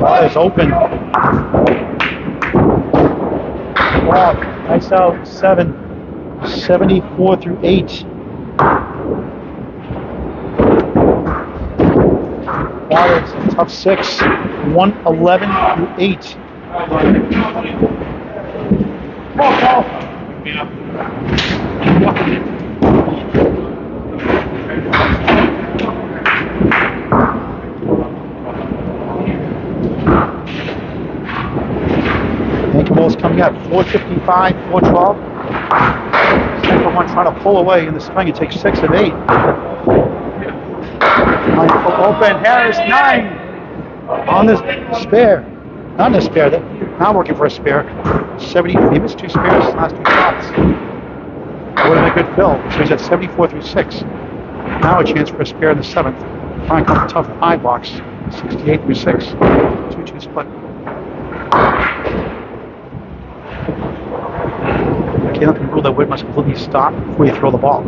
Waters open. Wow, nice out. 7. 74 through 8. Waters, a tough 6. 111 through 8. Anchor ball's coming up. 455, 412. Second one trying to pull away in the spring It takes six of eight. Open. Harris nine on this spare. Not in the spare. That not working for a spare. 70. He missed two spares last two shots. Would have been a good fill. So he's at 74 through six. Now a chance for a spare in the seventh. Trying to come tough high box. 68 through six. 2-2 split. Caleb can rule that Wood must completely stop before you throw the ball.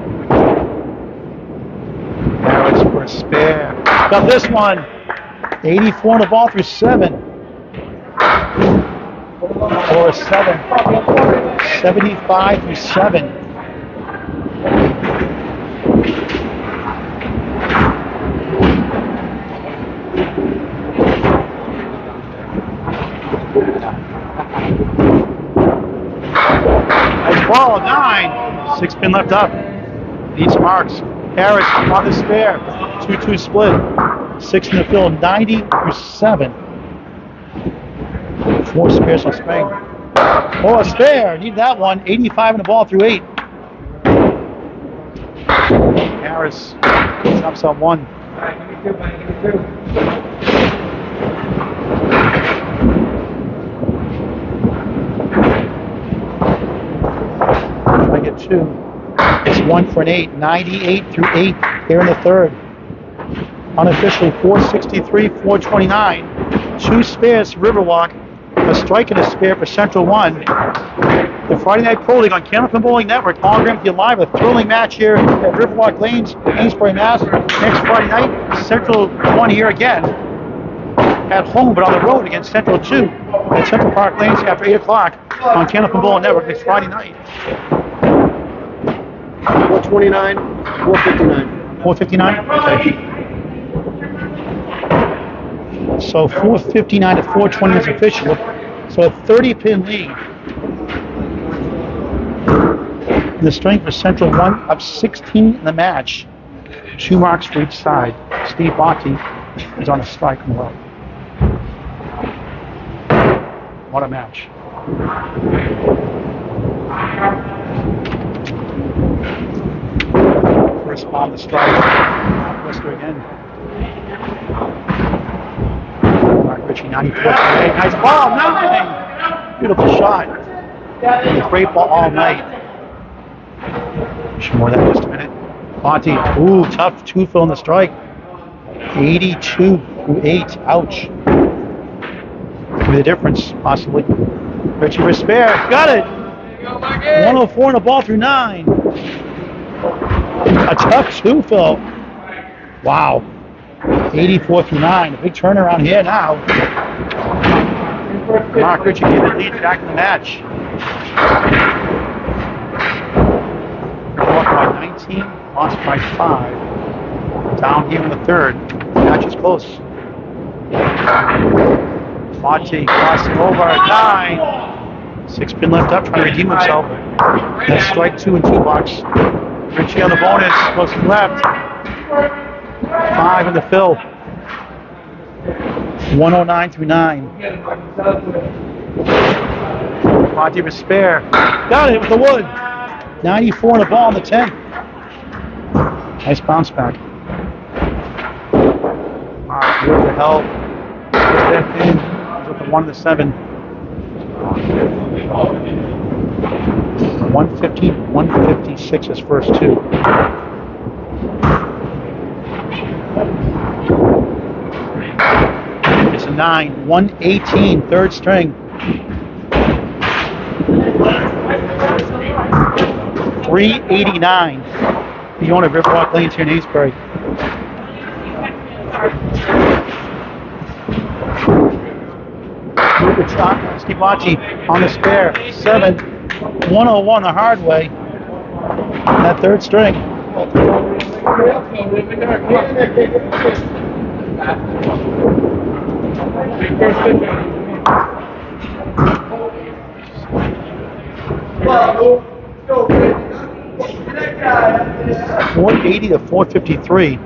Now it's for a spare. Got this one. 84 on the ball through seven. Or a seven. 75 through seven. Nice ball, nine. Six pin left up. Needs marks. Harris on the spare. 2-2 split. Six in the field, 90 through seven. Four spares on Spain. Oh, a spare. Need that one. 85 in the ball through eight. Harris chops on one. To get two. It's one for an eight. 98 through eight here in the third. Unofficially 463, 429. Two spares for Riverwalk. A strike and a spare for Central One. The Friday Night Pro League on Candlepin Bowling Network. To you live. A thrilling match here at Riverwalk Lanes, Amesbury, Mass. Next Friday night, Central One here again. At home, but on the road against Central 2 at Central Park Lanes after 8 o'clock on Candlepin Bowling Network next Friday night. 429, 459. 459? Okay. So 459 to 420 is official. So a 30 pin lead. The strength for Central one up 16 in the match. Two marks for each side. Steve Botte is on a strike row. What a match. First on the strike. Wester again. Ricci, 94. Nice ball, nothing. Beautiful shot. Great ball all night. Show more that in just a minute. Monty, ooh, tough two fill in the strike. 82 to 8. Ouch. Be the difference, possibly. Ricci for spare. Got it. 104 and a ball through nine. A tough two fill. Wow. 84 through 9. A big turnaround here now. Mark Ricci gave the lead back in the match. Walk by 19, lost by 5. Down here in the third. Match is close. Fonte crossing over at 9. Six pin left up, trying to redeem himself. That's strike two and two box. Ricci on the bonus, close to left. Five in the fill. 109 through 9. Monty with spare. Got it with the wood. 94 in the ball in the 10th. Nice bounce back. Alright, where the? Get that in. With the 1 to 7. 150, 156 his first two. It's a 9, 118, third string. Three eighty nine. The owner of Riverwalk Lanes here in Amesbury. Good shot. Steve Botte on the spare. Seven. 101 the hard way. That third string. Four eighty to four fifty three.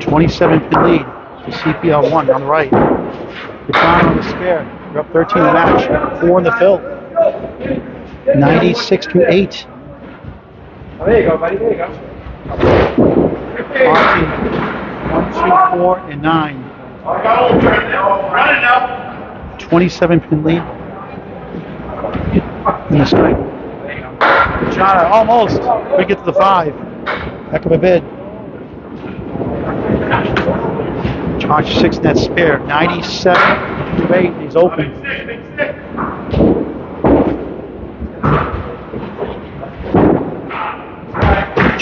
Twenty-seven pin lead to CPL one on the right. Baton on the spare. You're up thirteen in the match. Four in the fill. 96 to 8. There you go, buddy. There you go. 1, 2, 4, and 9. Run it now. 27 pin lead in the strike. Chana, almost. We get to the 5. Heck of a bid. Charge 6 net spare. 97 through 8. He's open.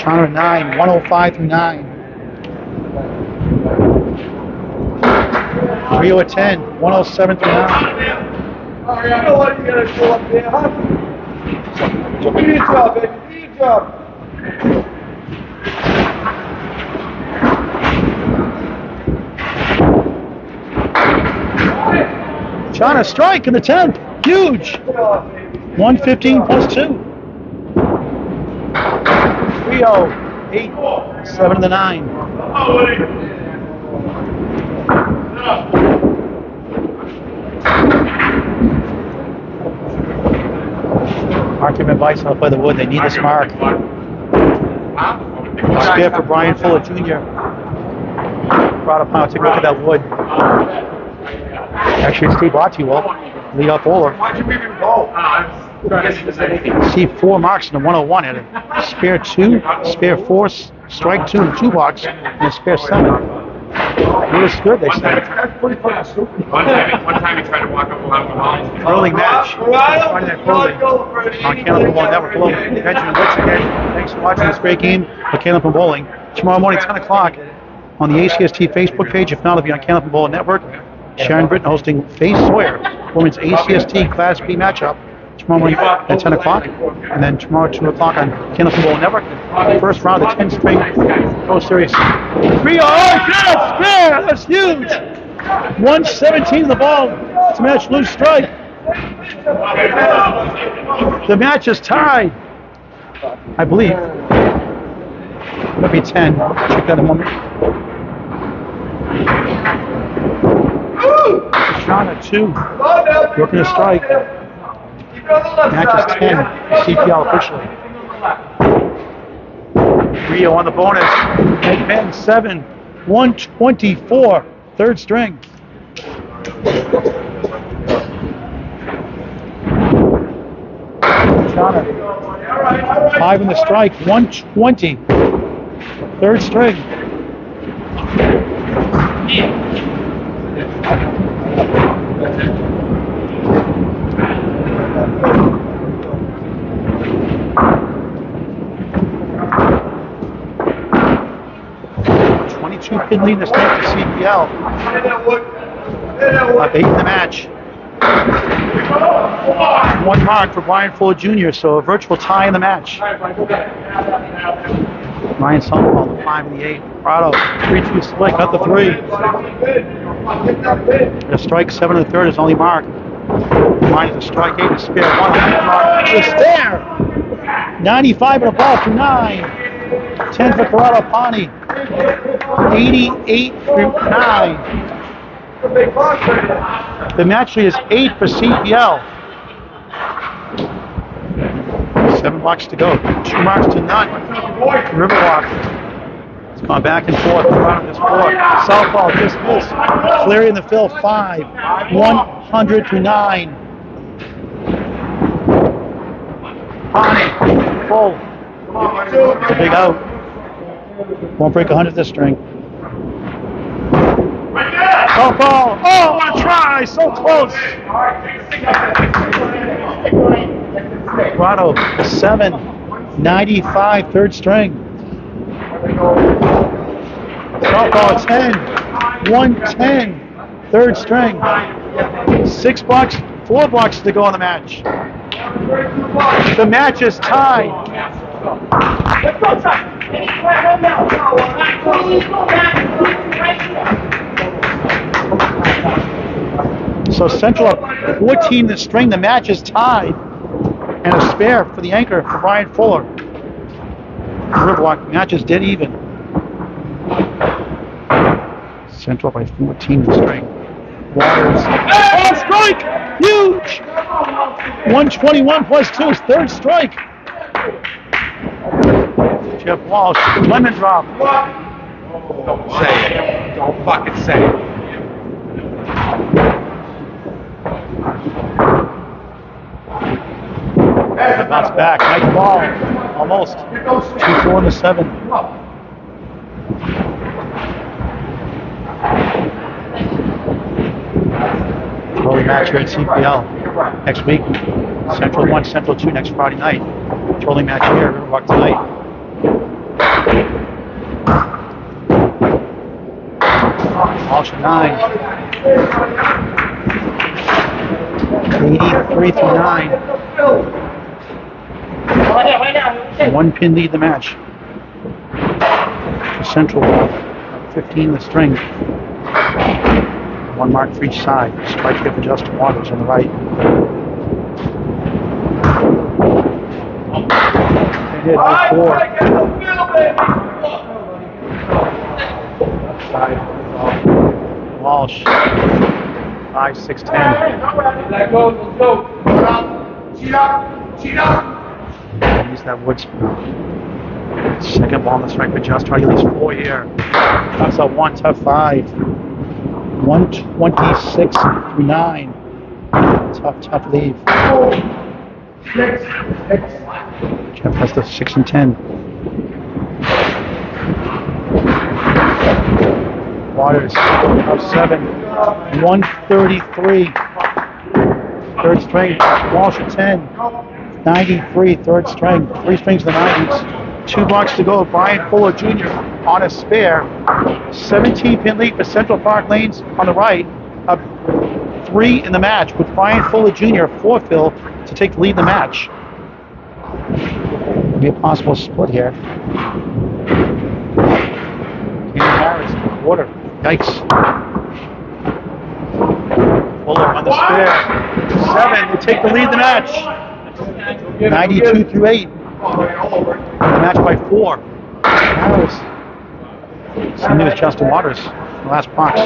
Chana 9, 105 through 9. Rio at 10, 107 through 9. Oh, you know what you gotta do up there, huh? Do your job, baby. Do your job. Chana strike in the 10th. Huge. 115 plus 2. Rio 8, 7 to the 9. Oh, Woody. Sit up. Argument advice out by the wood. They need this mark. Spare for Brian Fuller Jr. Proud of power. Take a look at that wood. Actually, it's Steve Archibald. Leo Fuller. Why'd you even go? Uh, See four marks in the 101 at a spare two, spare four, strike two the two box, and a spare seven. It was good, they said. That's pretty fucking stupid. One time, one time he tried to walk up behind the wall. Early match. Friday Night Clothing on Bowling Network. Hello, Benjamin Wicks again. Thanks for watching this great game of Candlepin Bowling. Tomorrow morning, 10 o'clock, on the ACST Facebook page. If not, it'll be on Candlepin Bowling Network. Sharon Britton hosting Faye Sawyer, women's ACST Class B matchup. Tomorrow morning at 10 o'clock, and then tomorrow 2 o'clock on Candlepin Bowling Network. First round, the 10 string Pro Series. Three, oh, yes, yeah, that's huge. 117 the ball. Match loose strike. The match is tied. I believe. Maybe 10. Check that in a moment. Shauna, 2. Working a strike. Match is 10. CPL officially. Rio on the bonus. Big men, 7. 124. Third string. Five in the strike, 120. Third string. Lead the state to CPL. Up uh, eight in the match. One mark for Brian Fuller Jr., so a virtual tie in the match. Ryan Southall, the five and the eight. Prado, three-two split, got the three. A strike seven and the third is only mark. Ryan's a strike eight, a spare one. Mark there. 95 and a ball through nine. 10 for Corrado Pani. 88 through nine. The match is eight for CPL. Seven blocks to go. Two marks to none. Riverwalk. It's gone back and forth around this board. Southall dismissed. Cleary in the fill, five. 100 to nine. Bonnie, full. Big out. Won't break 100 this string. Southall. Oh, what a try! So close. Grotto, seven. 95, third string. Southall 10, 110, third string. Six blocks, four blocks to go in the match. The match is tied. So Central up 14 to string. The match is tied. And a spare for the anchor for Brian Fuller. Riverwalk match is dead even. Central by 14 to string. Waters. Oh, strike! Huge! 121 plus two, is third strike. Jeff Walsh, lemon drop. Don't say it. Don't fucking say it. Bounce back, nice ball. Almost. Two, four, and the seven. Early match here at CPL next week. Central 1, Central 2 next Friday night. Early match here, Riverwalk tonight. Walsh 9. 83 through 9. One pin lead the match. Central, 15 the string. One mark for each side. Here for Justin Waters on the right. They did all four. Walsh. Five, six, ten. Let go, let's go. Cheat up! Cheat up! Use that wood Second ball on the strike for just try to at least four here. That's a one tough five. 126 through nine. Tough, tough leave. Six! Six! Jeff has the six and ten. Waters up seven. 133. Third string. Walsh at 10. 93, third string. Three strings to the 90s. Two blocks to go. Brian Fuller Jr. on a spare. 17 pin lead for Central Park Lanes on the right. Up three in the match with Brian Fuller Jr. for Phil to take the lead in the match. Be a possible split here. Kenny Harris, quarter. Yikes. Fuller on the spare. Seven to take the lead in the match. 92 through 8. The match by four. Harris. Same name as Justin Waters. The last box.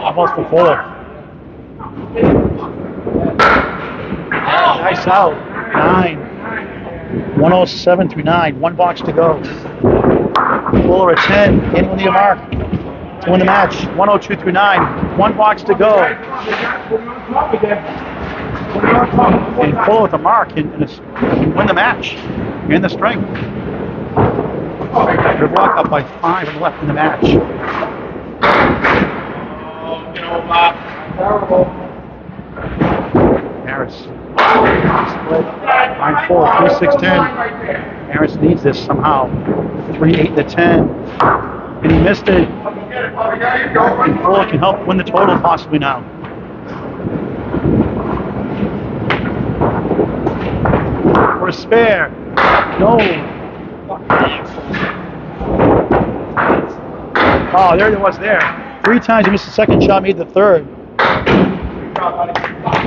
Almost for Fuller. Nice out. Nine. 107 through nine. One box to go. Fuller at 10. In on the mark. To win the match. 102 through nine. One box to go. And Fuller with the mark and, win the match. In the string. Riverwalk up by five and left in the match. Harris. Split. Nine four, three six ten. Harris needs this somehow. Three eight to ten. And he missed it. And Fuller can help win the total possibly now. For a spare. No. Oh, there it was there. Three times he missed the second shot, made the third.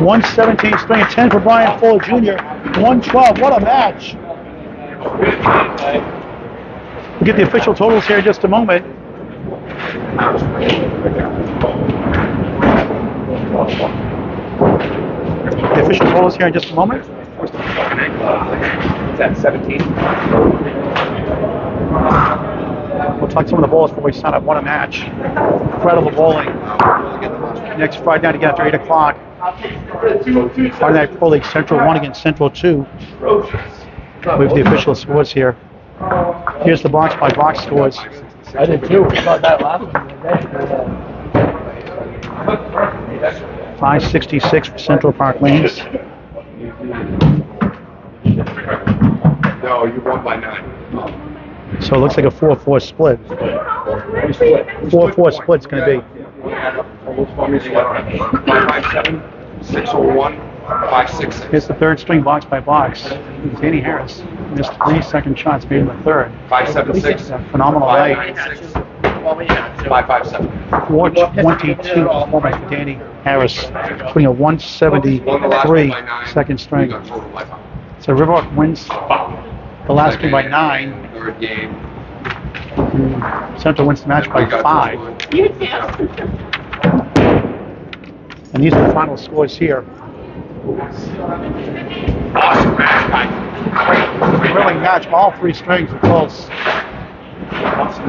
117 string of 10 for Brian Fuller Jr. 112. What a match. We'll get the official totals here in just a moment. The official totals here in just a moment. Is that 17? We'll talk some of the bowlers before we sign up. What a match. Incredible bowling. Next Friday night again after 8 o'clock. Friday night Pro League Central 1 against Central 2. We have the official scores here. Here's the box by box scores. I did too. We saw that last one. Uh, 566 Central Park Lanes. No, you won by nine. So it looks like a 4-4 split. 4-4 split's going to be. 557, 601 five six six. Here's the third string box by box. Danny Harris missed three second shots, made in the third. Five seven six. Phenomenal Five night. nine six. Five five seven. 422 performance for Danny Harris, putting a Won the one 173 by second string. We got total by five. So Riverwalk wins the last game by nine. Mm, third game, Central wins the match by five. You too. And these are the final scores here. Awesome match. All three strings are close.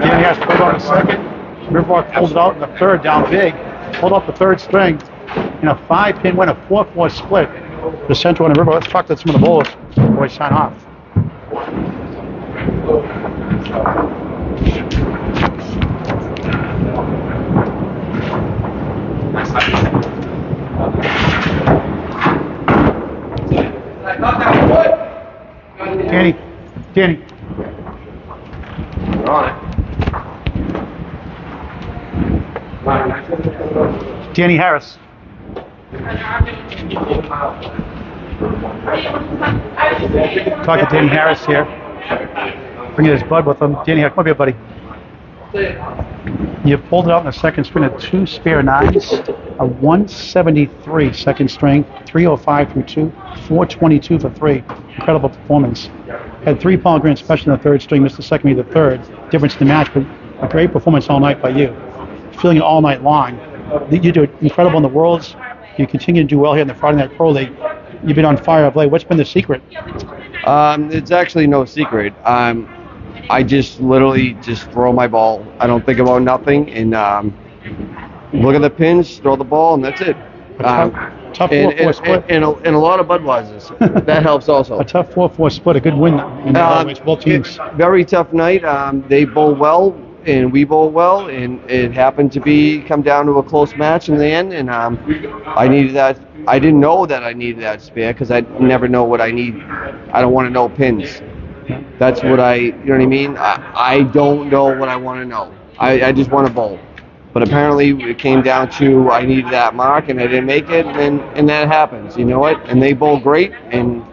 Danny has pulled on the second. Riverwalk pulls it out in the third down big. Pulled up the third string in a five pin win, a 4 4 split. The Central and the River. Let's talk to some of the bowlers before we sign off. Danny, Danny, You're on it. Danny Harris. Talk to Danny Harris here. Bringing his bud with him. Danny, come up here, buddy. You pulled it out in the second string of two spare nines, a 173 second string, 305 through two, 422 for three. Incredible performance. Had three Paul Grant special in the third string, missed the second, made the third. Difference in the match, but a great performance all night by you. Feeling it all night long. You do incredible in the Worlds. You continue to do well here in the Friday Night Pro League. You've been on fire of late. What's been the secret? Um, it's actually no secret. Um, I just literally just throw my ball. I don't think about nothing, and um, look at the pins, throw the ball, and that's it. Um, Tough and, 4-4 and, split. and, and, a, and a lot of Budweisers. that helps also. A tough 4-4 split, a good win in um, both teams. very tough night. Um, they bowl well, and we bowl well, and it happened to be come down to a close match in the end. And um, I needed that. I didn't know that I needed that spare because I never know what I need. I don't want to know pins. That's what I. You know what I mean? I, I don't know what I want to know. I, I just want to bowl. But apparently it came down to I needed that mark and I didn't make it, and and that happens. You know what? And they bowl great, and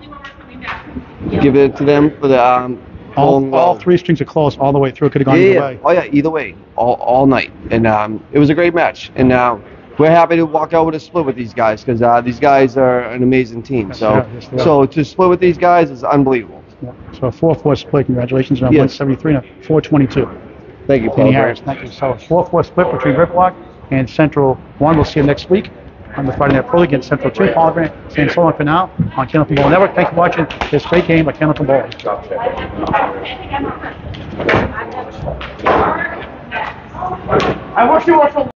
give it to them for the um, All, all three strings are close all the way through. It could have Yeah, gone either yeah. way. Oh yeah, either way, all, all night, and um, it was a great match. And uh, we're happy to walk out with a split with these guys because uh, these guys are an amazing team. So, Yeah, so to split with these guys is unbelievable. Yeah. So a 4-4 split. Congratulations on Yes. 173 and a 422. Thank you, Paul. Danny Harris, thank you. So a 4-4 split between Riverwalk and Central 1. We'll see you next week on the Friday Night Pro League against Central 2. Paul Grant saying so long for now on Candlepin Bowl Network. Thank you for watching this great game by Candlepin Bowl. I wish you were from